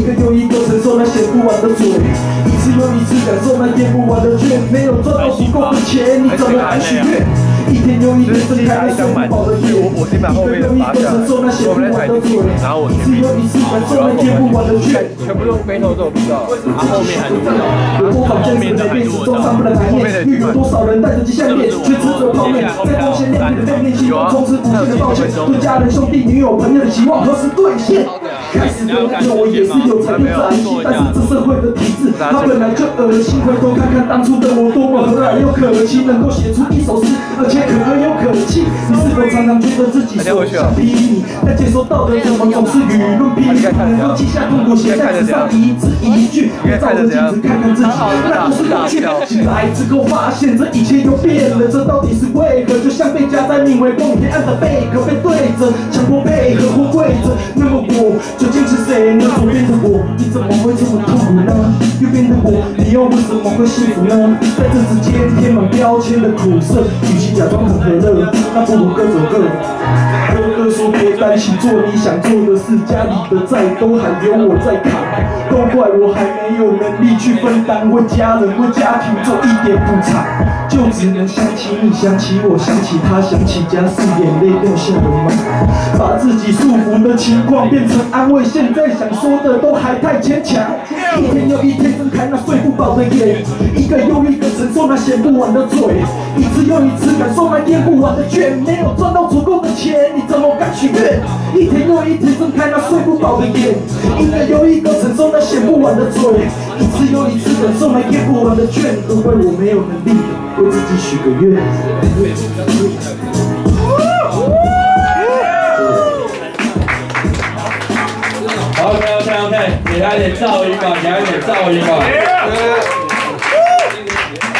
一个又一个承受那写不完的嘴，一次又一次感受那咽不完的卷，没有赚到足够的钱，你怎么还许愿？一天又一天睁开那睡不饱的眼，一个又一个承受那写不完的嘴，一次又一次感受那咽不完的卷。全部用背头这种不知道，啊后面还录不到，有多少见识没变，始终上不了台面。又有多少人带着金项链，却吃着泡面，在光鲜亮丽的背面，心中充斥无尽的抱歉。对家人、兄弟、女友、朋友的期望何时兑现？开始我也是有才有胆气，但是这社会的体制，它本来就恶心。回头看看当初的我，多么和蔼又可亲，能够写出一首诗，而且可歌又可泣。你是否常常觉得自己所向披靡？但接收到的怎么总是舆论批评？能够记下痛苦，写在纸上一字一句，照着镜子看看自己，那不是过去。醒来之后发现这一切又变了，这到底是为何？就像被夹在名为光黑暗的贝壳，被对着，强迫配合或跪着。那么我究竟是谁呢？左边的我，你怎么会这么痛呢？右边的我，你又为什么会幸福呢？在这之间贴满标签的苦涩，与其假装很和乐，那不如各走各。哥哥说别担心，做你想做的事，家里的债都还有我在扛，都怪我还没有能力去分担，为家人为家庭做一点补偿，就只能想起你，想起我，想起他，想起家是眼泪掉下的吗？把自己束缚的情况变成安慰，现在想说的都还太牵强，一天又一天睁开那睡不饱的眼，一个又一个承受那写不完的嘴，一次又一次感受那咽不完的卷，没有赚到足够的钱，你怎么敢许愿？一天又一天睁开那睡不饱的眼，一个又一个承受那写不完的嘴，一次又一次感受那咽不完的卷，都怪我没有能力为自己许个愿。给他一点噪音吧，给他一点噪音吧。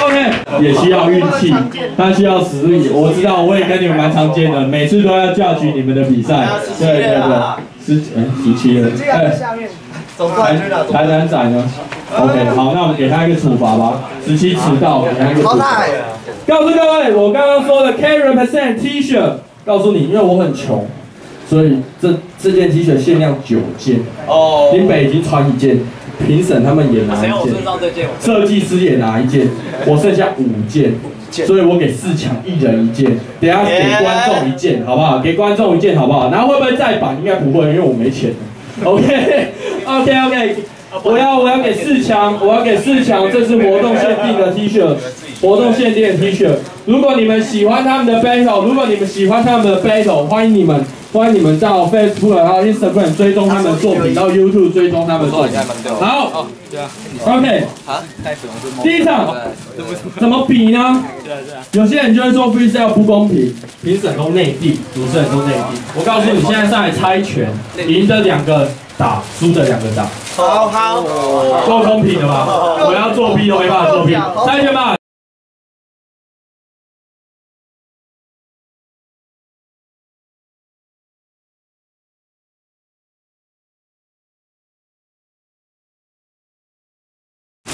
OK，也需要运气，他需要实力。我知道，我也跟你们蛮常见的，每次都要叫举你们的比赛。对对对，十嗯十七了，哎，台台南仔呢？OK，好，那我们给他一个处罚吧，十七迟到，给他一个处罚。告诉各位，我刚刚说的 K represent T 恤，告诉你，因为我很穷，所以这这件 T 恤限量九件。哦林北已经穿一件，评审他们也拿一件？设计师也拿一件，我剩下五件，所以我给四强一人一件，等下给观众一件，好不好？给观众一件，好不好？然后会不会再版？应该不会，因为我没钱。OK OK OK，我要我要给四强，我要给四强，这是活动限定的 T 恤，活动限定的 T 恤。如果你们喜欢他们的 battle，如果你们喜欢他们的 battle，欢迎你们，欢迎你们到 Facebook 还有 Instagram 追踪他们的作品，到 YouTube 追踪他们的作品。好，OK，好，开始我是第一场怎么比呢？有些人就会说 freestyle 不公平，评审都内地，主持人都内地。我告诉你，现在上来猜拳，赢的两个打，输的两个打。好好，够公平的吧？我要作弊都没办法作弊，猜拳吧。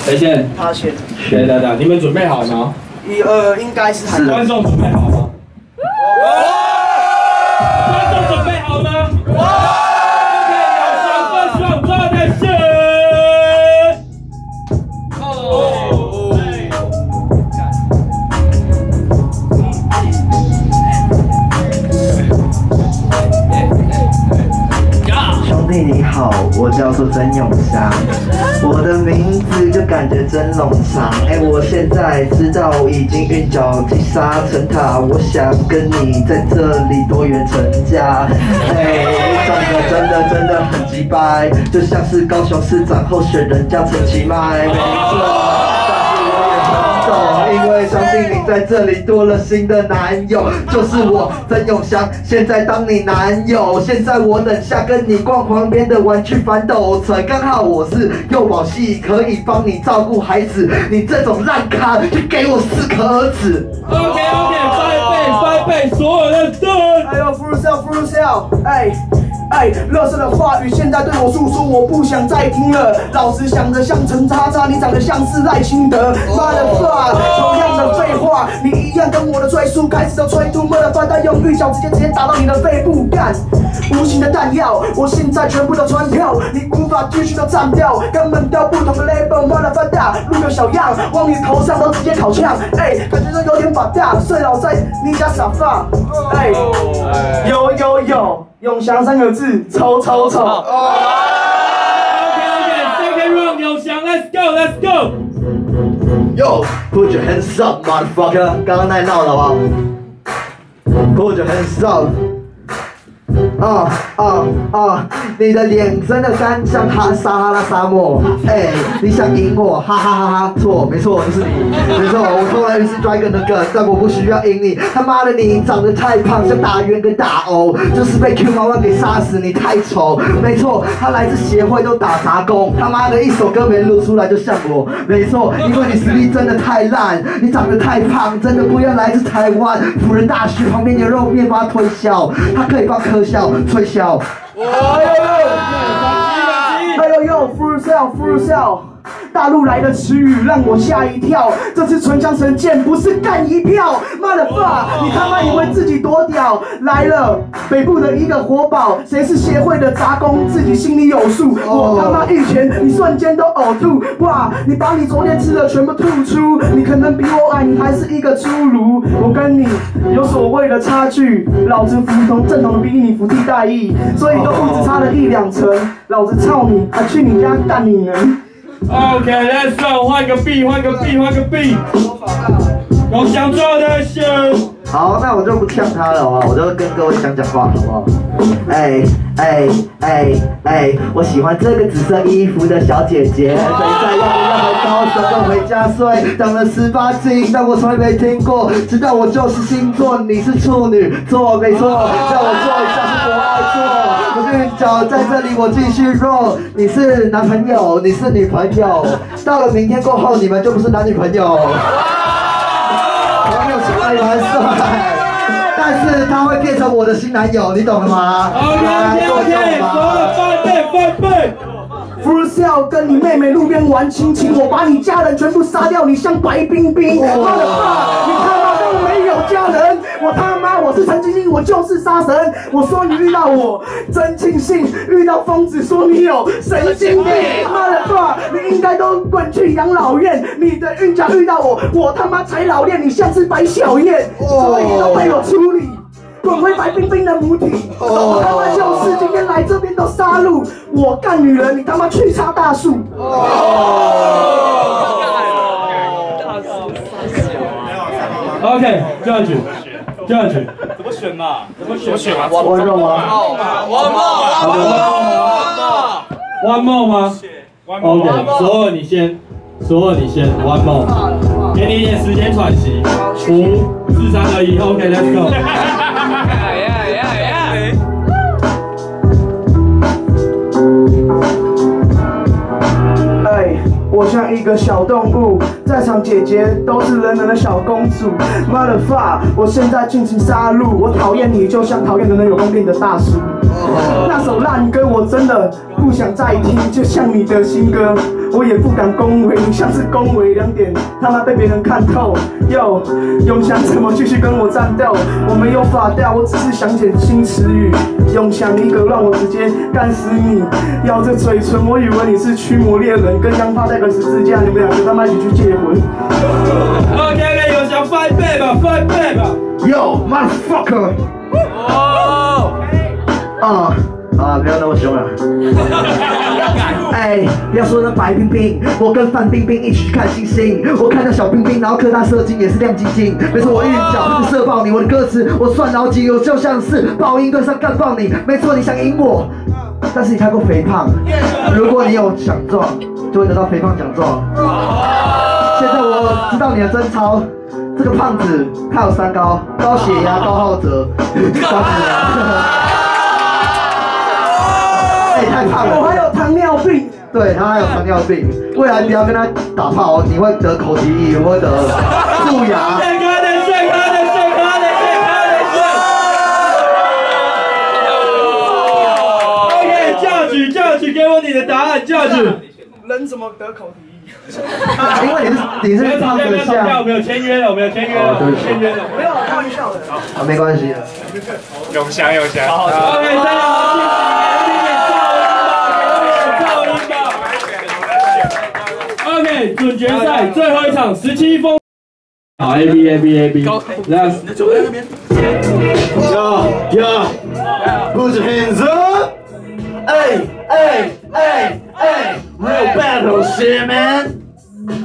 谁先？他先。谁来的？你们准备好了吗？一二，应该是是观众准备好吗？好，我叫做曾永祥，我的名字就感觉真冗长。哎，我现在知道我已经运脚击杀成塔，我想跟你在这里多元成家。哎，你长得真的真的很鸡掰，就像是高雄市长候选人叫陈其迈，没错。懂，因为相信你在这里多了新的男友，就是我曾永祥，现在当你男友。现在我等下跟你逛旁边的玩具反斗城，刚好我是幼保系，可以帮你照顾孩子。你这种烂咖，就给我适可而止。OK OK，翻倍翻倍，所有的对。哎呦，full sell full sell，哎。哎，乐色的话语现在对我诉说，我不想再听了。老子想的像陈叉叉，你长得像是赖清德。妈的 fuck，同样的废话，你一样跟我的追溯开始都催吐。妈的发弹用预脚直接直接打到你的肺部干，无形的弹药，我现在全部都穿透，你无法继续的站掉，根本都不同的 label。妈的发大，录个小样，往你头上都直接烤呛。哎，感觉都有点把大，睡倒在你家沙发。哎，有有有。永祥三个字，超超丑。OK OK，Second round，永祥，Let's go，Let's go。Yo, put your hands up, motherfucker！刚刚那闹了好不好？Put your hands up！啊啊啊！你的脸真的干像哈撒哈拉沙漠，哎，你想赢我？哈哈哈哈！错，没错，就是你，没错，我从来是 Dragon 的梗，但我不需要赢你。他妈的，你长得太胖，像打圆跟打欧，就是被 Q 毛毛给杀死。你太丑，没错，他来自协会都打杂工，他妈的一首歌没录出来就像我，没错，因为你实力真的太烂，你长得太胖，真的不要来自台湾辅仁大学旁边牛肉面帮他推销，他可以帮科校吹箫。哎呦呦，哎呦呦，full sell full sell。大陆来的词语让我吓一跳，这次唇枪舌剑不是干一票，妈的爸，你他妈以为自己多屌？来了，北部的一个活宝，谁是协会的杂工，自己心里有数。我他妈一拳，你瞬间都呕吐，哇，你把你昨天吃的全部吐出，你可能比我矮，你还是一个侏儒，我跟你有所谓的差距，老子服从正统的比你服地大义，所以都不止差了一两层，老子操你，还去你家干你能。OK，Let's go，换个 B，换个 B，换个 B。永祥抓的是。好，那我就不呛他了，好不好？我就跟各位讲讲话，好不好？哎哎哎哎，我喜欢这个紫色衣服的小姐姐。等一下要不要回高雄跟回家睡？长了十八斤，但我从来没听过。知道我就是星座，你是处女座，没错。让我做一下我爱做。我是脚在这里，我继续 roll。你是男朋友，你是女朋友。到了明天过后，你们就不是男女朋友。朋友帅蛮帅，但是他会变成我的新男友，你懂了吗 OK OK，所有翻倍翻倍。Full sell 跟你妹妹路边玩亲亲，我把你家人全部杀掉，你像白冰冰。妈的爸，你他妈都没有家人，我他妈我是陈晶晶，我就是杀神。我说你遇到我真庆幸，遇到疯子说你有神经病。妈的爸，你应该都滚去养老院。你的运脚遇到我，我他妈才老练，你像是白小燕，所以都被我处理。滚回白冰冰的母体，我他妈就是今天来这边都杀杀戮。我干女人，你他妈去插大树。OK，judge judge，怎么选嘛？怎么怎么选嘛？温柔吗？One more, one more, One more 吗 OK，所有你先，所有你先，One more，给你一点时间喘息。五、四、三、二、一，OK，Let's go。哎，我像一个小动物，在场姐姐都是人人的小公主。妈的发，我现在进行杀戮，我讨厌你，就像讨厌人人有公病的大叔。那首烂歌我真的不想再听，就像你的新歌，我也不敢恭维，像是恭维两点，他妈被别人看透。哟，永祥怎么继续跟我战斗？我没有法调，我只是想捡新词语。永祥一个让我直接干死你，咬着嘴唇，我以为你是驱魔猎人，跟央帕带个十字架，你们两个他妈一起去结婚。OK OK，有想翻倍吧，翻倍吧。Yo motherfucker！啊啊，不要那么凶啊！哎，不要说那白冰冰，我跟范冰冰一起去看星星。我看到小冰冰，然后科大射精也是亮晶晶。没错，我一脚就射爆你，我的歌词我算老几，我就像是爆音对上干爆你。没错，你想赢我，但是你太过肥胖。如果你有奖状，就会得到肥胖奖状。现在我知道你的真操，这个胖子他有三高：高血压、高耗责、高血压。哎，太胖了！我还有糖尿病。对他还有糖尿病，未来你要跟他打炮，你会得口蹄疫，会得蛀牙。健康的，健康的，健康的，健康的。OK，judge judge，给我你的答案，judge。人怎么得口蹄疫？因为你是你是胖的像我们有签约了，我们有签约了，哦对不起签约了。没有开玩笑的。啊，没关系的。永祥永祥。OK，大家好，谢谢，给我点噪音吧，给我点噪音吧。OK，准决赛最后一场十七封。好，A B A B A B，来，你的酒在那边。Yo yo, put your hands up！哎哎哎哎，Real battle shit man！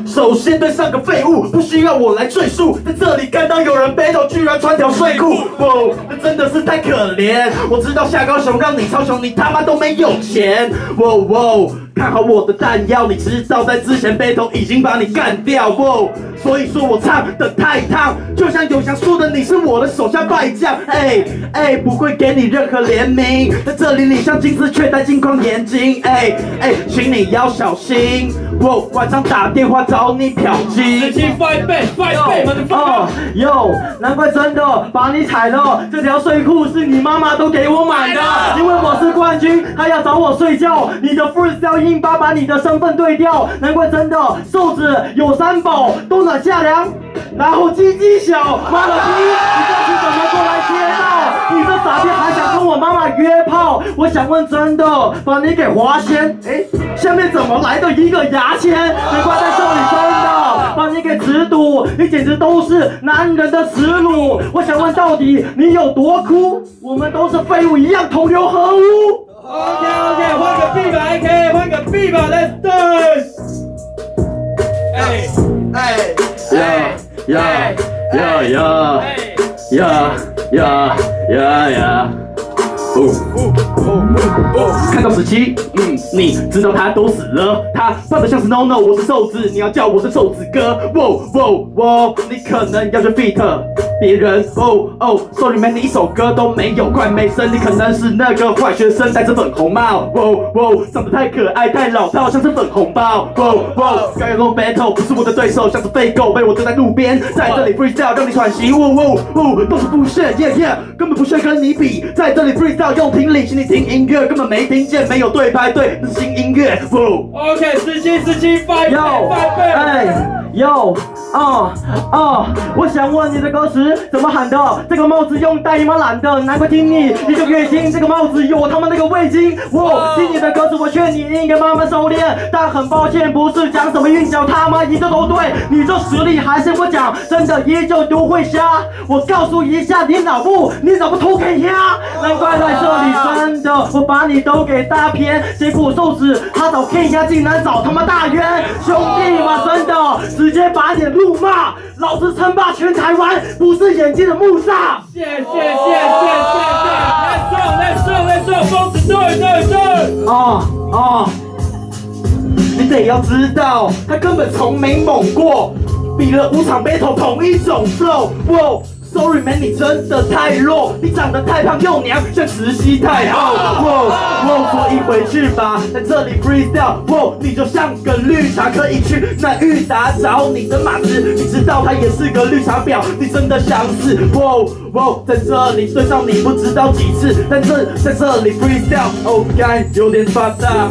首先对上个废物，不需要我来赘述。在这里看到有人 battle，居然穿条睡裤，哇，那真的是太可怜。我知道下高雄让你超雄，你他妈都没有钱，哇哇！看好我的弹药，你知道在之前 battle 已经把你干掉，过！所以说我唱的太烫，就像有翔说的，你是我的手下败将，哎哎，不会给你任何怜悯。在这里，你像金丝雀戴金框眼镜，哎哎，请你要小心，我晚上打电话找你嫖妓。十七 five 倍，five 倍，我的哦哟，难怪真的把你踩了，这条睡裤是你妈妈都给我买的，因为我是冠军，她要找我睡觉。你的 freestyle 硬巴把你的身份对调，难怪真的瘦子有三宝，冬暖夏凉，然后鸡鸡小，妈的逼，你这是怎么过来接到？你这傻逼还想跟我妈妈约炮？我想问真的，把你给划仙？哎，下面怎么来的一个牙签？难怪在这里真的把你给直堵，你简直都是男人的耻辱。我想问到底你有多酷？我们都是废物一样同流合污。OK OK，换个 B 吧，OK，换个 B 吧，Let's do。哎哎呀呀呀呀呀呀呀！看到十七，嗯，你知道他都死了，他胖的像是 No No，我是瘦子，你要叫我是瘦子哥，哇哇哇，你可能要去 feat 别人，哦哦，Sorry man，你一首歌都没有，快没声，你可能是那个坏学生，戴着粉红帽，哦哦，长得太可爱，太老套，像是粉红包，哇哇，刚有 low battle，不是我的对手，像是废狗，被我丢在路边，在这里 freestyle 让你喘息，呜呜呜，都是不屑，yeah yeah，根本不屑跟你比，在这里 freestyle 用听力，请你听音乐，根本没听见，没有对拍，对，那是新音乐，呜。OK，十七十七 five 倍，five 倍。哎哟，哦哦，我想问你的歌词怎么喊的？这个帽子用大姨妈染的，难怪听你一个月经，这个帽子有他妈那个味精。我听你的歌词，我劝你应该慢慢收敛。但很抱歉，不是讲什么韵脚，他妈一个都对。你这实力还是不讲，真的依旧都会瞎。我告诉一下你脑部，你脑部偷看呀，难怪在这里真真的，我把你都给大偏，结果受死，他找 K 家竟然找他妈大冤，兄弟嘛真的，直接把脸怒骂，老子称霸全台湾，不是是眼睛的木煞。谢谢谢谢谢谢，来上来上来上，疯子对对对，哦哦，你得要知道，他根本从没猛过，比了五场 battle 同一种 flow，Sorry man，你真的太弱，你长得太胖又娘，像慈禧太后。哇哇，所以回去吧，在这里 freestyle。哇，你就像个绿茶，可以去那裕达找你的马子，你知道他也是个绿茶婊，你真的想死。哇哇，在这里对上你不知道几次，但是在这里 freestyle，哦干有点发大。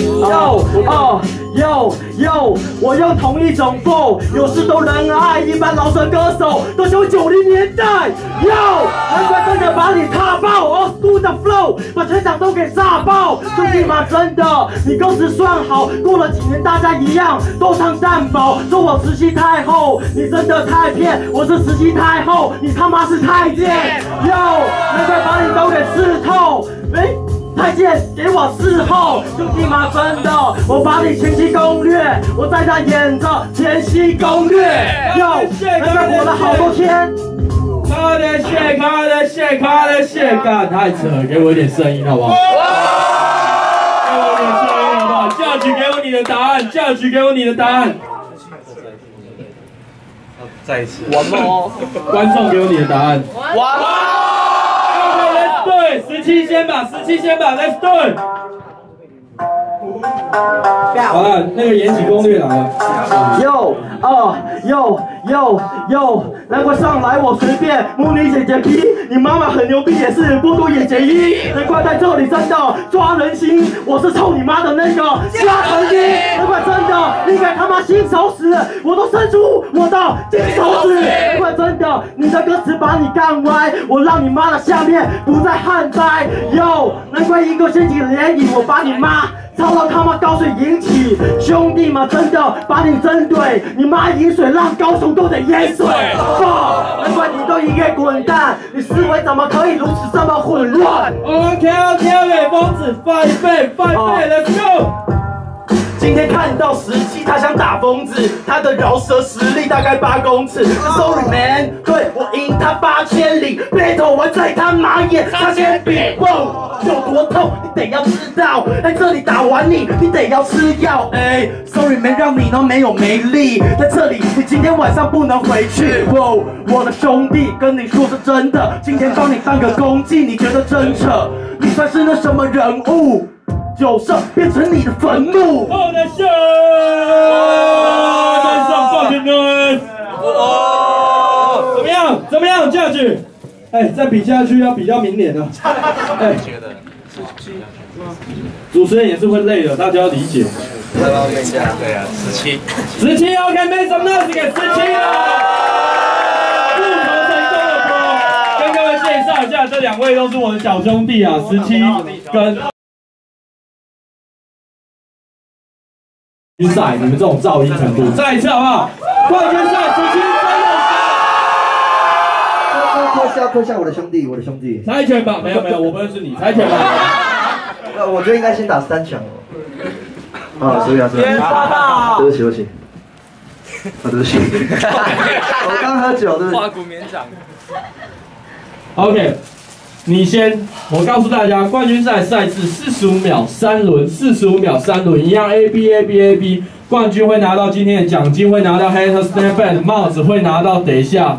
哟哦 Yo Yo，，我用同一种 flow，有时都能爱，一般饶舌歌手都喜欢九零年代。Yo，，难怪真的把你踏爆，哦，do the flow，把全场都给炸爆。兄弟嘛，真的，你歌词算好，过了几年大家一样都唱蛋堡，说我慈禧太后，你真的太骗，我是慈禧太后，你他妈是太监。哟，难怪把你都给刺透。哎。太监给我伺候，兄弟们真的，我把你前期攻略，我在那演着前期攻略，哟，难怪火了好多天。卡的谢，卡的谢，卡的谢，干太扯，给我一点声音好不好？给我一点声音好不好？教举给我你的答案，教举给我你的答案。再一次。完了，观众给我你的答案。完。十七先吧，十七先吧，Let's do it。好了，那个延禧攻略来了。哟哦哟哟哟，难怪上来我随便，母女姐姐 P，你妈妈很牛逼，也是波多野结衣。难怪在这里真的抓人心，我是臭你妈的那个加藤鹰。难怪真的，你敢他妈新手死，我都伸出我的金手指。难怪真的，你的歌词把你干歪，我让你妈的下面不再旱灾。哟，难怪一个掀起涟漪，我把你妈。操到他妈高水引起，兄弟们真的把你针对，你妈饮水让高雄都得淹水。fuck，难怪你都应该滚蛋，你思维怎么可以如此这么混乱？OK OK OK，疯子翻倍翻倍，Let's go。今天看到十七，他想打疯子，他的饶舌实力大概八公尺。Sorry man，对我赢他八千里，battle 完在他马眼擦铅笔。哇，有多痛你得要知道，在这里打完你，你得要吃药。哎，Sorry man，让你都没有没力，在这里你今天晚上不能回去。哇，我的兄弟跟你说是真的，今天帮你当个公祭，你觉得真扯？你算是那什么人物？就剩变成你的坟墓。我的秀，带上放天灯。怎么样？怎么样？价值？哎，再比下去要比较明年了。哎，觉得主持人也是会累的，大家要理解。再帮我看一下。对啊，十七。十七，OK，make some noise 给十七啊！不同程度的歌，跟各位介绍一下，这两位都是我的小兄弟啊，十七跟。赛，你们这种噪音程度，再一次好不好？冠军赛，十七分的扣下扣下我的兄弟，我的兄弟。猜拳吧，没有没有，我不认识你，猜拳吧。那我觉得应该先打三强哦。啊，所以啊，所以。对不起，对不起。啊，对不起。我刚喝酒，对不起。花骨绵掌。OK，你先，我告诉大家，冠军赛赛制四十五秒三轮，四十五秒三轮，一样 A B A B A B，冠军会拿到今天的奖金，会拿到 Hater Snap Band 帽子，会拿到，等一下，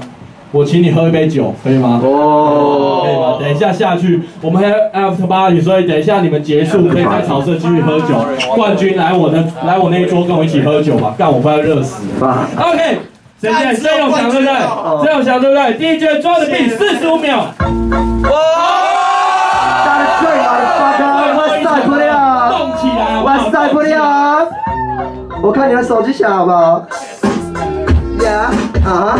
我请你喝一杯酒，可以吗？哦，可以吗？等一下下去，我们还有 After Party，所以等一下你们结束可以在草舍继续喝酒。冠军来我的，来我那一桌跟我一起喝酒吧，干我快要热死了。OK。谁先？谁有想对不对？谁有想对不对？第一圈抓的币四十五秒。大最好的发哥，哇塞不了，动起来，哇塞不了。我看你的手机响好不好？呀啊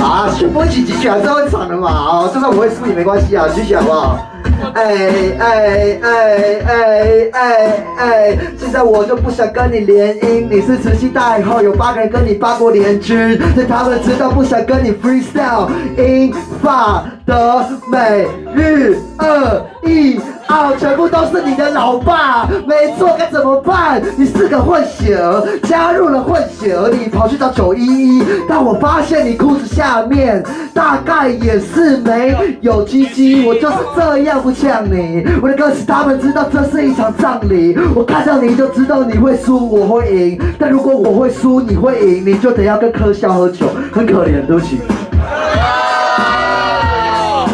啊！全部一起举起来，最后一嘛啊！就算我会输也没关系啊，举起来好不好？哎哎哎哎哎哎！现在我就不想跟你联姻，你是慈禧太后，有八个人跟你八国联军，所以他们知道不想跟你 freestyle。英法德美日俄意哦，全部都是你的老爸，没错，该怎么办？你是个混血儿，加入了混血儿，你跑去找九一一，但我发现你裤子下面大概也是没有鸡鸡，我就是这样不像你。我的歌词他们知道这是一场葬礼，我看到你就知道你会输，我会赢，但如果我会输，你会赢，你就得要跟柯笑喝酒，很可怜，对不起。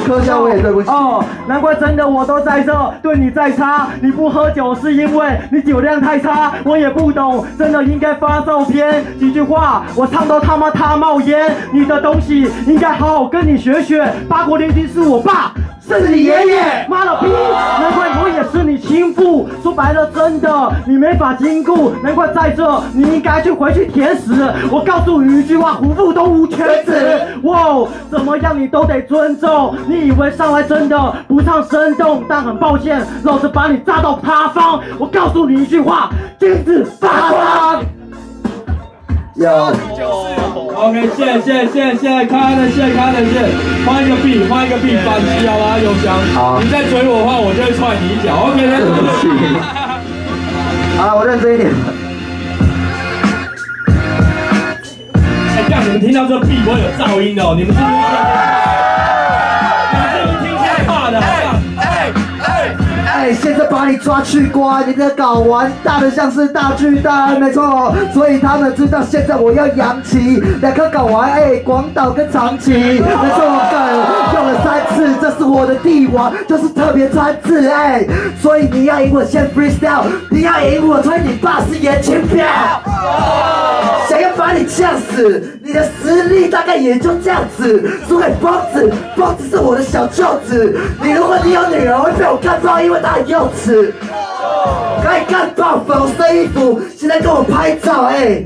柯笑我也对不起。哦，难怪真的我都在这，对你再差，你不喝酒是因为你酒量太差，我也不懂，真的应该发照片，几句话我唱到他妈他冒烟，你的东西应该好好跟你学学，八国联军是我爸。是你爷爷，妈了逼！难怪我也是你亲父。说白了，真的你没法兼顾。难怪在这，你应该去回去舔屎。我告诉你一句话，虎父都无犬子。哇，怎么样你都得尊重。你以为上来真的不唱生动，但很抱歉，老子把你炸到塌方。我告诉你一句话，金子发光。有。OK，谢谢谢谢谢谢开的谢开的谢，换一个币换一个币反击好吧，永祥，好你再追我的话，我就会踹你一脚。OK，来，对不起。好，我认真一点。哎，让你们听到这币不会有噪音的哦，你们是不是？把你抓去关，你的睾丸大的像是大巨蛋，没错，所以他们知道现在我要扬起两颗睾丸，哎，广岛跟长崎，没错，干用了三次，这是我的帝王，就是特别专制，哎，所以你要赢我先 freestyle，你要赢我推你爸是言情票，想要把你呛死，你的实力大概也就这样子，输给疯子，疯子是我的小舅子，你如果你有女儿会被我看到，因为她很幼稚。该干爆粉红色衣服，现在跟我拍照，哎、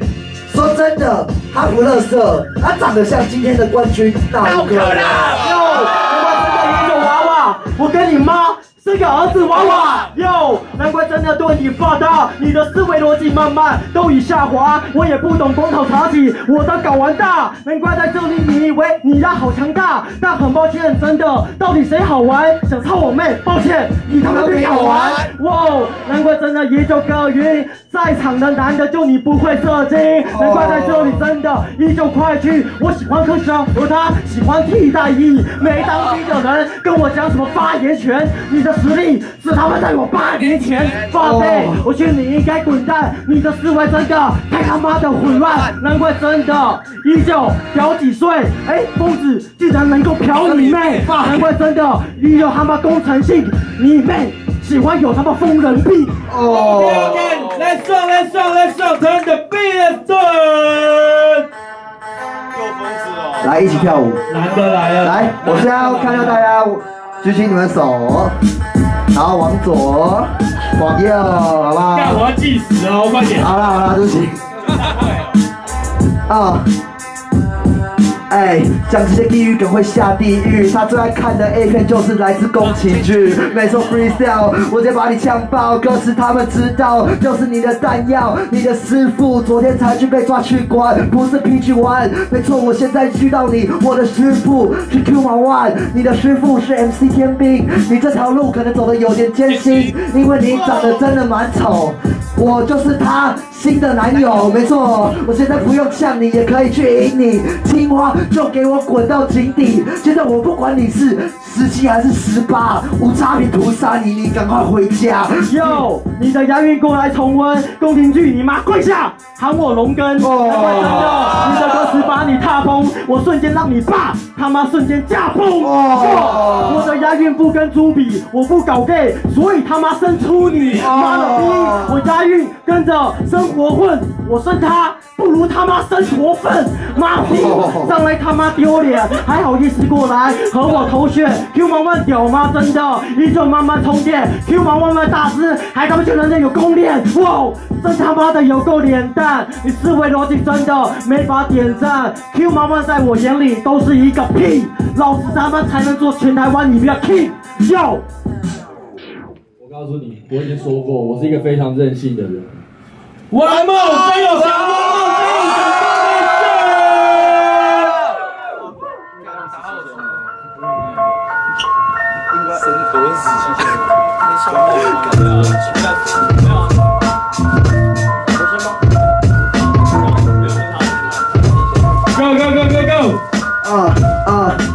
说真的，他不乐色，他长得像今天的冠军大哥。哟，我们真的也有娃娃，我跟你妈生个儿子娃娃。哟，难怪真的对你发达，你的思维逻辑慢慢都已下滑。我也不懂光头茶起，我的睾丸大，难怪在这里你以为你丫好强大，但很抱歉，真的，到底谁好玩？想操我妹？抱歉，你他妈没好玩。哇，难怪真的也就个晕，在场的男的就你不会射精，难怪在这里真的依旧快去。我喜欢科学，而他喜欢替代役。没当兵的人跟我讲什么发言权？你的实力是他们在我八年前发配，我劝你应该滚蛋。你的思维真的太他妈的混乱，难怪真的依旧屌几岁？哎，疯子竟然能够嫖你妹，难怪真的依旧他妈工程性，你妹喜欢有他妈疯人病。OK OK，Let's go Let's go Let's go，turn the beat turn。来，一起跳舞。难得来了。来，我现在要看到大家举起你们手，然后往左，往右，好不好？那，我要计时哦，快点。好了好了，对不起。啊。哎，讲这些地狱梗会下地狱。他最爱看的 A 片就是来自宫崎骏，没错 freestyle，我直接把你呛爆。歌词他们知道，就是你的弹药，你的师傅昨天才去被抓去关，不是 PG One，没错，我现在遇到你，我的师傅是 Q 毛 One，你的师傅是 MC 天兵，你这条路可能走的有点艰辛，因为你长得真的蛮丑。我就是他新的男友，没错，我现在不用呛你，也可以去赢你。青蛙就给我滚到井底！现在我不管你是十七还是十八，无差别屠杀你，你赶快回家。哟，你的押韵过来重温，宫廷剧你妈跪下，喊我龙根。哦，你的歌词把你踏崩，我瞬间让你爸他妈瞬间驾崩。哦，我的押韵不跟猪比，我不搞 gay，所以他妈生出你。妈的逼，我押韵跟着生活混，我生他不如他妈生活粪。妈逼，上来他妈丢脸，还好意思过来和我头炫？Q 毛万屌吗？真的，依旧慢慢充电。Q 毛万万大师，还他妈就人家有功练，哇，真他妈的有够脸蛋！你思维逻辑真的没法点赞。Q 毛万在我眼里都是一个屁，老子他妈才能做全台湾你们的 king。哟，我告诉你，我已经说过，我是一个非常任性的人。玩梦真有强，玩 Jones.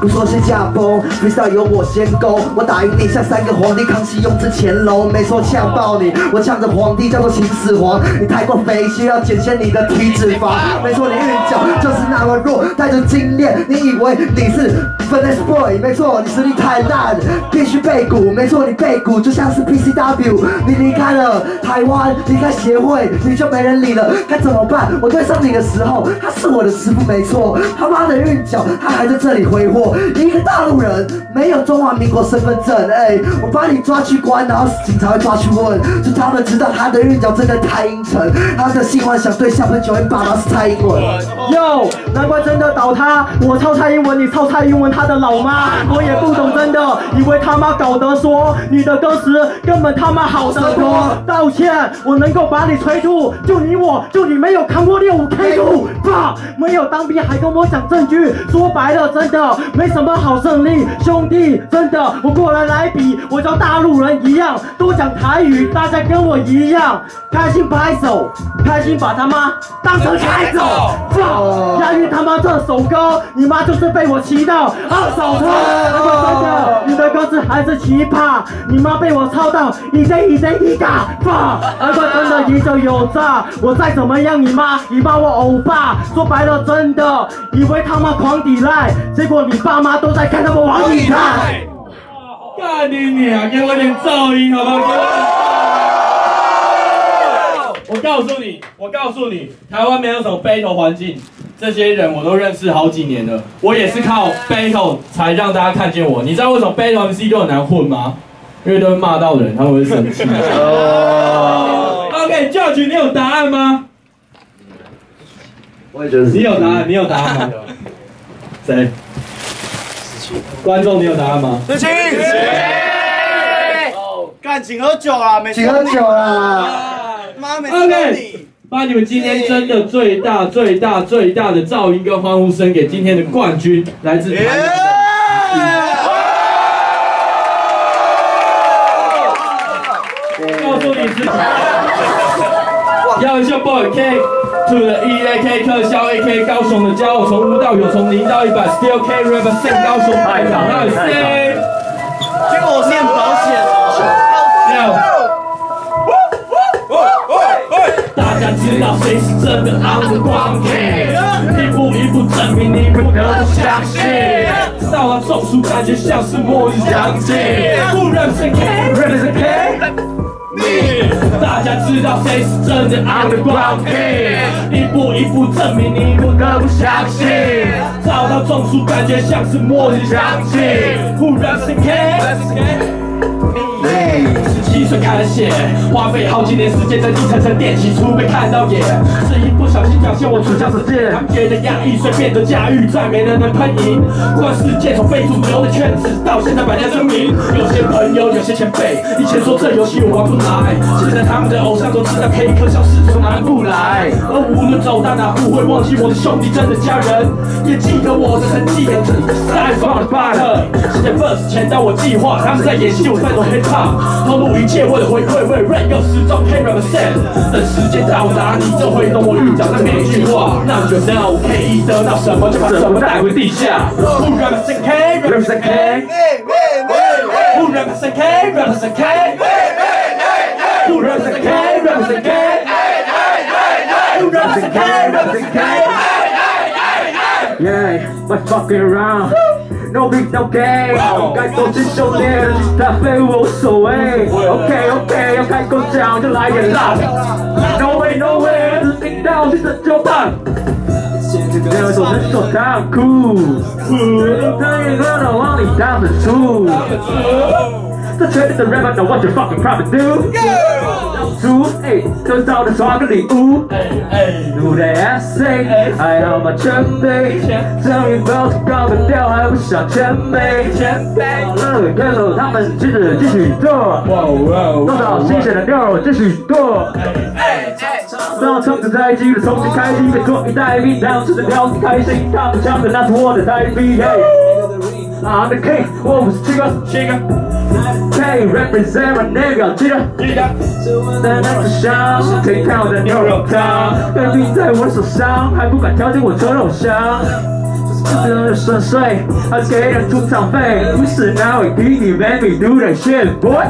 不说先驾崩，freestyle 由我先攻，我打赢你像三个皇帝，康熙、雍正、乾隆，没错呛爆你，我呛着皇帝叫做秦始皇，你太过肥，需要减轻你的体脂肪，没错，你韵脚就是那么弱，带着精炼，你以为你是 finesse boy，没错，你实力太烂，必须背骨，没错，你背骨就像是 PCW，你离开了台湾，离开协会，你就没人理了，该怎么办？我对上你的时候，他是我的师傅，没错，他妈的韵脚，他还在这里挥霍，一个大陆人没有中华民国身份证，哎，我把你抓去关，然后警察会抓去问，就他们知道他的韵脚真的太阴沉，他的性幻想对象跟九零爸爸是蔡英文。哟，难怪真的倒塌，我抄蔡英文，你抄蔡英文，他的老妈，我也不懂真的，以为他妈搞得说你的歌词根本他妈好得多。道歉，我能够把你催吐，就你我，就你没有扛过六五 K 度，爸，没有当兵还跟我讲证据，说白了真的没什么好胜利，兄弟，真的。我过来来比，我叫大陆人一样，都讲台语，大家跟我一样，开心拍手，开心把他妈当成开走，放押韵他妈这首歌，你妈就是被我骑到二手车，真的你的歌词还是奇葩，你妈被我抄到一 J 一 J 一嘎放，难怪真的一就有诈，我再怎么样你妈你骂我欧巴，说白了真的以为他妈狂抵赖，结果你爸妈都在看他们王以太。干你娘！给我点噪音好不好？给我。我告诉你，我告诉你，台湾没有什么 battle 环境，这些人我都认识好几年了。我也是靠 battle 才让大家看见我。你知道为什么 battle MC 都很难混吗？因为都会骂到人，他们会生气。OK，Judge，你有答案吗？我也觉得你有答案，你有答案吗？谁？观众，你有答案吗？事情。干，请喝酒啊，没请喝酒啦。妈，每次都你。OK，把你们今天真的最大、最大、最大的噪音跟欢呼声给今天的冠军，来自台南的。告诉你自己。要一下 boy K to the E A K 特效 A K 高雄的骄傲，从无到有，从零到一百，Still K represent 高雄台港，Nice。结果我念保险了。大家知道谁是真的 underground？一步一步证明你不得不相信。到了中暑，感觉像是末日降临。不然谁 K，Represent K。大家知道谁是真的 underground king，一步一步证明你不得不相信。找到中暑，感觉像是末日将近。不 represent K。十七岁开了写，花费好几年时间在一层层练习出被看到眼，是一不小心表现我出教世界，他们觉得压抑，随便的驾驭，再没人能喷赢。观世界从非主流的圈子到现在百家争鸣，有些朋友，有些前辈，以前说这游戏我玩不来，现在他们的偶像都知道 K 可小是从南部来，而无论走到哪不会忘记我的兄弟，真的家人，也记得我的成绩，在 from the bottom，现在 verse 前到我计划，他们在演戏，我在做 hip hop。投入一切为了回馈，为了 rap 又始终 K represent。等时间到达，你就会懂我预讲的每一句话。那就 know K 一得到什么就把什么带回地下。Who represent K represent K Who represent K represent K Who represent K represent K Who represent K represent K Yeah, let's fuck around. No big no game，该走进修炼，他非我无所谓。OK OK，要开口讲就来点辣。No way No way，只听到你的就棒。没有手伸手当酷，他也可能往里当着出。这绝对的 rapper know what you fucking probably do。出，哎，得到的刷个礼物。录的 essay，还好吗？前辈，终于保持高的调，还不想前辈。前辈，呃，看了他们接着继续做，多少新鲜的料继续做。让唱着在机的重新开机，被做一代兵，让吃着聊天开心，他们唱的那是我的代币。I'm the king，我不是七个七个。K represent my nigga，记得记得。在那个香，可以看我的牛肉汤，硬币在我手上，还不敢跳进我车肉箱。这是顺遂，还给人出场费，不是哪位弟弟 make me do that shit boy。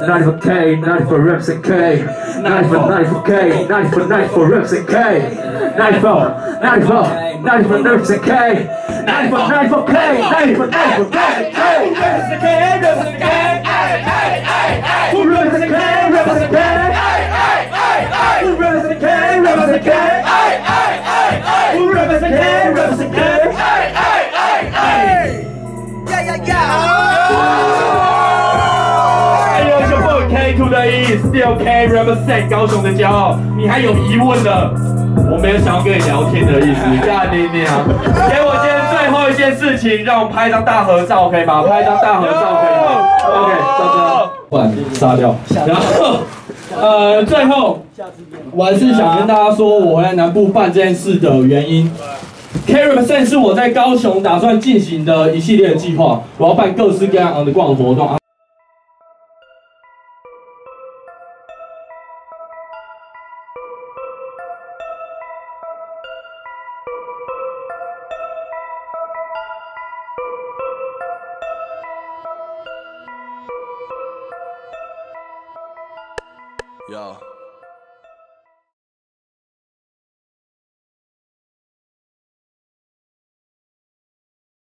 Ninety for K, ninety for reps and K, ninety for ninety for K, ninety for ninety for reps and K, ninety for ninety for Knife for nerves and K. Knife for knife for K. Knife for knife for K. Who runs the K. Runs the K. Who runs the K? Runs the K. Who runs the K? Runs the K. Who runs the K? Runs the K. E, still K represent 高雄的骄傲。你还有疑问的？我没有想要跟你聊天的意思，干你娘！给我今天最后一件事情，让我们拍一张大合照，可以吗？拍一张大合照可以吗？OK，大哥，不然杀掉。然后，呃，最后我还是想跟大家说，我回来南部办这件事的原因。K represent 是我在高雄打算进行的一系列的计划，我要办各式各样 the ground 活动。